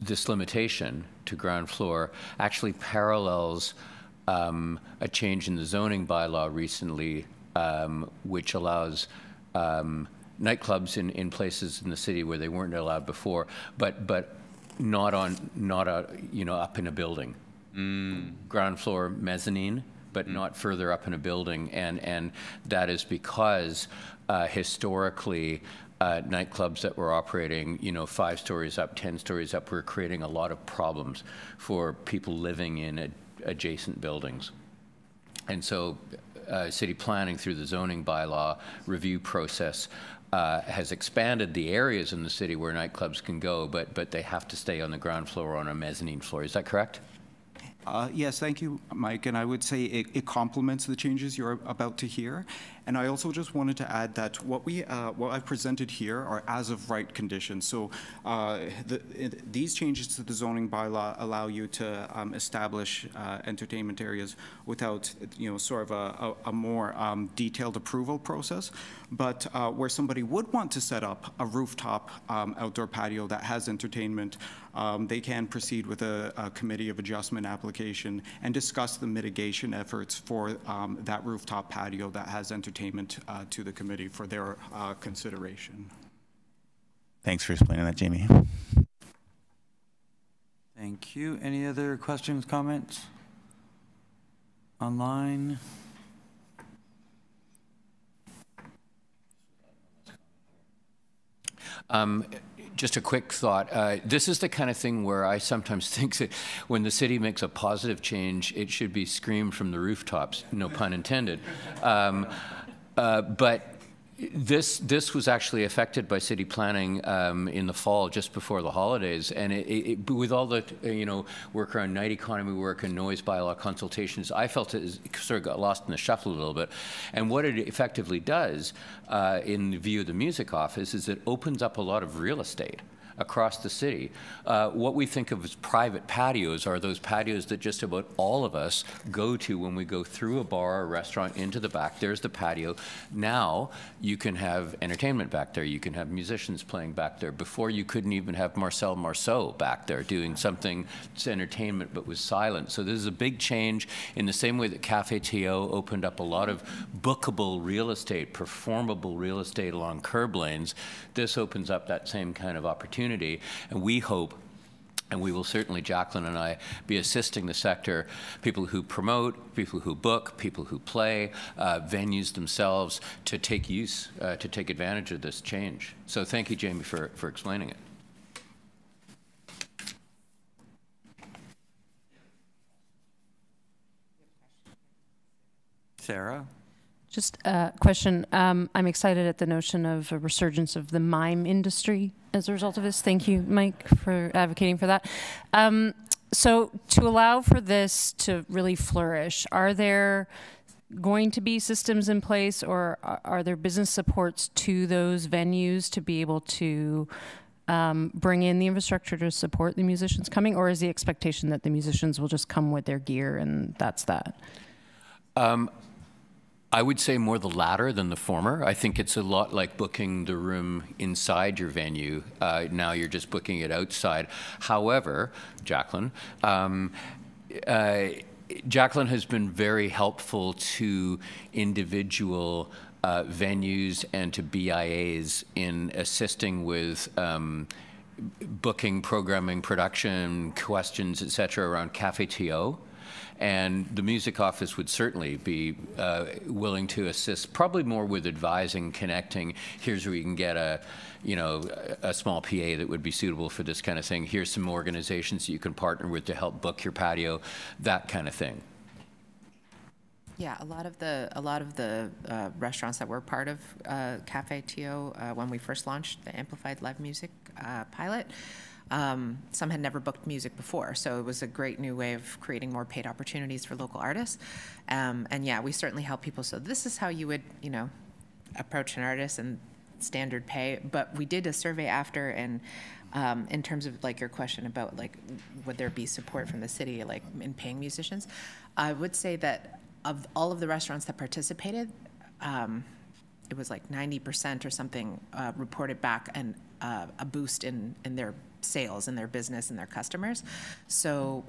this limitation to ground floor actually parallels um, a change in the zoning bylaw recently, um, which allows um, nightclubs in, in places in the city where they weren't allowed before, but but not on not a you know up in a building, mm. ground floor mezzanine, but mm. not further up in a building, and and that is because uh, historically uh, nightclubs that were operating, you know, five stories up, 10 stories up, were creating a lot of problems for people living in ad adjacent buildings. And so uh, city planning through the zoning bylaw review process uh, has expanded the areas in the city where nightclubs can go, but, but they have to stay on the ground floor or on a mezzanine floor. Is that correct? Uh, yes, thank you, Mike. And I would say it, it, complements the changes you're about to hear. And I also just wanted to add that what we uh, what I've presented here are as of right conditions. So uh, the, these changes to the zoning bylaw allow you to um, establish uh, entertainment areas without you know sort of a, a, a more um, detailed approval process. But uh, where somebody would want to set up a rooftop um, outdoor patio that has entertainment, um, they can proceed with a, a, committee of adjustment application and discuss the mitigation efforts for um, that rooftop patio that has entertainment entertainment uh, to the committee for their uh, consideration. Thanks for explaining that, Jamie. Thank you. Any other questions, comments? Online? Um, just a quick thought. Uh, this is the kind of thing where I sometimes think that when the city makes a positive change, it should be screamed from the rooftops, no pun intended. Um, uh, but this this was actually affected by city planning um, in the fall, just before the holidays, and it, it, with all the you know work around night economy work and noise bylaw consultations, I felt it sort of got lost in the shuffle a little bit. And what it effectively does, uh, in the view of the music office, is it opens up a lot of real estate across the city. Uh, what we think of as private patios are those patios that just about all of us go to when we go through a bar or restaurant into the back. There's the patio. Now you can have entertainment back there. You can have musicians playing back there. Before you couldn't even have Marcel Marceau back there doing something that's entertainment but was silent. So this is a big change in the same way that Cafe TO opened up a lot of bookable real estate, performable real estate along curb lanes. This opens up that same kind of opportunity opportunity. And we hope and we will certainly, Jacqueline and I, be assisting the sector, people who promote, people who book, people who play, uh, venues themselves, to take use, uh, to take advantage of this change. So thank you, Jamie, for, for explaining it. Sarah? Just a question. Um, I'm excited at the notion of a resurgence of the mime industry as a result of this. Thank you, Mike, for advocating for that. Um, so, to allow for this to really flourish, are there going to be systems in place or are there business supports to those venues to be able to um, bring in the infrastructure to support the musicians coming, or is the expectation that the musicians will just come with their gear and that's that? Um, I would say more the latter than the former. I think it's a lot like booking the room inside your venue. Uh, now you're just booking it outside. However, Jacqueline, um, uh, Jacqueline has been very helpful to individual uh, venues and to BIAs in assisting with um, booking, programming, production, questions, et cetera, around Cafe TO. And the music office would certainly be uh, willing to assist, probably more with advising, connecting. Here's where you can get a, you know, a small PA that would be suitable for this kind of thing. Here's some organizations that you can partner with to help book your patio, that kind of thing. Yeah, a lot of the a lot of the uh, restaurants that were part of uh, Cafe TO uh, when we first launched the amplified live music uh, pilot um, some had never booked music before, so it was a great new way of creating more paid opportunities for local artists. Um, and yeah, we certainly help people. So this is how you would, you know, approach an artist and standard pay. But we did a survey after, and um, in terms of like your question about like would there be support from the city like in paying musicians, I would say that of all of the restaurants that participated. Um, it was like 90% or something uh, reported back and uh, a boost in, in their sales and their business and their customers. So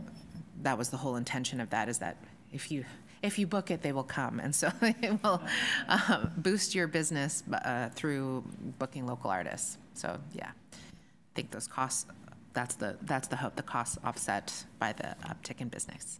that was the whole intention of that is that if you if you book it, they will come, and so it will uh, boost your business uh, through booking local artists. So yeah, I think those costs. That's the that's the hope. The costs offset by the uptick in business.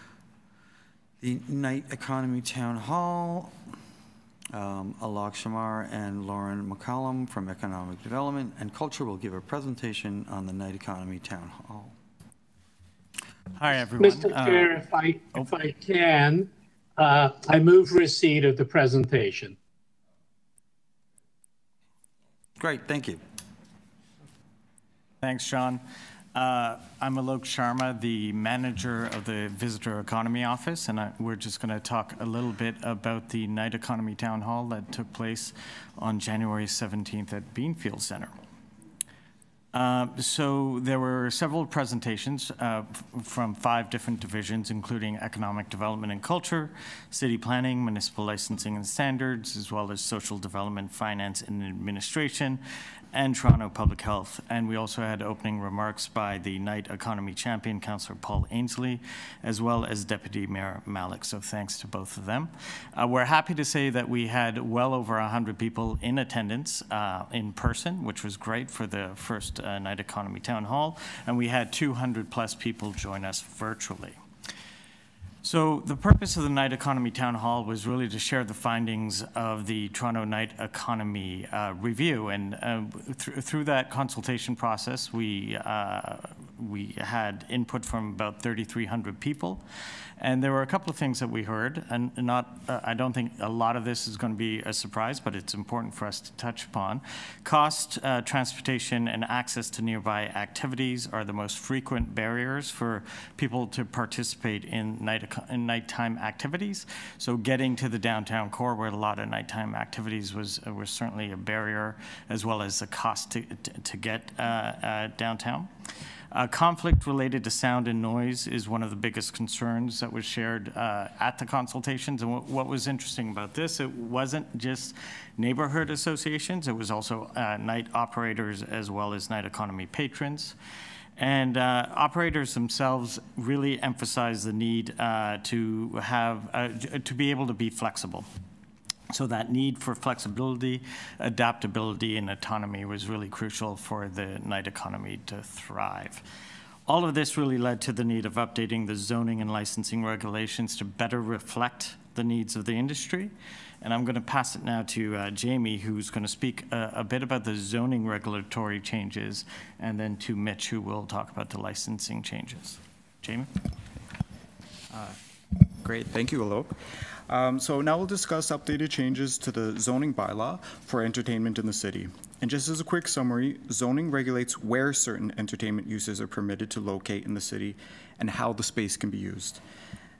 the Night Economy Town Hall. Um, Alok Sharma and Lauren McCollum from Economic Development and Culture will give a presentation on the Night Economy Town Hall. Hi, everyone. Mr. Chair, uh, if, I, oh. if I can, uh, I move receipt of the presentation. Great, thank you. Thanks, John. Uh, I'm Alok Sharma, the manager of the Visitor Economy Office, and I, we're just going to talk a little bit about the Night Economy Town Hall that took place on January 17th at Beanfield Center. Uh, so there were several presentations uh, from five different divisions, including economic development and culture, city planning, municipal licensing and standards, as well as social development, finance and administration, and Toronto Public Health. And we also had opening remarks by the Night Economy Champion, Councillor Paul Ainslie, as well as Deputy Mayor Malik. So thanks to both of them. Uh, we're happy to say that we had well over 100 people in attendance uh, in person, which was great for the first uh, Night Economy Town Hall. And we had 200 plus people join us virtually. So the purpose of the Night Economy Town Hall was really to share the findings of the Toronto Night Economy uh, Review. And uh, th through that consultation process, we, uh, we had input from about 3,300 people. And there were a couple of things that we heard, and not, uh, I don't think a lot of this is going to be a surprise, but it's important for us to touch upon. Cost, uh, transportation, and access to nearby activities are the most frequent barriers for people to participate in, night, in nighttime activities. So getting to the downtown core where a lot of nighttime activities was, uh, was certainly a barrier, as well as the cost to, to, to get uh, uh, downtown. Uh, conflict related to sound and noise is one of the biggest concerns that was shared uh, at the consultations. And what was interesting about this, it wasn't just neighborhood associations, it was also uh, night operators as well as night economy patrons. And uh, operators themselves really emphasize the need uh, to have, uh, to be able to be flexible. So that need for flexibility, adaptability, and autonomy was really crucial for the night economy to thrive. All of this really led to the need of updating the zoning and licensing regulations to better reflect the needs of the industry. And I'm going to pass it now to uh, Jamie, who's going to speak a, a, bit about the zoning regulatory changes, and then to Mitch, who will talk about the licensing changes. Jamie? Uh, great. Thank you, Alok. Um, so now we'll discuss updated changes to the zoning bylaw for entertainment in the city. And just as a quick summary, zoning regulates where certain entertainment uses are permitted to locate in the city and how the space can be used.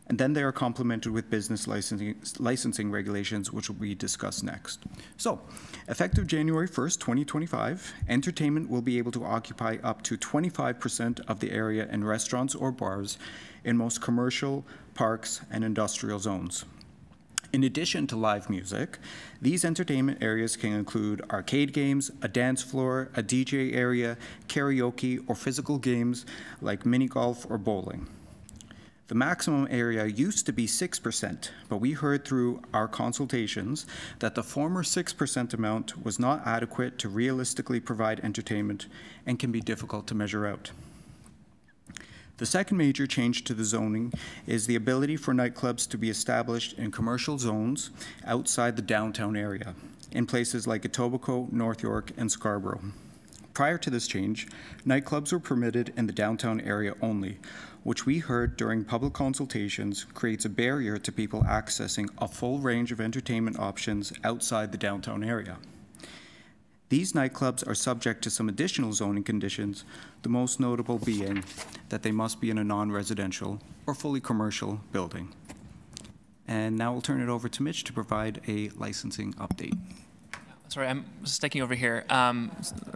And then they are complemented with business licensing, licensing regulations, which will be discussed next. So, effective January 1st, 2025, entertainment will be able to occupy up to 25% of the area in restaurants or bars in most commercial, parks, and industrial zones. In addition to live music, these entertainment areas can include arcade games, a dance floor, a DJ area, karaoke, or physical games like mini golf or bowling. The maximum area used to be 6%, but we heard through our consultations that the former 6% amount was not adequate to realistically provide entertainment and can be difficult to measure out. The second major change to the zoning is the ability for nightclubs to be established in commercial zones outside the downtown area, in places like Etobicoke, North York, and Scarborough. Prior to this change, nightclubs were permitted in the downtown area only, which we heard during public consultations creates a barrier to people accessing a full range of entertainment options outside the downtown area. These nightclubs are subject to some additional zoning conditions, the most notable being that they must be in a non-residential or fully commercial building. And now we'll turn it over to Mitch to provide a licensing update. Sorry, I'm sticking over here. Um,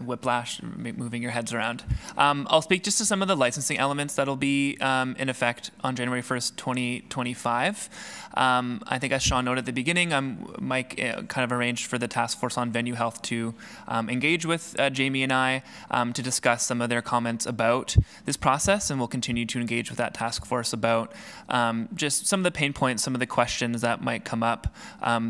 whiplash, moving your heads around. Um, I'll speak just to some of the licensing elements that'll be um, in effect on January 1st, 2025. Um, I think as Sean noted at the beginning, um, Mike uh, kind of arranged for the task force on venue health to um, engage with uh, Jamie and I to discuss some of their comments about this process, and we'll continue to engage with that task force about just some of the pain points, some of the questions that might come up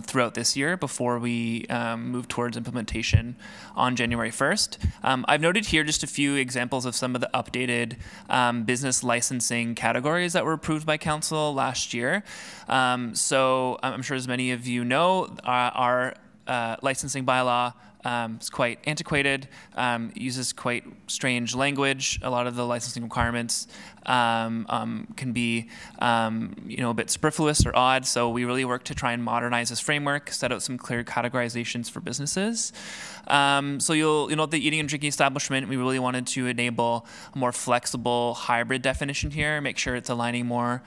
throughout this year before we move towards implementation on January 1st. Um, I've noted here just a few examples of some of the updated um, business licensing categories that were approved by Council last year. Um, so I'm sure as many of you know, our, our uh, licensing bylaw um, it's quite antiquated, um, uses quite strange language. A lot of the licensing requirements um, um can be, um, you know, a bit superfluous or odd. So we really work to try and modernize this framework, set out some clear categorizations for businesses. Um, so you'll, you know, the eating and drinking establishment, we really wanted to enable a more flexible hybrid definition here, make sure it's aligning more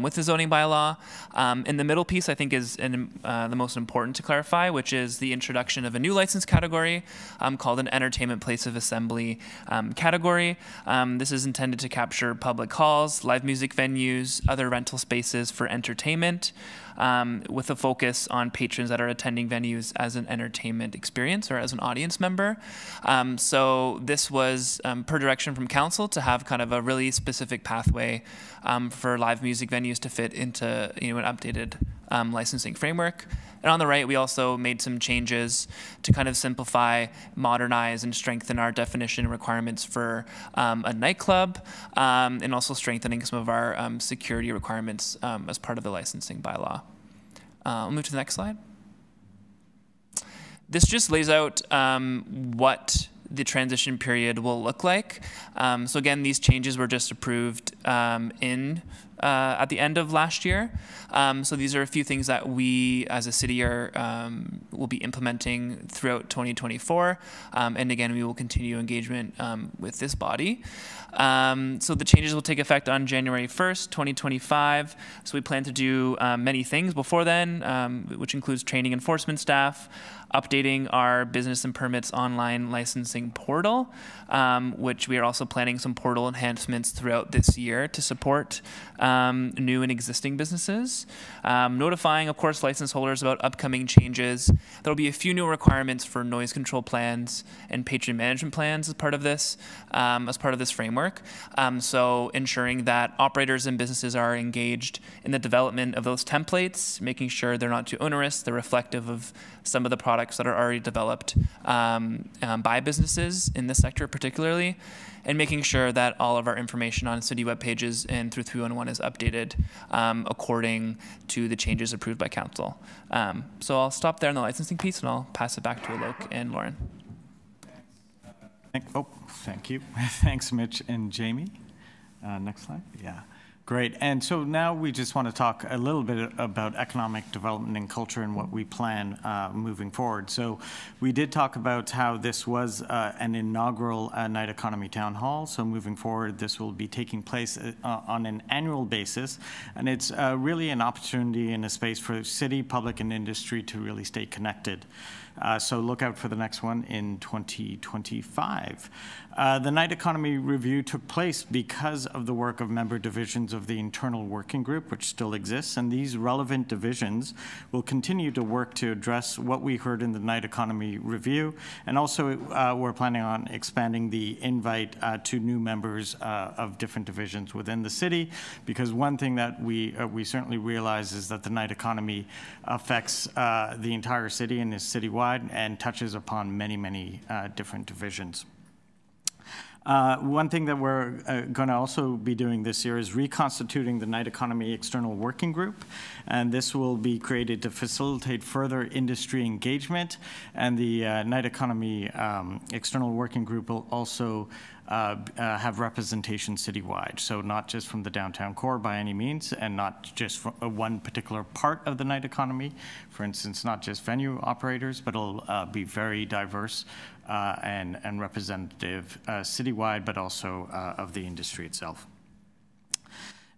with the zoning bylaw. and the middle piece, I think, is uh, the most important to clarify, which is the introduction of a new license category category um, called an entertainment place of assembly um, category. Um, this is intended to capture public halls, live music venues, other rental spaces for entertainment um, with a focus on patrons that are attending venues as an entertainment experience or as an audience member. Um, so this was um, per direction from council to have kind of a really specific pathway um, for live music venues to fit into you know an updated um, licensing framework. And on the right, we also made some changes to kind of simplify, modernize, and strengthen our definition requirements for um, a nightclub, um, and also strengthening some of our um, security requirements um, as part of the licensing bylaw. Uh, we'll move to the next slide. This just lays out um, what the transition period will look like. Um, so again, these changes were just approved um, in uh, at the end of last year. Um, so these are a few things that we as a city are um, will be implementing throughout 2024. Um, and again, we will continue engagement um, with this body. Um, so the changes will take effect on January 1st, 2025. So we plan to do um, many things before then, um, which includes training enforcement staff, updating our business and permits online licensing portal, um, which we are also planning some portal enhancements throughout this year to support um, new and existing businesses. Um, notifying, of course, license holders about upcoming changes. There will be a few new requirements for noise control plans and patron management plans as part of this, um, as part of this framework. Um, so ensuring that operators and businesses are engaged in the development of those templates, making sure they're not too onerous, they're reflective of some of the products that are already developed um, um, by businesses in this sector particularly, and making sure that all of our information on city web pages and through 311 is updated um, according to the changes approved by council. Um, so I'll stop there on the licensing piece and I'll pass it back to Alok and Lauren. Oh, thank you. Thanks, Mitch and Jamie. Uh, next slide. Yeah. Great. And so now we just want to talk a little bit about economic development and culture and what we plan uh, moving forward. So we did talk about how this was uh, an inaugural uh, Night Economy Town Hall. So moving forward, this will be taking place uh, on an annual basis. And it's uh, really an opportunity and a space for city, public, and industry to really stay connected. Uh, so look out for the next one in 2025. Uh, the night economy review took place because of the work of member divisions of the internal working group, which still exists, and these relevant divisions will continue to work to address what we heard in the night economy review, and also uh, we're planning on expanding the invite uh, to new members uh, of different divisions within the city, because one thing that we uh, we certainly realize is that the night economy affects the entire city and is citywide and touches upon many, many different divisions. Uh, one thing that we're uh, going to also be doing this year is reconstituting the Night Economy External Working Group. And this will be created to facilitate further industry engagement. And the uh, Night Economy um, External Working Group will also uh, uh, have representation citywide. So not just from the downtown core by any means, and not just from uh, one particular part of the night economy. For instance, not just venue operators, but it'll uh, be very diverse uh, and, and representative uh, citywide, but also of the industry itself.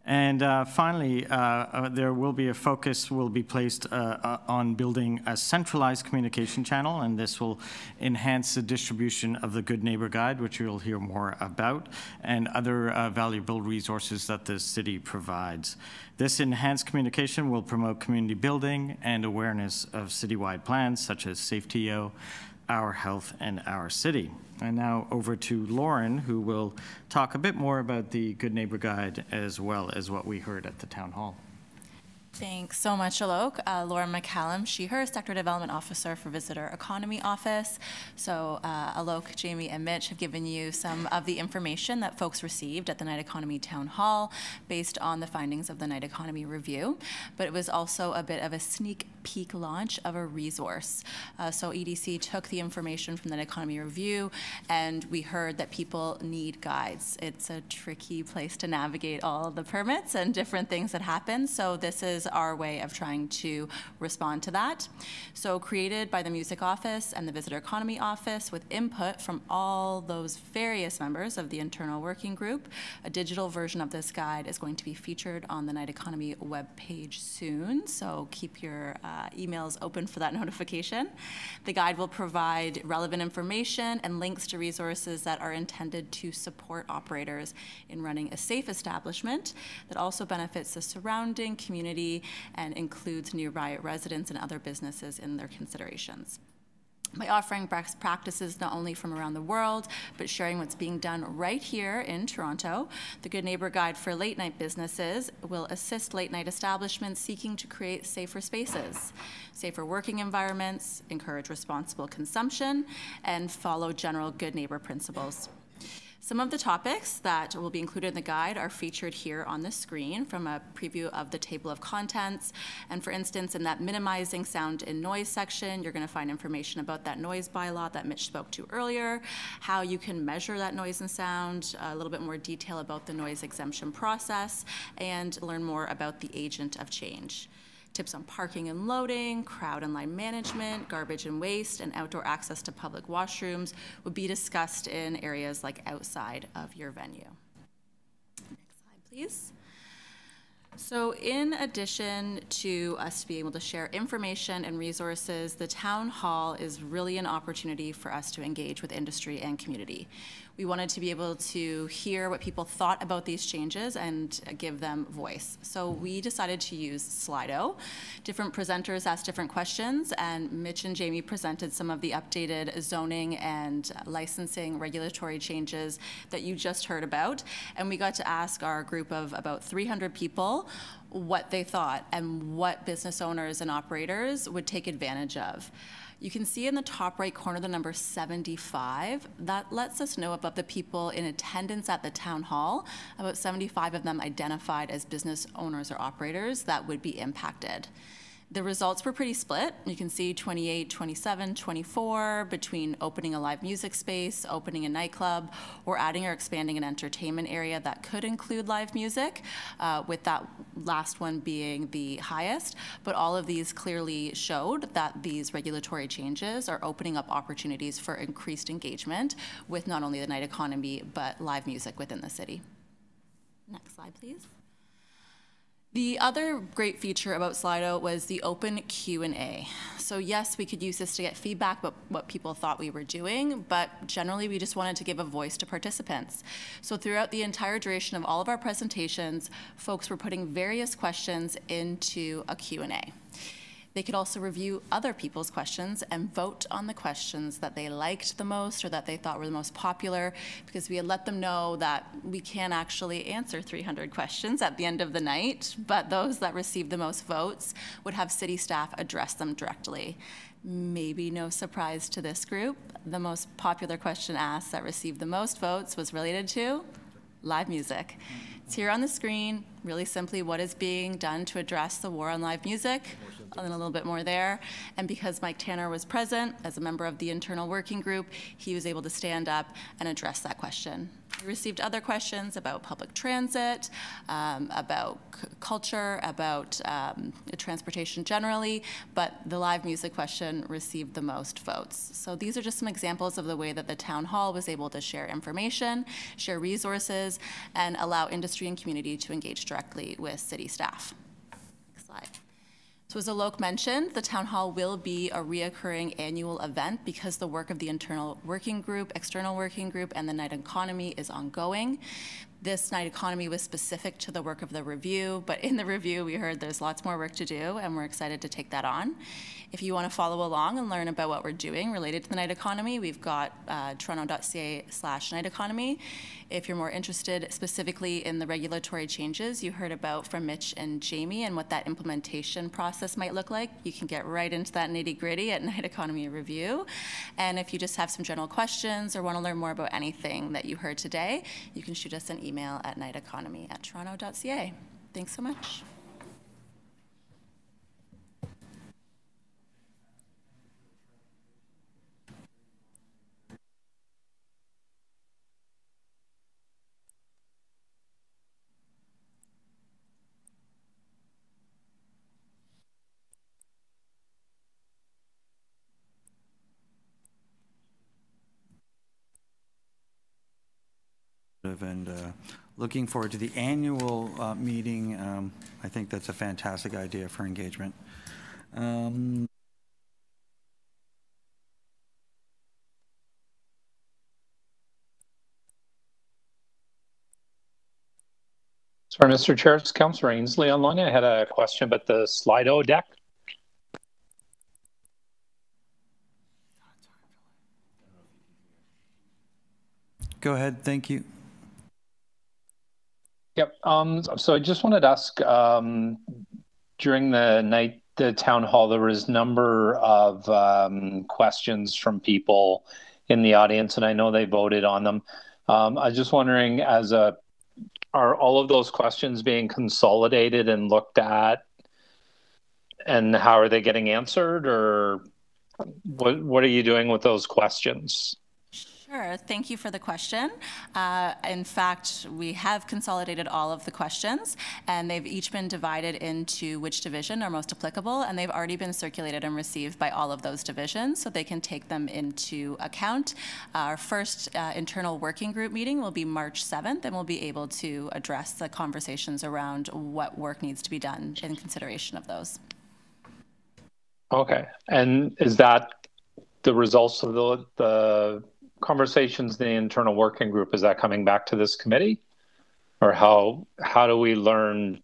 And uh, finally, uh, uh, there will be a focus will be placed on building a centralized communication channel, and this will enhance the distribution of the Good Neighbor Guide, which you'll hear more about, and other valuable resources that the city provides. This enhanced communication will promote community building and awareness of citywide plans such as SafeTO, our health and our city. And now over to Lauren, who will talk a bit more about the Good Neighbor Guide as well as what we heard at the town hall. Thanks so much, Alok. Uh, Laura McCallum, she, her, Sector Development Officer for Visitor Economy Office. So uh, Alok, Jamie, and Mitch have given you some of the information that folks received at the Night Economy Town Hall based on the findings of the Night Economy Review. But it was also a bit of a sneak peek launch of a resource. Uh, so EDC took the information from the Night Economy Review and we heard that people need guides. It's a tricky place to navigate all the permits and different things that happen. So this is is our way of trying to respond to that. So created by the Music Office and the Visitor Economy Office with input from all those various members of the internal working group, a digital version of this guide is going to be featured on the Night Economy webpage soon, so keep your uh, emails open for that notification. The guide will provide relevant information and links to resources that are intended to support operators in running a safe establishment that also benefits the surrounding community and includes nearby residents and other businesses in their considerations by offering best practices not only from around the world, but sharing what's being done right here in Toronto. The Good Neighbor Guide for Late Night Businesses will assist late night establishments seeking to create safer spaces, safer working environments, encourage responsible consumption, and follow general good neighbor principles. Some of the topics that will be included in the guide are featured here on the screen from a preview of the table of contents. And for instance, in that minimizing sound and noise section, you're going to find information about that noise bylaw that Mitch spoke to earlier, how you can measure that noise and sound, a little bit more detail about the noise exemption process, and learn more about the agent of change tips on parking and loading, crowd and line management, garbage and waste, and outdoor access to public washrooms would be discussed in areas like outside of your venue. Next slide, please. So, in addition to us being able to share information and resources, the town hall is really an opportunity for us to engage with industry and community. We wanted to be able to hear what people thought about these changes and give them voice. So we decided to use Slido. Different presenters asked different questions, and Mitch and Jamie presented some of the updated zoning and licensing regulatory changes that you just heard about. And we got to ask our group of about 300 people what they thought and what business owners and operators would take advantage of. You can see in the top right corner the number 75. That lets us know about the people in attendance at the town hall. About 75 of them identified as business owners or operators that would be impacted. The results were pretty split. You can see 28, 27, 24 between opening a live music space, opening a nightclub, or adding or expanding an entertainment area that could include live music, uh, with that last one being the highest. But all of these clearly showed that these regulatory changes are opening up opportunities for increased engagement with not only the night economy, but live music within the city. Next slide, please. The other great feature about Slido was the open Q&A. So yes, we could use this to get feedback about what people thought we were doing, but generally we just wanted to give a voice to participants. So throughout the entire duration of all of our presentations, folks were putting various questions into a Q&A. They could also review other people's questions and vote on the questions that they liked the most or that they thought were the most popular because we had let them know that we can't actually answer 300 questions at the end of the night, but those that received the most votes would have city staff address them directly. Maybe no surprise to this group, the most popular question asked that received the most votes was related to live music. It's here on the screen, really simply what is being done to address the war on live music and a little bit more there. And because Mike Tanner was present as a member of the internal working group, he was able to stand up and address that question. We received other questions about public transit, um, about culture, about um, transportation generally, but the live music question received the most votes. So these are just some examples of the way that the town hall was able to share information, share resources, and allow industry and community to engage directly with city staff. Next slide. So as Alok mentioned, the Town Hall will be a reoccurring annual event because the work of the internal working group, external working group, and the night Economy is ongoing. This night Economy was specific to the work of the review, but in the review we heard there's lots more work to do and we're excited to take that on. If you want to follow along and learn about what we're doing related to the night Economy, we've got uh, toronto.ca slash Night Economy. If you're more interested specifically in the regulatory changes you heard about from Mitch and Jamie and what that implementation process might look like, you can get right into that nitty gritty at Night Economy Review. And if you just have some general questions or want to learn more about anything that you heard today, you can shoot us an email at nighteconomy at toronto.ca. Thanks so much. And uh, looking forward to the annual uh, meeting. Um, I think that's a fantastic idea for engagement. Um, Sorry, Mr. Chair, it's Councillor Ainslie online. I had a question about the Slido deck. Go ahead, thank you. Yep. Um, so I just wanted to ask um, during the night, the town hall, there was a number of um, questions from people in the audience, and I know they voted on them. Um, I was just wondering, as a are all of those questions being consolidated and looked at and how are they getting answered or what what are you doing with those questions Sure. Thank you for the question. Uh, in fact, we have consolidated all of the questions, and they've each been divided into which division are most applicable, and they've already been circulated and received by all of those divisions, so they can take them into account. Our first uh, internal working group meeting will be March 7th, and we'll be able to address the conversations around what work needs to be done in consideration of those. Okay. And is that the results of the, the conversations in the internal working group is that coming back to this committee or how how do we learn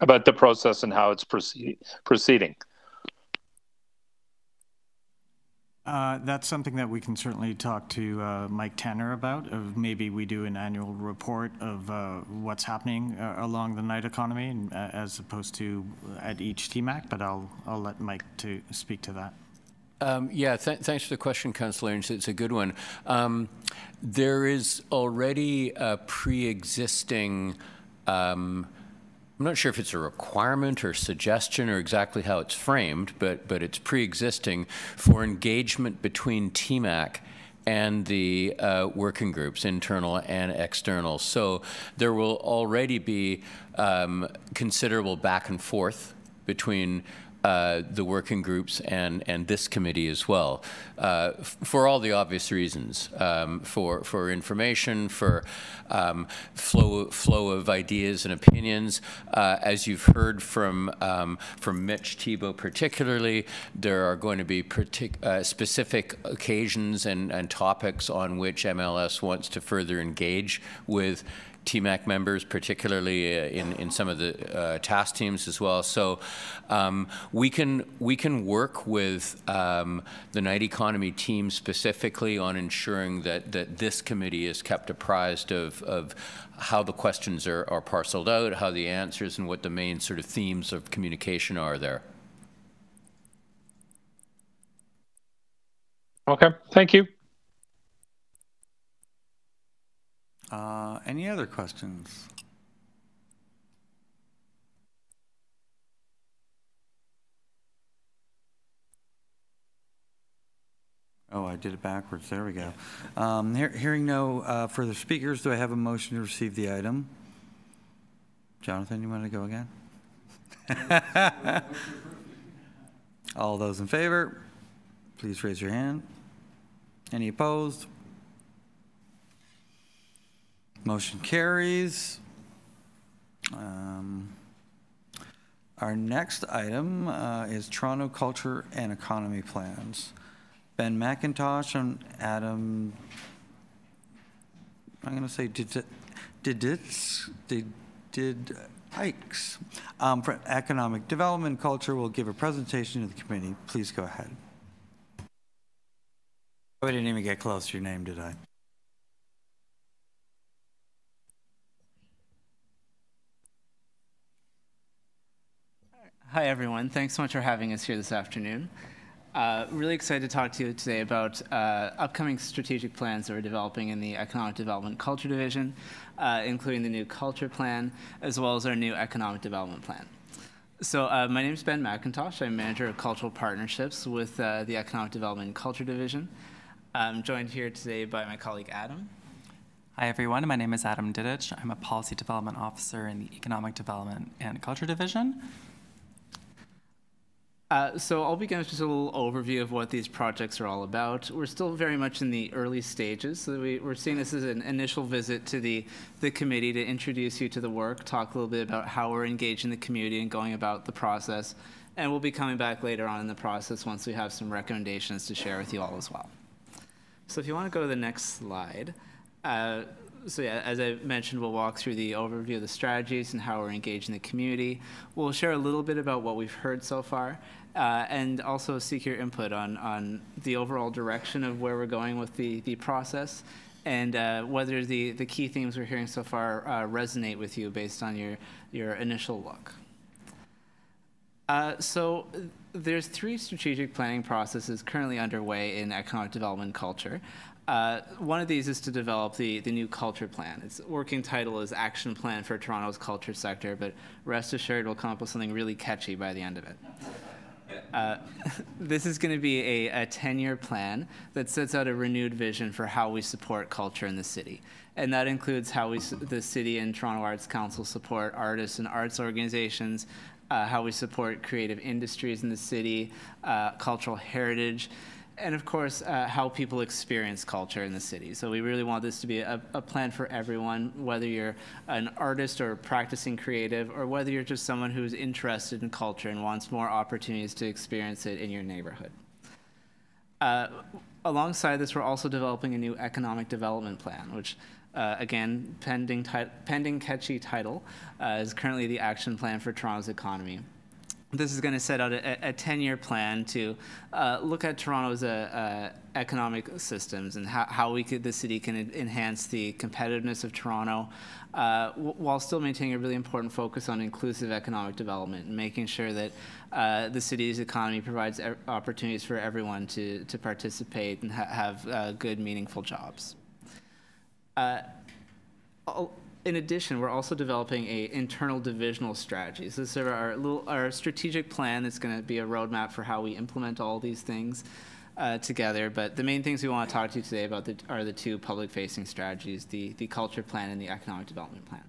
about the process and how it's proceed, proceeding uh, that's something that we can certainly talk to uh, Mike Tanner about. Of maybe we do an annual report of uh, what's happening uh, along the night economy, and, uh, as opposed to at each TMAC. But I'll I'll let Mike to speak to that. Um, yeah, th thanks for the question, Councillor. It's a good one. Um, there is already a pre-existing, um, I'm not sure if it's a requirement or suggestion or exactly how it's framed, but, but it's pre-existing for engagement between TMAC and the uh, working groups, internal and external. So there will already be um, considerable back and forth between uh, the working groups and, and this committee as well, uh, for all the obvious reasons, um, for, for information, for um, flow, flow of ideas and opinions. Uh, as you've heard from, um, from Mitch Thibeault particularly, there are going to be uh, specific occasions and, and topics on which MLS wants to further engage with TMAC members, particularly uh, in, in some of the uh, task teams as well. So um, we can we can work with um, the night economy team specifically on ensuring that that this committee is kept apprised of, of how the questions are, are parceled out, how the answers, and what the main sort of themes of communication are there. Okay, thank you. Uh, any other questions? Oh, I did it backwards. There we go. Um, he hearing no uh, further speakers, do I have a motion to receive the item? Jonathan, you want to go again? All those in favor, please raise your hand. Any opposed? Motion carries. Um, our next item uh, is Toronto Culture and Economy Plans. Ben McIntosh and Adam, I'm going to say, did did did did Ikes um, for Economic Development Culture will give a presentation to the committee. Please go ahead. I didn't even get close to your name, did I? Hi, everyone. Thanks so much for having us here this afternoon. Uh, really excited to talk to you today about uh, upcoming strategic plans that we're developing in the Economic Development Culture Division, uh, including the new Culture Plan, as well as our new Economic Development Plan. So uh, my name is Ben McIntosh. I'm Manager of Cultural Partnerships with uh, the Economic Development Culture Division. I'm joined here today by my colleague Adam. Hi, everyone. My name is Adam Didich. I'm a Policy Development Officer in the Economic Development and Culture Division. Uh, so I'll begin with just a little overview of what these projects are all about. We're still very much in the early stages, so we, are seeing this as an initial visit to the, the committee to introduce you to the work, talk a little bit about how we're engaging the community and going about the process, and we'll be coming back later on in the process once we have some recommendations to share with you all as well. So if you want to go to the next slide. Uh, so yeah, as I mentioned, we'll walk through the overview of the strategies and how we're engaging the community. We'll share a little bit about what we've heard so far, uh, and also seek your input on, on the overall direction of where we're going with the, the process and uh, whether the, the key themes we're hearing so far uh, resonate with you based on your, your initial look. Uh, so there's three strategic planning processes currently underway in economic development culture. Uh, one of these is to develop the, the new culture plan. Its working title is Action Plan for Toronto's Culture Sector, but rest assured we'll come up with something really catchy by the end of it. Uh, this is going to be a 10 year plan that sets out a renewed vision for how we support culture in the city. And that includes how we, the city and Toronto Arts Council support artists and arts organizations, uh, how we support creative industries in the city, uh, cultural heritage, and of course, uh, how people experience culture in the city. So we really want this to be a, a, plan for everyone, whether you're an artist or practicing creative, or whether you're just someone who's interested in culture and wants more opportunities to experience it in your neighborhood. Uh, alongside this, we're also developing a new economic development plan, which uh, again, pending, pending catchy title, uh, is currently the action plan for Toronto's economy this is going to set out a, a 10-year plan to uh, look at Toronto's uh, uh, economic systems and how, how, we could, the city can enhance the competitiveness of Toronto uh, while still maintaining a really important focus on inclusive economic development and making sure that uh, the city's economy provides opportunities for everyone to, to participate and ha have uh, good, meaningful jobs in addition, we're also developing a internal divisional strategy. So this is our, little, our strategic plan that's going to be a roadmap for how we implement all these things uh, together. But the main things we want to talk to you today about the, are the two public-facing strategies, the, the culture plan and the economic development plan.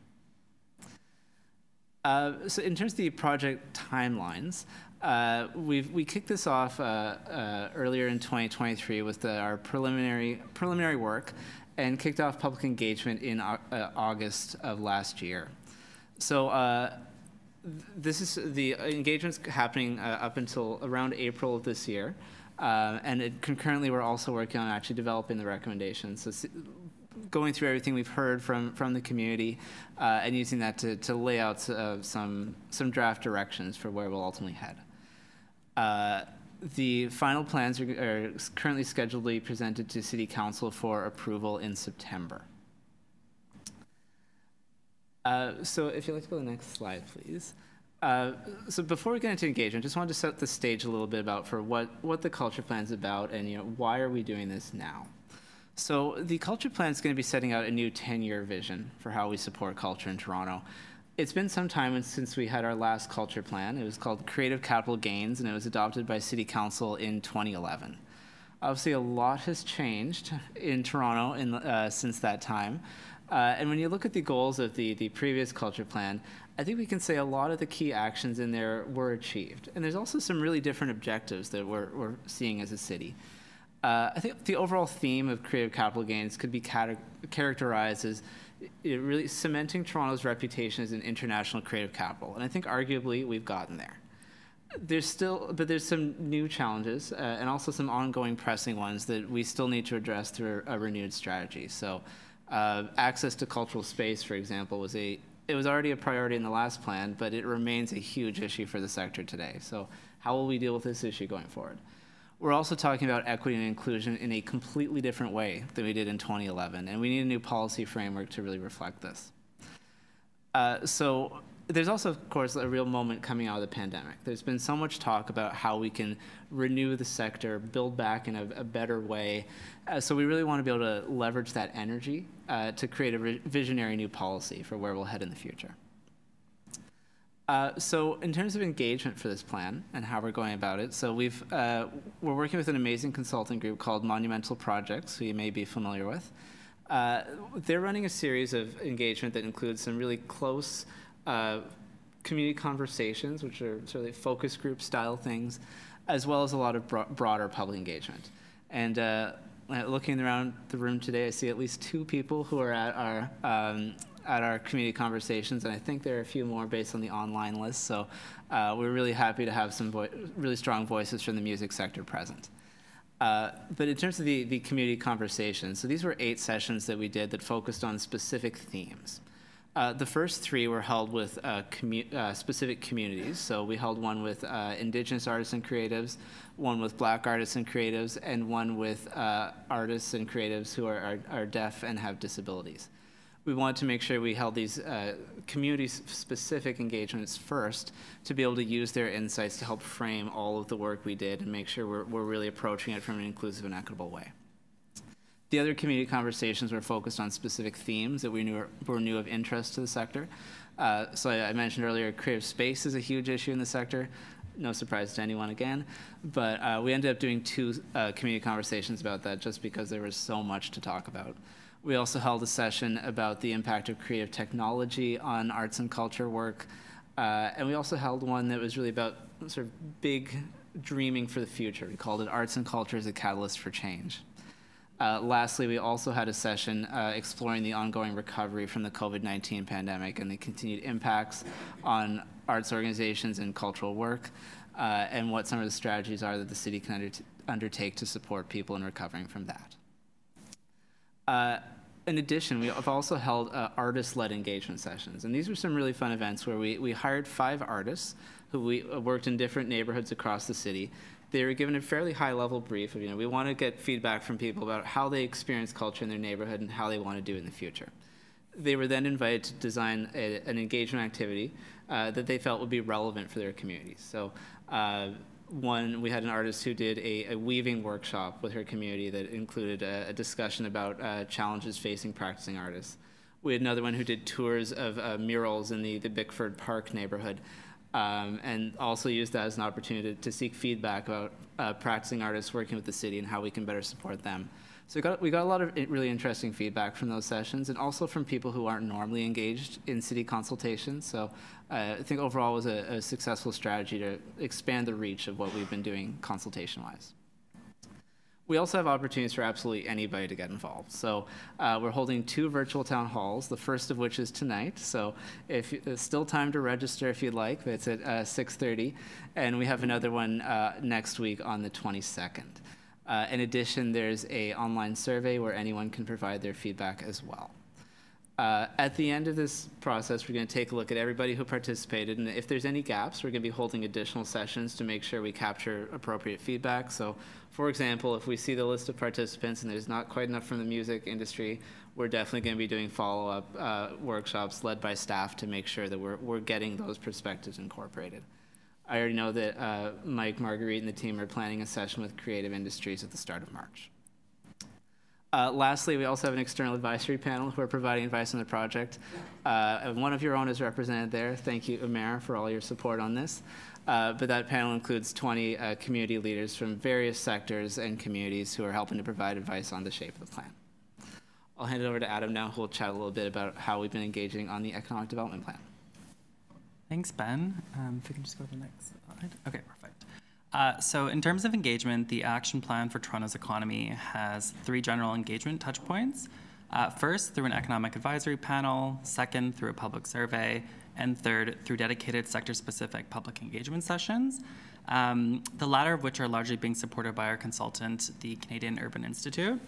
Uh, so in terms of the project timelines, uh, we kicked this off uh, uh, earlier in 2023 with the, our preliminary, preliminary work and kicked off public engagement in uh, August of last year. So uh, this is the engagement's happening uh, up until around April of this year. Uh, and it, concurrently, we're also working on actually developing the recommendations. So going through everything we've heard from, from the community uh, and using that to, to lay out uh, some, some draft directions for where we'll ultimately head. The final plans are, are currently scheduled to be presented to City Council for approval in September. Uh, so if you'd like to go to the next slide, please. Uh, so before we get into engagement, I just wanted to set the stage a little bit about for what, what the culture plan is about and you know, why are we doing this now. So the culture plan is going to be setting out a new 10-year vision for how we support culture in Toronto it's been some time since we had our last culture plan. It was called Creative Capital Gains, and it was adopted by City Council in 2011. Obviously, a lot has changed in Toronto in, uh, since that time. Uh, and when you look at the goals of the, the previous culture plan, I think we can say a lot of the key actions in there were achieved. And there's also some really different objectives that we're, we're seeing as a city. Uh, I think the overall theme of creative capital gains could be characterized as it really cementing Toronto's reputation as an international creative capital. And I think arguably we've gotten there. There's still, but there's some new challenges uh, and also some ongoing pressing ones that we still need to address through a renewed strategy. So uh, access to cultural space, for example, was a, it was already a priority in the last plan, but it remains a huge issue for the sector today. So how will we deal with this issue going forward? We're also talking about equity and inclusion in a completely different way than we did in 2011, and we need a new policy framework to really reflect this. Uh, so there's also, of course, a real moment coming out of the pandemic. There's been so much talk about how we can renew the sector, build back in a, a better way. Uh, so we really want to be able to leverage that energy uh, to create a visionary new policy for where we'll head in the future. Uh, so in terms of engagement for this plan and how we're going about it, so we've, uh, we're working with an amazing consulting group called Monumental Projects, who you may be familiar with. Uh, they're running a series of engagement that includes some really close uh, community conversations, which are sort of focus group style things, as well as a lot of bro broader public engagement. And uh, looking around the room today, I see at least two people who are at our um, at our community conversations, and I think there are a few more based on the online list. So uh, we're really happy to have some really strong voices from the music sector present. Uh, but in terms of the, the community conversations, so these were eight sessions that we did that focused on specific themes. Uh, the first three were held with uh, commu uh, specific communities. So we held one with uh, Indigenous artists and creatives, one with Black artists and creatives, and one with uh, artists and creatives who are, are, are, deaf and have disabilities. We wanted to make sure we held these uh, community-specific engagements first to be able to use their insights to help frame all of the work we did and make sure we're, we're really approaching it from an inclusive and equitable way. The other community conversations were focused on specific themes that we knew were, new of interest to the sector. Uh, so I, I, mentioned earlier, creative space is a huge issue in the sector. No surprise to anyone again. But uh, we ended up doing two uh, community conversations about that just because there was so much to talk about. We also held a session about the impact of creative technology on arts and culture work. Uh, and we also held one that was really about sort of big dreaming for the future. We called it Arts and Culture as a Catalyst for Change. Uh, lastly, we also had a session uh, exploring the ongoing recovery from the COVID-19 pandemic and the continued impacts on arts organizations and cultural work, uh, and what some of the strategies are that the city can under undertake to support people in recovering from that. In addition, we have also held uh, artist-led engagement sessions, and these were some really fun events where we, we hired five artists who we uh, worked in different neighborhoods across the city they were given a fairly high level brief of, you know, we want to get feedback from people about how they experience culture in their neighborhood and how they want to do it in the future. They were then invited to design a, an engagement activity uh, that they felt would be relevant for their communities. So uh, one, we had an artist who did a, a, weaving workshop with her community that included a, a discussion about uh, challenges facing practicing artists. We had another one who did tours of uh, murals in the, the Bickford Park neighborhood um, and also used that as an opportunity to, to seek feedback about uh, practicing artists working with the city and how we can better support them. So we got, we got a lot of really interesting feedback from those sessions and also from people who aren't normally engaged in city consultations. So I think overall was a, a successful strategy to expand the reach of what we've been doing consultation-wise. We also have opportunities for absolutely anybody to get involved. So uh, we're holding two virtual town halls, the first of which is tonight. So if there's still time to register if you'd like, it's at uh, 6.30. And we have another one uh, next week on the 22nd. Uh, in addition, there's a online survey where anyone can provide their feedback as well. Uh, at the end of this process, we're going to take a look at everybody who participated, and if there's any gaps, we're going to be holding additional sessions to make sure we capture appropriate feedback. So, for example, if we see the list of participants and there's not quite enough from the music industry, we're definitely going to be doing follow-up uh, workshops led by staff to make sure that we're, we're getting those perspectives incorporated. I already know that uh, Mike, Marguerite, and the team are planning a session with creative industries at the start of March. Uh, lastly, we also have an external advisory panel who are providing advice on the project. Uh, one of your own is represented there. Thank you, Umair, for all your support on this. Uh, but that panel includes 20 uh, community leaders from various sectors and communities who are helping to provide advice on the shape of the plan. I'll hand it over to Adam now, who will chat a little bit about how we've been engaging on the economic development plan. Thanks, Ben. Um, if we can just go to the next slide. Okay. Uh, so in terms of engagement, the action plan for Toronto's economy has three general engagement touchpoints. Uh, first, through an economic advisory panel, second, through a public survey, and third, through dedicated sector-specific public engagement sessions, um, the latter of which are largely being supported by our consultant, the Canadian Urban Institute.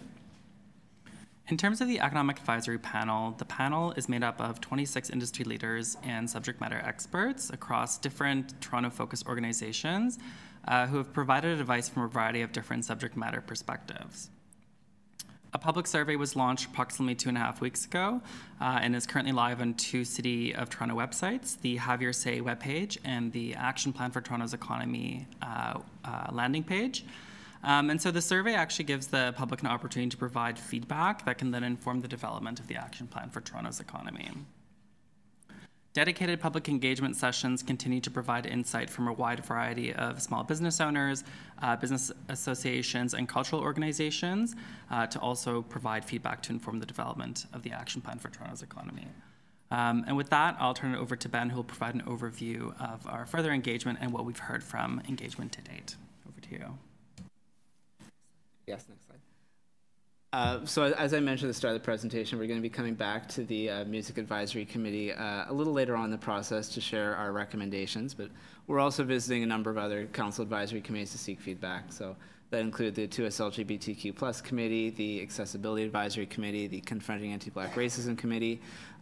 In terms of the Economic Advisory Panel, the panel is made up of 26 industry leaders and subject matter experts across different Toronto-focused organizations uh, who have provided advice from a variety of different subject matter perspectives. A public survey was launched approximately two and a half weeks ago uh, and is currently live on two City of Toronto websites, the Have Your Say webpage and the Action Plan for Toronto's Economy uh, uh, landing page. Um, and so the survey actually gives the public an opportunity to provide feedback that can then inform the development of the action plan for Toronto's economy. Dedicated public engagement sessions continue to provide insight from a wide variety of small business owners, uh, business associations, and cultural organizations uh, to also provide feedback to inform the development of the action plan for Toronto's economy. Um, and with that, I'll turn it over to Ben, who will provide an overview of our further engagement and what we've heard from engagement to date. Over to you. Yes, next. Uh, so as I mentioned at the start of the presentation, we're going to be coming back to the uh, Music Advisory Committee uh, a little later on in the process to share our recommendations, but we're also visiting a number of other council advisory committees to seek feedback. So that include the 2S LGBTQ plus committee, the Accessibility Advisory Committee, the Confronting Anti-Black Racism Committee,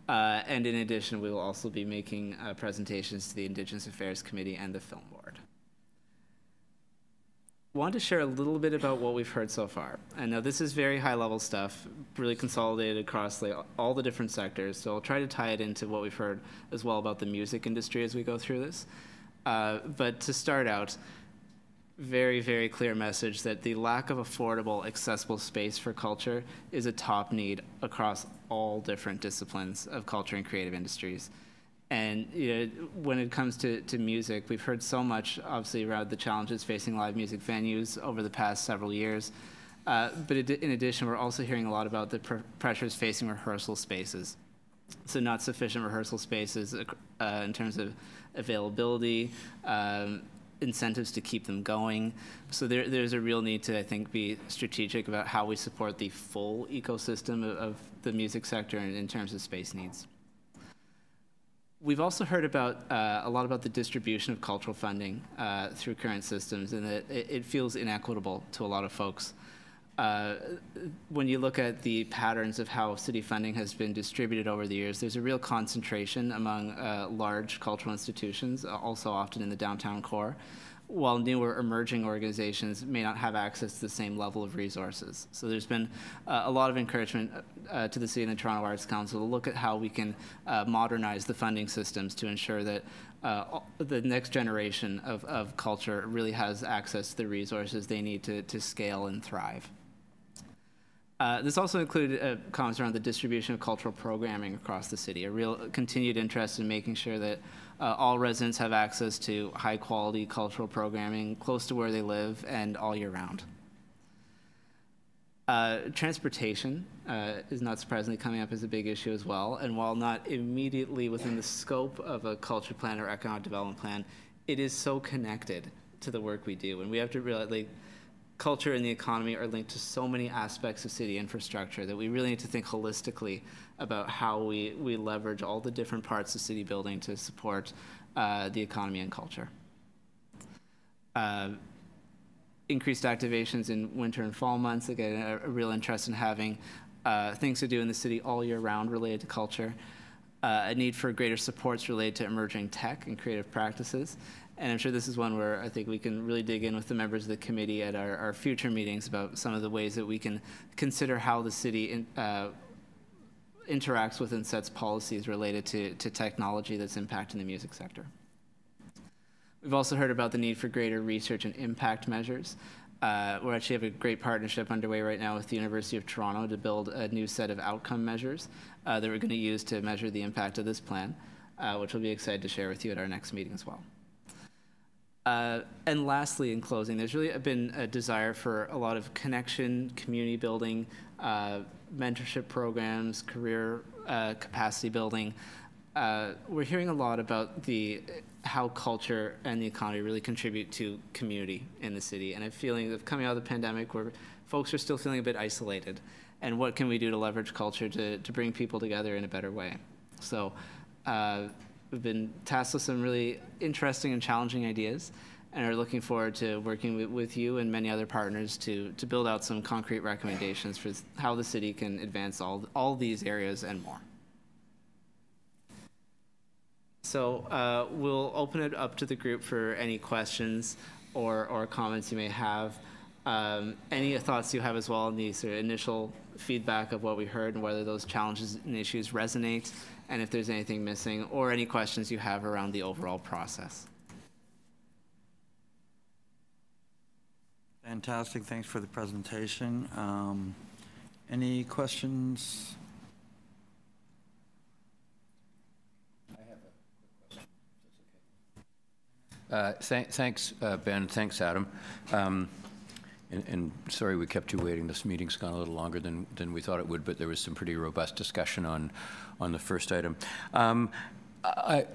uh, and in addition, we will also be making uh, presentations to the Indigenous Affairs Committee and the Film Board. Want to share a little bit about what we've heard so far. I know this is very high level stuff, really consolidated across like, all the different sectors, so I'll try to tie it into what we've heard as well about the music industry as we go through this. Uh, but to start out, very, very clear message that the lack of affordable, accessible space for culture is a top need across all different disciplines of culture and creative industries. And you know, when it comes to, to music, we've heard so much, obviously, around the challenges facing live music venues over the past several years. Uh, but in addition, we're also hearing a lot about the pr pressures facing rehearsal spaces. So, not sufficient rehearsal spaces uh, in terms of availability, um, incentives to keep them going. So there, there's a real need to, I think, be strategic about how we support the full ecosystem of, of the music sector in, in, terms of space needs. We've also heard about uh, a lot about the distribution of cultural funding uh, through current systems, and that it, it, feels inequitable to a lot of folks. Uh, when you look at the patterns of how city funding has been distributed over the years, there's a real concentration among uh, large cultural institutions, uh, also often in the downtown core, while newer emerging organizations may not have access to the same level of resources. So there's been uh, a lot of encouragement uh, to the City and the Toronto Arts Council to look at how we can modernize the funding systems to ensure that uh, the next generation of, of culture really has access to the resources they need to, to scale and thrive. Uh, this also included uh, comments around the distribution of cultural programming across the city, a real continued interest in making sure that uh, all residents have access to high quality cultural programming close to where they live and all year round. Uh, transportation uh, is not surprisingly coming up as a big issue as well, and while not immediately within the scope of a culture plan or economic development plan, it is so connected to the work we do, and we have to realize like culture and the economy are linked to so many aspects of city infrastructure that we really need to think holistically about how we, we leverage all the different parts of city building to support uh, the economy and culture. Uh, increased activations in winter and fall months, again, a, a real interest in having uh, things to do in the city all year round related to culture. Uh, a need for greater supports related to emerging tech and creative practices, and I'm sure this is one where I think we can really dig in with the members of the committee at our, our future meetings about some of the ways that we can consider how the city in, uh, interacts with and sets policies related to, to technology that's impacting the music sector. We've also heard about the need for greater research and impact measures. Uh, we actually have a great partnership underway right now with the University of Toronto to build a new set of outcome measures uh, that we're going to use to measure the impact of this plan, uh, which we'll be excited to share with you at our next meeting as well. Uh, and lastly, in closing, there's really been a desire for a lot of connection, community building, uh, mentorship programs, career uh, capacity building. Uh, we're hearing a lot about the how culture and the economy really contribute to community in the city, and a feeling of coming out of the pandemic where folks are still feeling a bit isolated. And what can we do to leverage culture to, to bring people together in a better way? So uh, We've been tasked with some really interesting and challenging ideas and are looking forward to working with, you and many other partners to, to build out some concrete recommendations for how the city can advance all, all these areas and more. So uh, we'll open it up to the group for any questions or, or comments you may have. Um, any thoughts you have as well on the sort of initial feedback of what we heard and whether those challenges and issues resonate and if there's anything missing or any questions you have around the overall process. Fantastic. Thanks for the presentation. Um, any questions? Uh, th thanks, uh, Ben. Thanks, Adam. Um, And, and sorry we kept you waiting. This meeting's gone a little longer than, than we thought it would, but there was some pretty robust discussion on, on the first item. Um, I,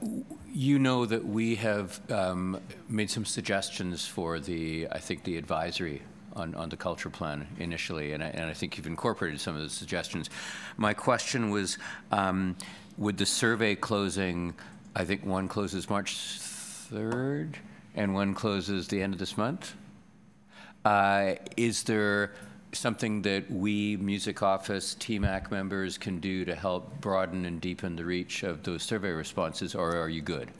you know that we have um, made some suggestions for the, I think, the advisory on, on the culture plan initially, and I, and I think you've incorporated some of the suggestions. My question was, um, would the survey closing, I think one closes March 3rd, and one closes the end of this month? Uh, is there something that we, Music Office, TMAC members can do to help broaden and deepen the reach of those survey responses, or are you good?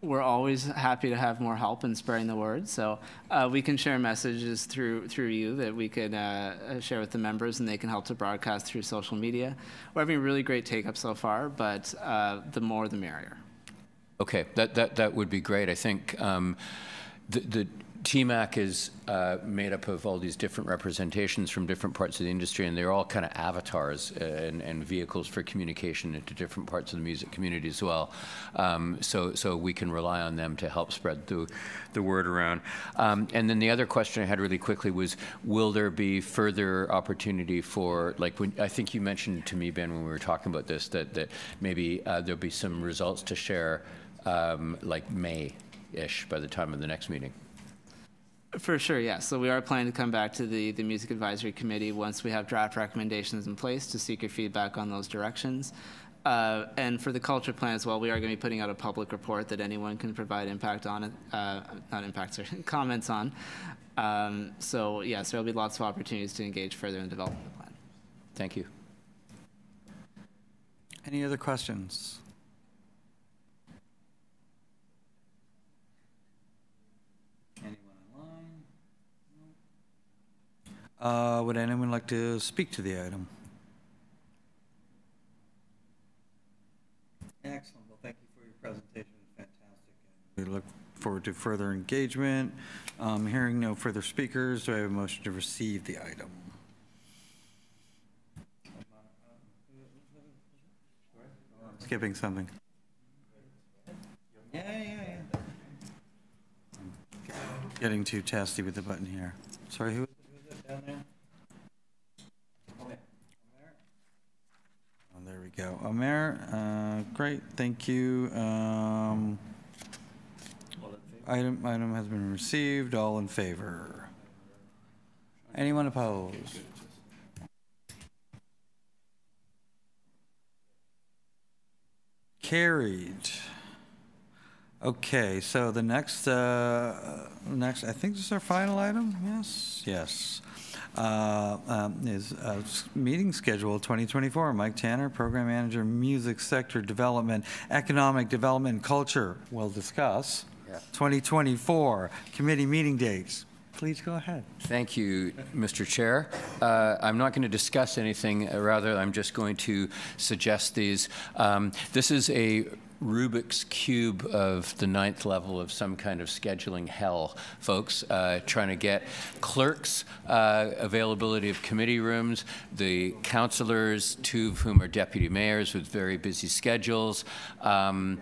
We're always happy to have more help in spreading the word. So uh, we can share messages through through you that we could uh, share with the members, and they can help to broadcast through social media. We're having really great take up so far, but uh, the more the merrier. Okay, that that that would be great. I think um, the the TMAC is uh, made up of all these different representations from different parts of the industry, and they're all kind of avatars uh, and, and, vehicles for communication into different parts of the music community as well. Um, so, so we can rely on them to help spread the, the word around. Um, and then the other question I had really quickly was, will there be further opportunity for, like, when I think you mentioned to me, Ben, when we were talking about this, that that maybe uh, there'll be some results to share, um, like May-ish, by the time of the next meeting. For sure, yes. So we are planning to come back to the, the Music Advisory Committee once we have draft recommendations in place to seek your feedback on those directions. Uh, and for the culture plan as well, we are going to be putting out a public report that anyone can provide impact on it, uh, not impacts, or comments on. Um, so yes, there'll be lots of opportunities to engage further in developing the plan. Thank you. Any other questions? Uh, would anyone like to speak to the item? Excellent. Well, thank you for your presentation. Fantastic. We look forward to further engagement. Um, hearing no further speakers, do I have a motion to receive the item? Skipping something. Yeah, yeah, yeah. Getting too testy with the button here. Sorry, who? down there? Oh, there we go. Umair, great, thank you. Um, item, item has been received. All in favor? Anyone opposed? Carried. Okay, so the next, uh, next, I think this is our final item. Yes, yes. Uh, um, is uh, meeting schedule 2024. Mike Tanner, Program Manager, Music Sector Development, Economic Development, Culture. We'll discuss. Yeah. 2024 committee meeting dates. Please go ahead. Thank you, Mr. Chair. Uh, I'm not going to discuss anything. Uh, rather, I'm just going to suggest these. Um, this is a Rubik's Cube of the ninth level of some kind of scheduling hell, folks, uh, trying to get clerks, uh, availability of committee rooms, the councilors, two of whom are deputy mayors with very busy schedules, um,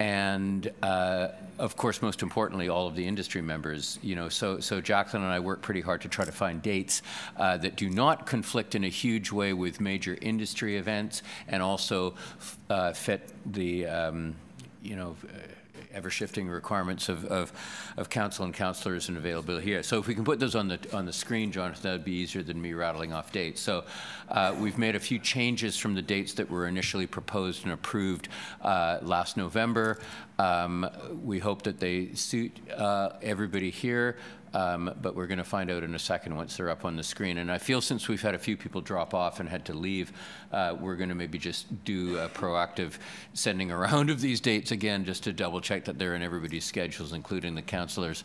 and uh, of course, most importantly, all of the industry members. You know, so so Jacqueline and I work pretty hard to try to find dates uh, that do not conflict in a huge way with major industry events, and also uh, fit the um, you know ever-shifting requirements of, of, of, council and councillors and availability here. So if we can put those on the on the screen, Jonathan, that would be easier than me rattling off dates. So uh, we've made a few changes from the dates that were initially proposed and approved uh, last November. Um, we hope that they suit uh, everybody here. Um, but we're going to find out in a second once they're up on the screen. And I feel since we've had a few people drop off and had to leave, uh, we're going to maybe just do a proactive sending around of these dates again, just to double check that they're in everybody's schedules, including the councilors.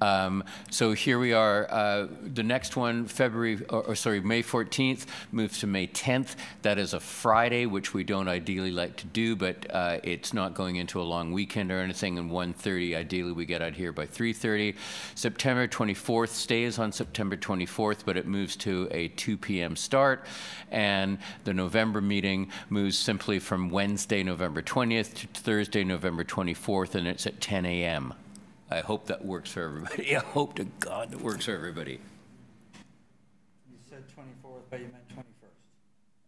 Um, so here we are. Uh, the next one, February, or, or, sorry, May 14th, moves to May 10th. That is a Friday, which we don't ideally like to do, but uh, it's not going into a long weekend or anything. And 1:30, ideally, we get out here by 3:30. September 24th stays on September 24th, but it moves to a 2 p.m. start. And the November meeting moves simply from Wednesday, November 20th to Thursday, November 24th, and it's at 10 a.m. I hope that works for everybody. I hope to God that works for everybody. You said 24th, but you meant 21st.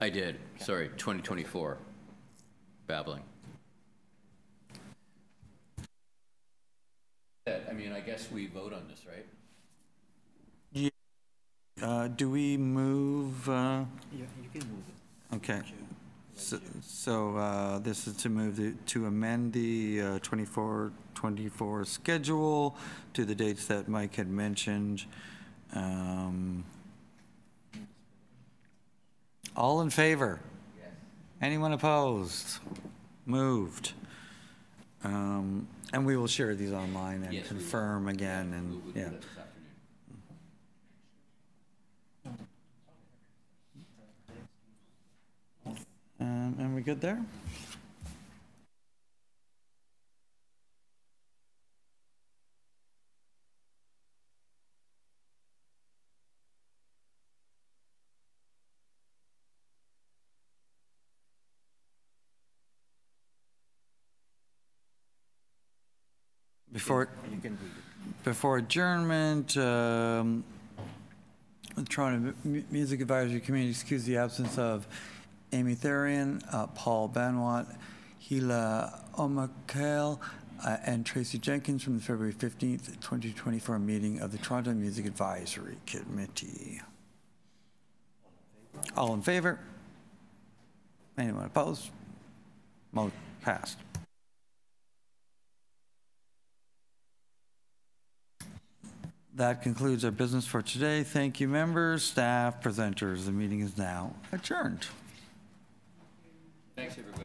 I did. Sorry, 2024. Babbling. I mean, I guess we vote on this, right? Yeah. Uh, do we move? Uh, Yeah, you can move it. okay. So, so uh, this is to move the, to amend the uh, 24 24 schedule to the dates that Mike had mentioned. Um, all in favor? Anyone opposed? Moved. Um, and we will share these online and Yes, confirm again and, We'll yeah. that this afternoon. Um, and we good there? Before, before adjournment, um, the Toronto Mu- Music Advisory Committee excuse the absence of Amy Therian, uh, Paul Banwatt, Hila Omakale, uh, and Tracy Jenkins from the February 15th, 2024 meeting of the Toronto Music Advisory Committee. All in favor? Anyone opposed? Mo passed. That concludes our business for today. Thank you, members, staff, presenters. The meeting is now adjourned. Thanks, everybody.